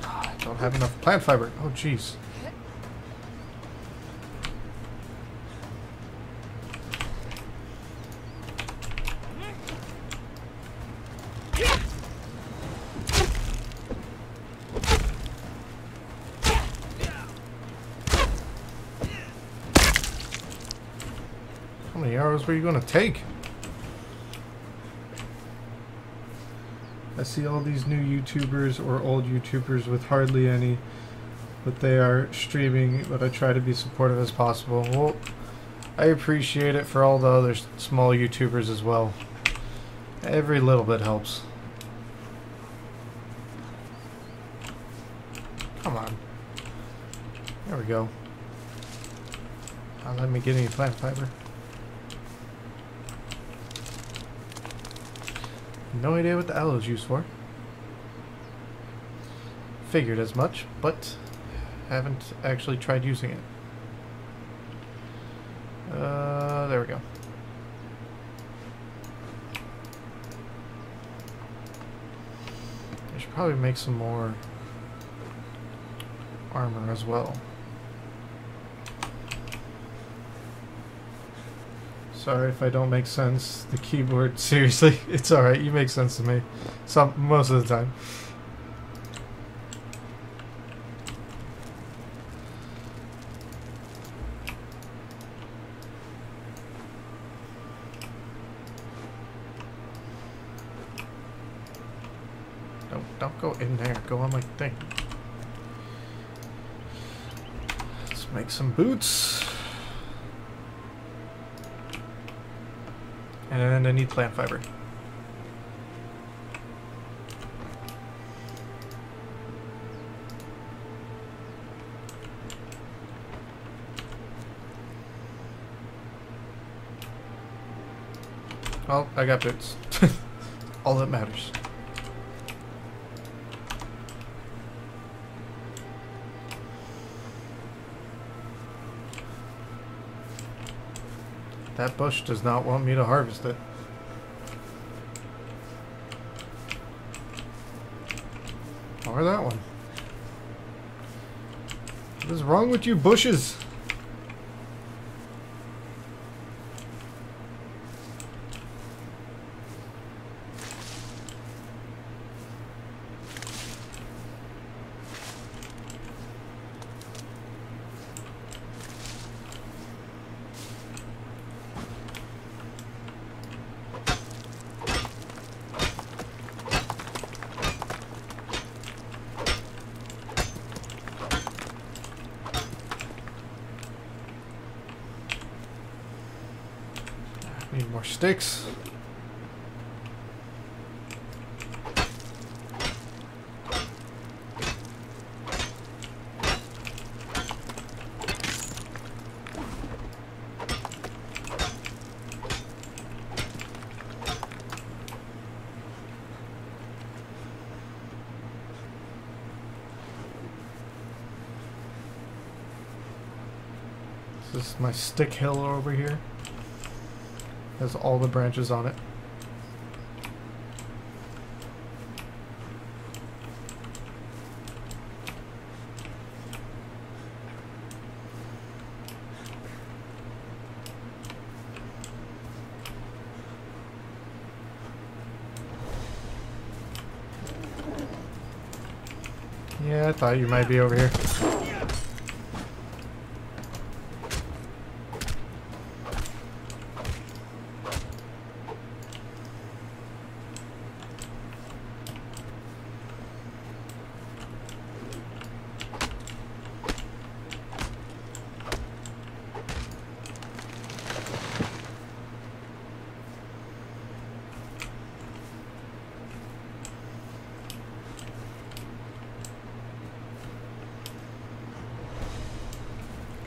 Ah, I don't have enough plant fiber. Oh, jeez. How many arrows were you going to take? I see all these new YouTubers or old YouTubers with hardly any, but they are streaming, but I try to be supportive as possible. Well, I appreciate it for all the other small YouTubers as well. Every little bit helps. Come on. There we go. Now let me get any plant fiber. No idea what the aloe's used for. Figured as much, but haven't actually tried using it. Uh, there we go. I should probably make some more armor as well. Sorry if I don't make sense. The keyboard, <laughs> seriously, it's alright. You make sense to me. Some most of the time. Don't don't go in there. Go on my thing. Let's make some boots. I need plant fiber. Well, I got boots. <laughs> All that matters. That bush does not want me to harvest it. Or that one. What is wrong with you bushes? Need more sticks. This is my stick hill over here. Has all the branches on it. Yeah, I thought you might be over here.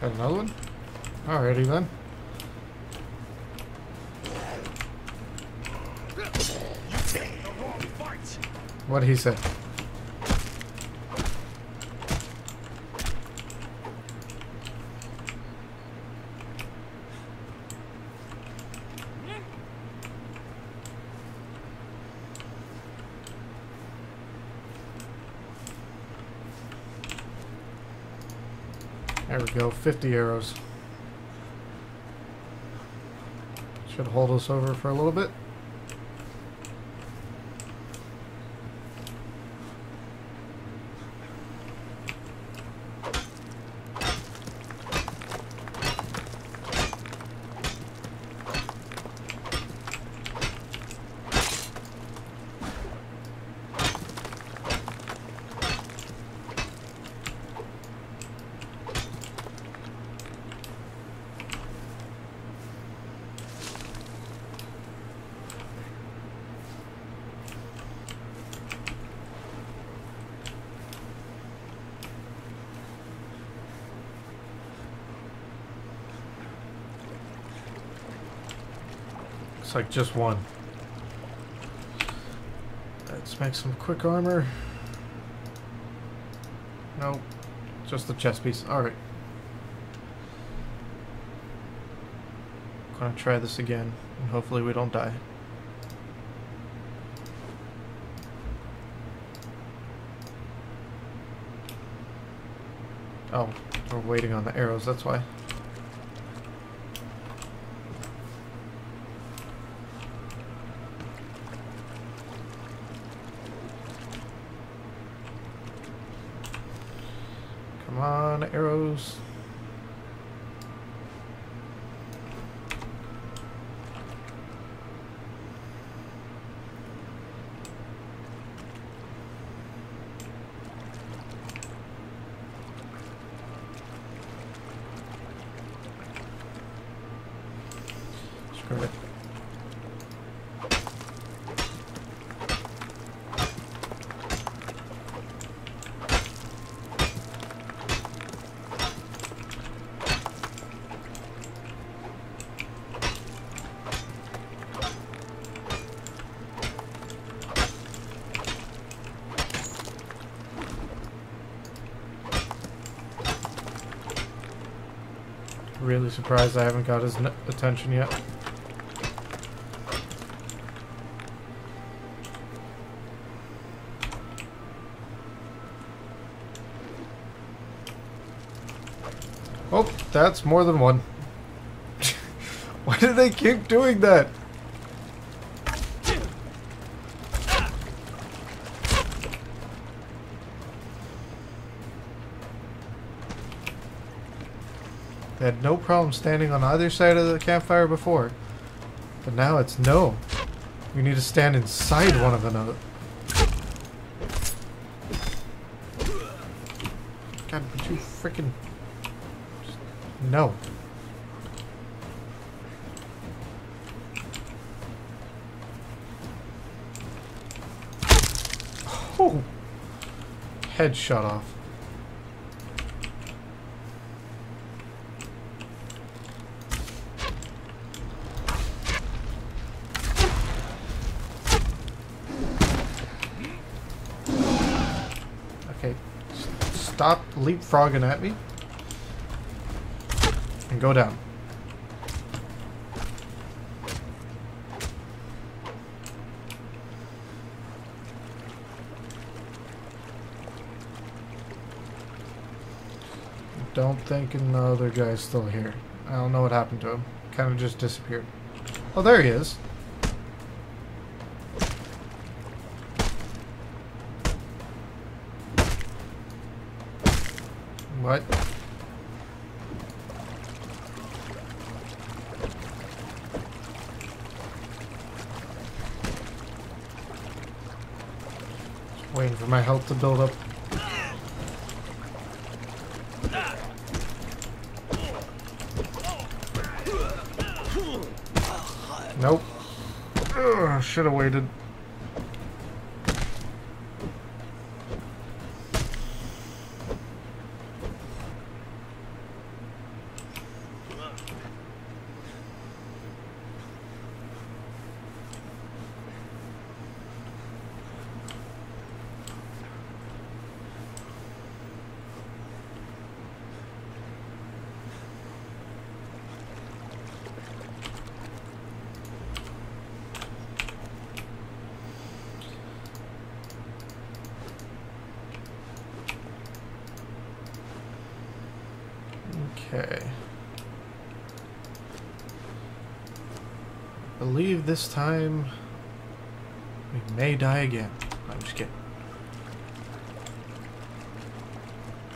Got another one? Alrighty then. You take the wrong fight. What he said. There we go, 50 arrows. Should hold us over for a little bit. Looks like just one. Let's make some quick armor. Nope. Just the chest piece. Alright. Gonna try this again, and hopefully we don't die. Oh, we're waiting on the arrows, that's why. Come on, arrows. Screw it. Really surprised I haven't got his attention yet. Oh, that's more than one. <laughs> Why do they keep doing that? They had no problem standing on either side of the campfire before. But now it's no. We need to stand inside one of another. God, would you freaking... No. Oh! Head shot off. Okay. S- Stop leapfrogging at me. And go down. Don't think another guy's still here. I don't know what happened to him. Kind of just disappeared. Oh, there he is. What? Just waiting for my health to build up. Nope. Should have waited. Okay. believe this time we may die again. I'm just kidding.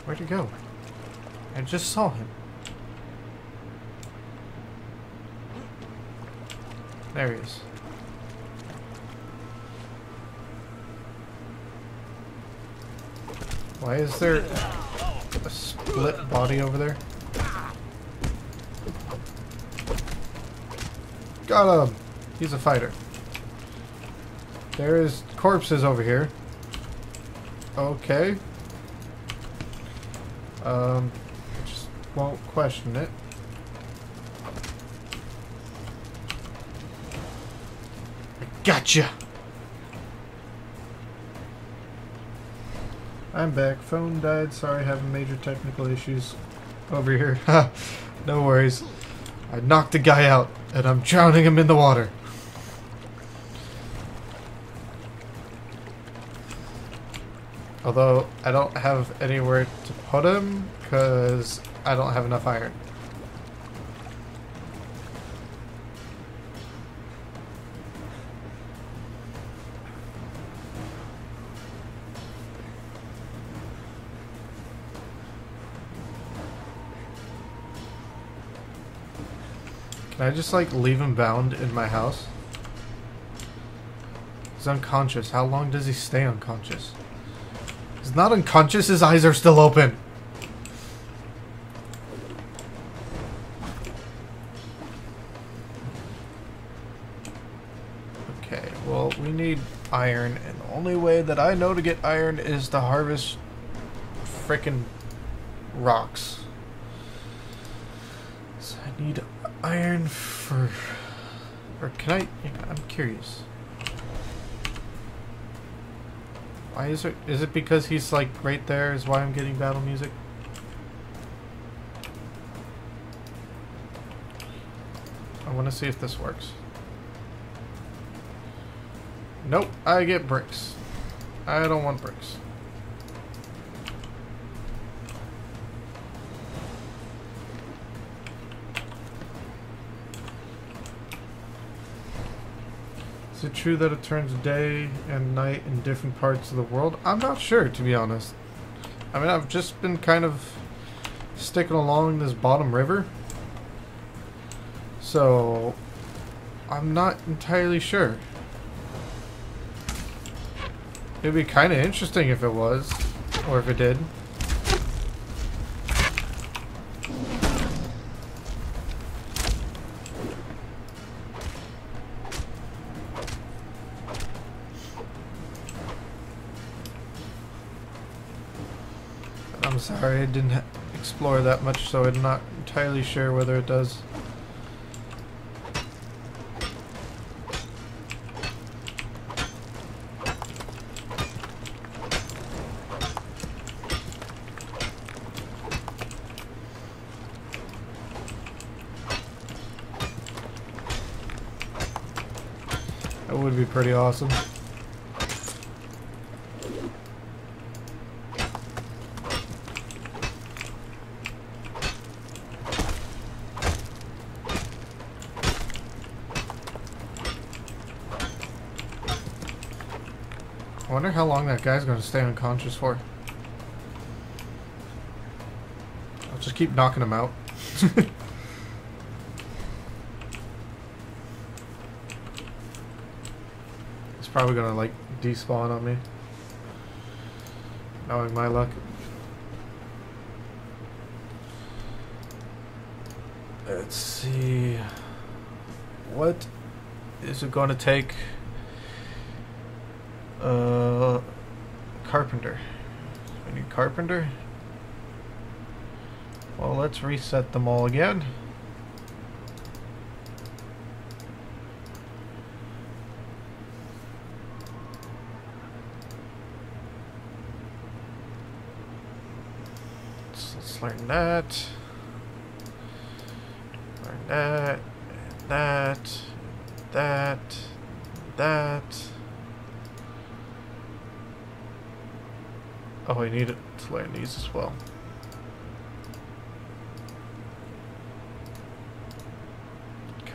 Where'd he go? I just saw him. There he is. Why is there a split body over there? Got him! He's a fighter. There's corpses over here. Okay. Um, just won't question it. I gotcha! I'm back. Phone died. Sorry, having major technical issues over here. <laughs> no worries. I knocked the guy out, and I'm drowning him in the water. Although, I don't have anywhere to put him, because I don't have enough iron. Can I just like leave him bound in my house? He's unconscious. How long does he stay unconscious? Not unconscious, his eyes are still open. Okay, well, we need iron, and the only way that I know to get iron is to harvest frickin' rocks. So I need iron for... Or can I... I'm curious. Why is it... Is it because he's like right there is why I'm getting battle music? I want to see if this works. Nope, I get bricks. I don't want bricks. True that it turns day and night in different parts of the world? I'm not sure, to be honest. I mean, I've just been kind of sticking along this bottom river. So, I'm not entirely sure. It'd be kind of interesting if it was, or if it did. Didn't explore that much, so I'm not entirely sure whether it does. That would be pretty awesome. Guy's to stay unconscious for. I'll just keep knocking him out. <laughs> He's probably to like despawn on me. Knowing my luck. Let's see. What is it to take? Uh, carpenter. We need carpenter. Well, let's reset them all again. So let's learn that. Learn that. That. That. That. Oh, I need to learn these as well.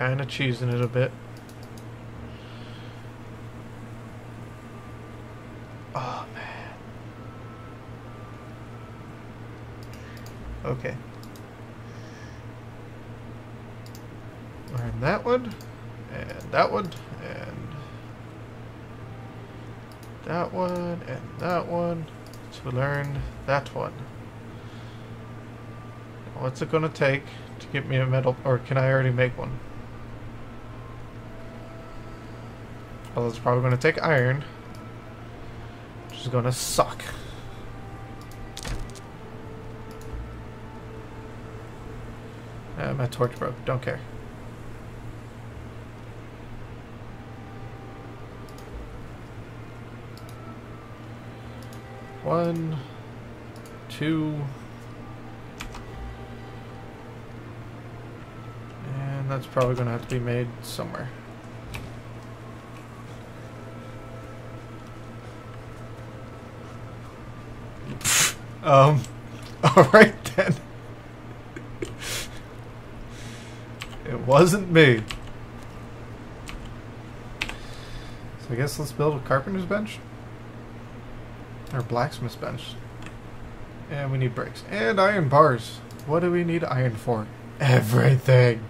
Kind of cheesing it a bit. Oh man. Okay. Learn that one, and that one, and that one, and that one to learn that one. What's it gonna take to get me a metal, or can I already make one? It's probably gonna take iron, which is gonna suck. Uh, my torch broke. Don't care. One, two, and that's probably going to have to be made somewhere. Um, <laughs> alright then. it wasn't me. So I guess let's build a carpenter's bench. Or blacksmith's bench. And we need bricks. And iron bars. What do we need iron for? Everything.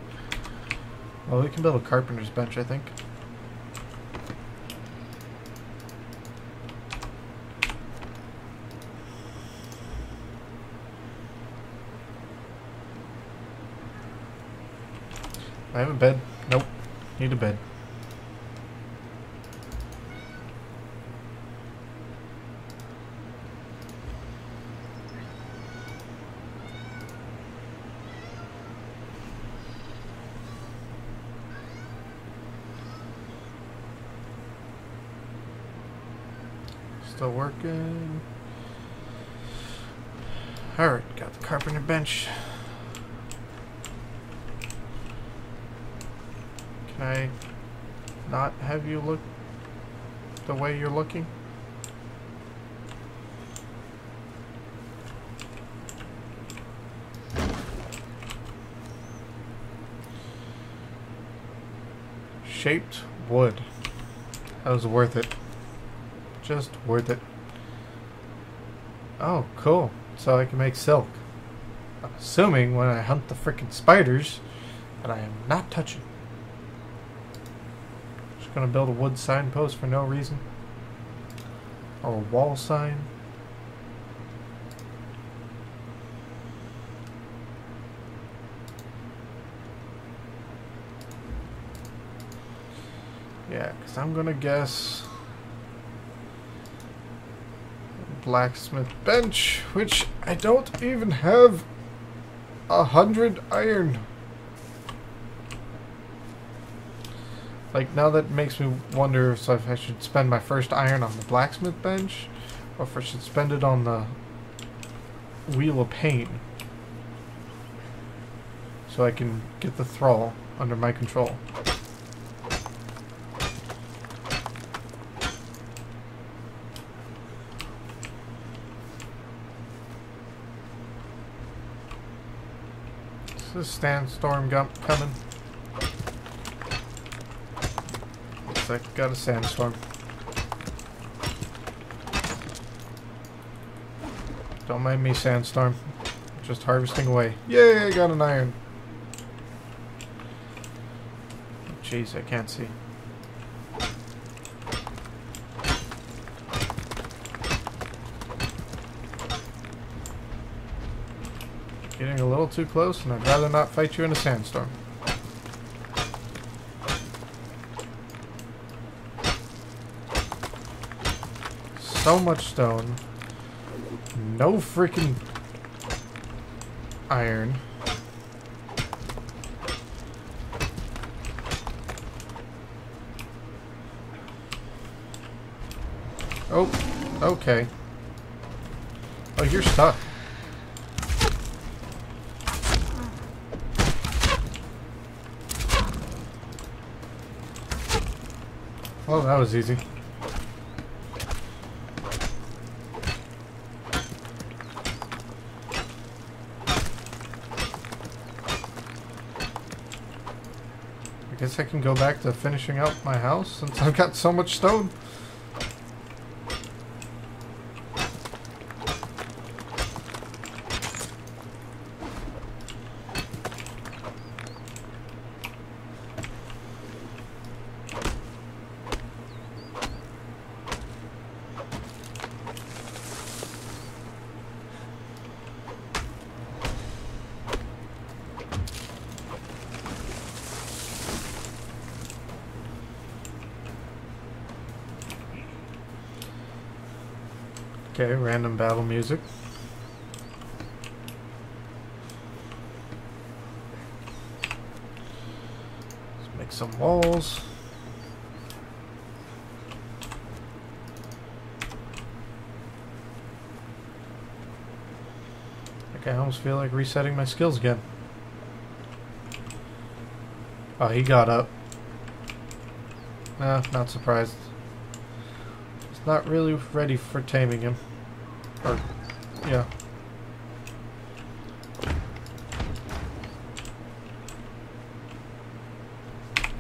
Well, we can build a carpenter's bench, I think. I have a bed. Nope. Need a bed. Still working. Alright, got the carpenter bench. Can I not have you look the way you're looking? Shaped wood. That was worth it. Just worth it. Oh, cool. So I can make silk. I'm assuming when I hunt the freaking spiders that I am not touching. Just gonna build a wood signpost for no reason. Or a wall sign. Yeah, because I'm gonna guess blacksmith bench, which I don't even have a hundred iron. Like now that makes me wonder if I should spend my first iron on the blacksmith bench, or if I should spend it on the wheel of pain, so I can get the thrall under my control. Is a sandstorm coming? We got a sandstorm. Don't mind me, sandstorm. Just harvesting away. Yay, I got an iron. Jeez, I can't see. Getting a little too close, and I'd rather not fight you in a sandstorm. So much stone. No freaking iron. Oh, okay. Oh, you're stuck. Well, that was easy. guess I can go back to finishing up my house since I've got so much stone. Okay, random battle music. Let's make some walls. I almost feel like resetting my skills again. Oh, he got up. Nah, not surprised. He's not really ready for taming him. Or, yeah.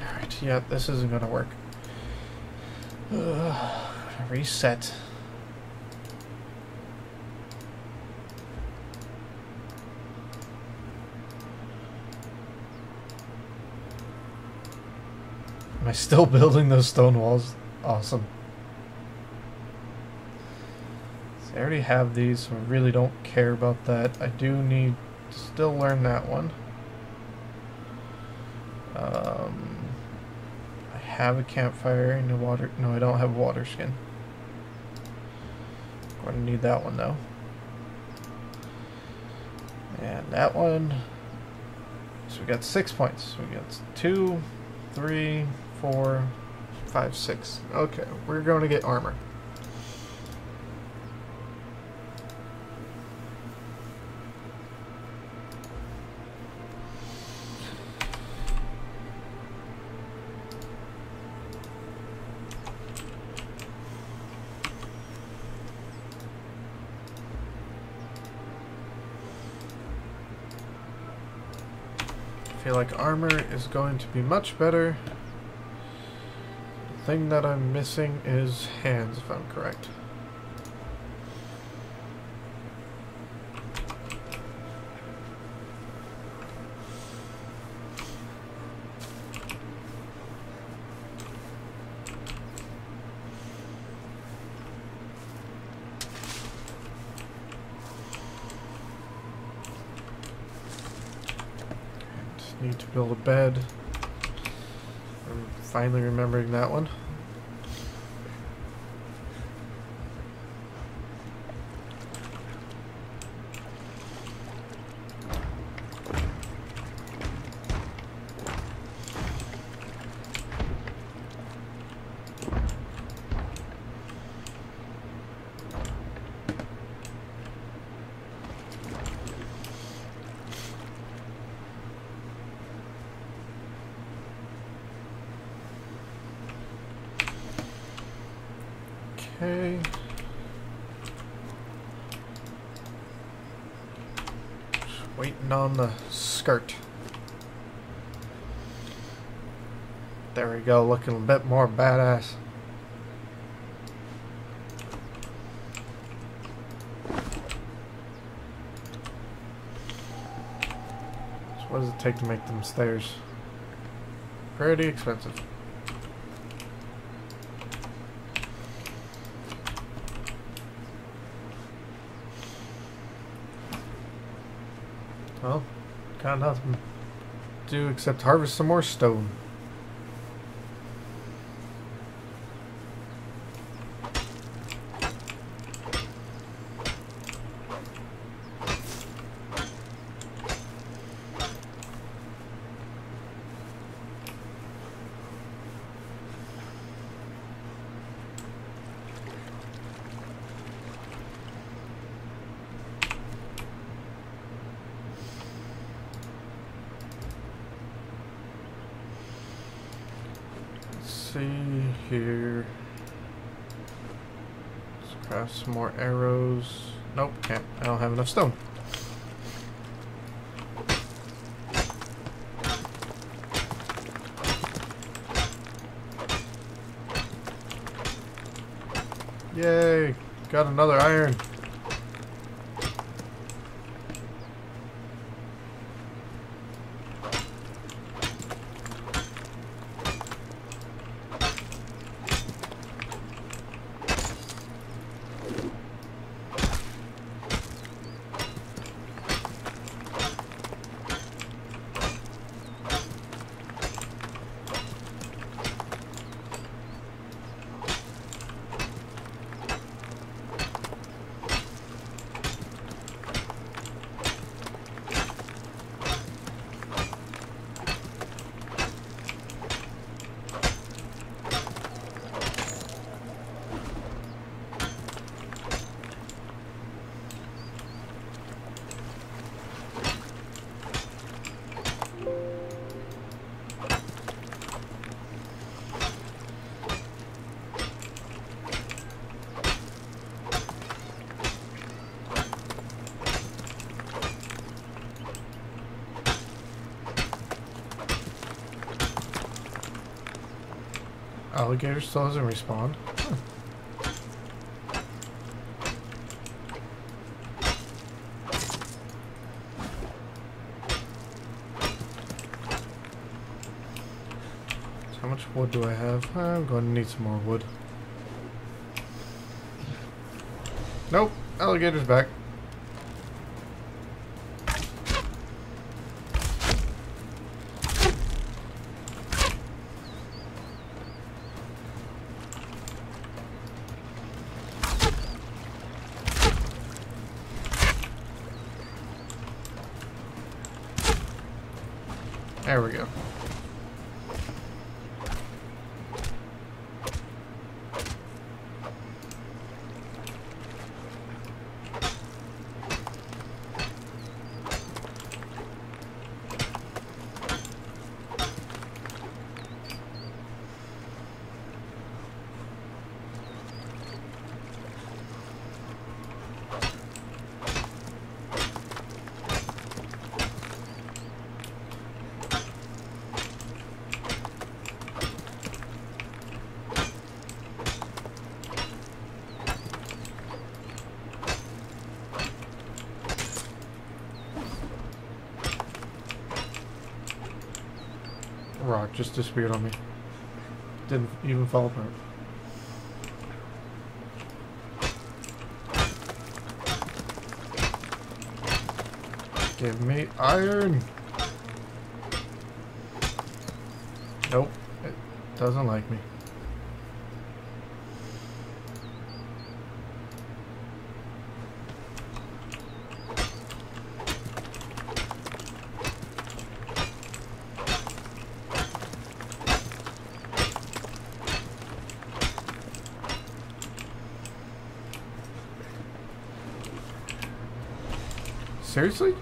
Alright, yeah, this isn't gonna work. Ugh, reset. Am I still <laughs> building those stone walls? Awesome. So I already have these, so I really don't care about that. I do need to still learn that one. Um, I have a campfire and a water. No, I don't have water skin. I'm Going to need that one though. And that one. So we got six points. So We got two, three, four, five, six. Okay, we're going to get armor. Armor is going to be much better. The thing that I'm missing is hands, if I'm correct. And need to build a bed. I'm finally remembering that one. Okay. Just waiting on the skirt. There we go, looking a bit more badass. So what does it take to make them stairs? Pretty expensive. Well, got nothing to do except harvest some more stone. Alligator still doesn't respond. Huh. Hmm. So How much wood do I have? I'm going to need some more wood. Nope, alligator's back. There we go. Rock just disappeared on me. Didn't even fall apart. Give me iron! Nope, it doesn't like me. Seriously?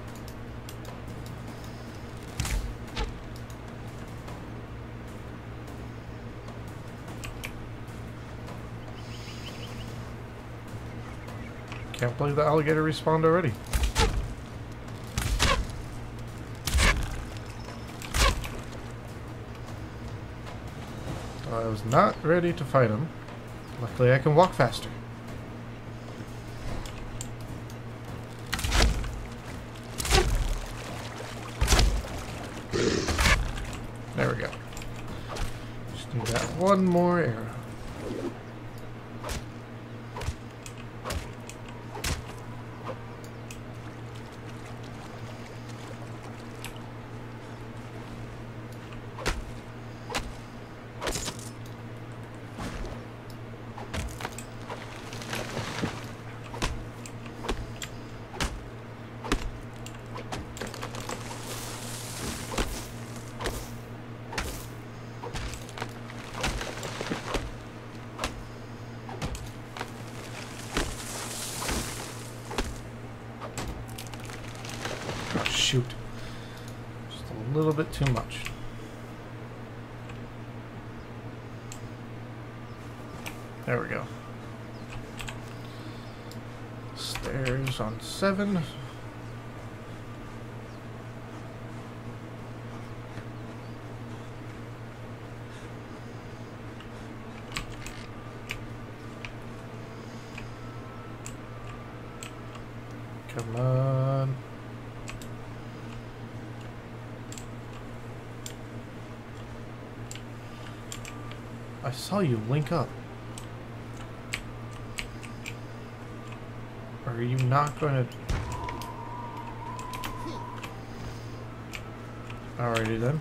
Can't believe the alligator respawned already. I was not ready to fight him. Luckily I can walk faster. There we go. Just need that one more arrow. seven. Come on. I saw you link up. Not going to... Alrighty then.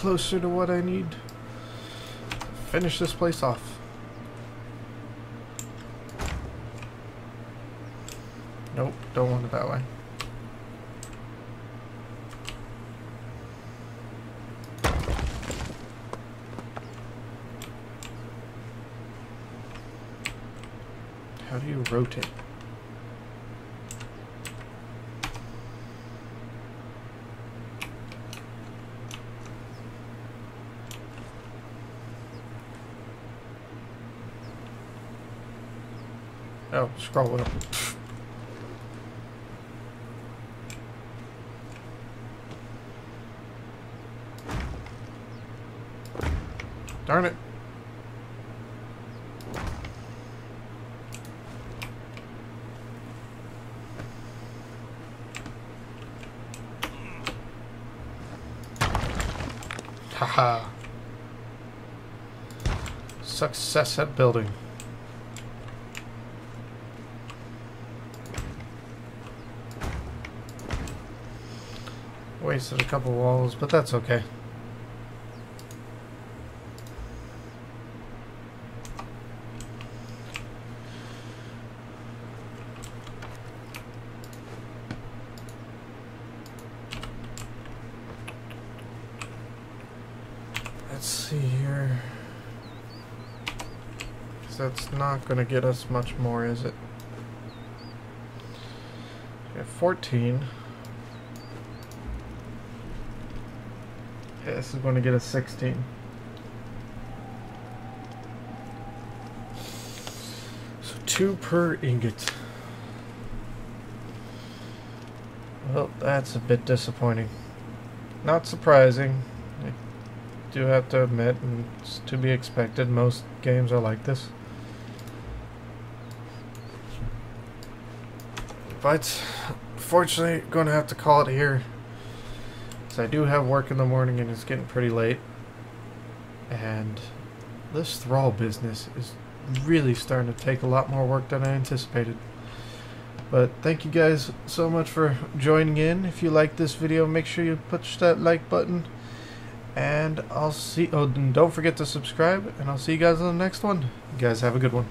Closer to what I need. Finish this place off. Nope, don't want it that way. How do you rotate? Oh, scroll up. Darn it. Haha. Success at building. Wasted a couple walls, but that's okay. Let's see here. 'Cause that's not going to get us much more, is it? We have 14. Yeah, this is going to get a 16. So two per ingot. Well, that's a bit disappointing. Not surprising. I do have to admit, and it's to be expected, most games are like this. But, fortunately, going to have to call it here. I do have work in the morning and it's getting pretty late. And this thrall business is really starting to take a lot more work than I anticipated. But thank you guys so much for joining in. If you like this video, make sure you push that like button. And I'll see. Oh, and don't forget to subscribe. And I'll see you guys on the next one. You guys have a good one.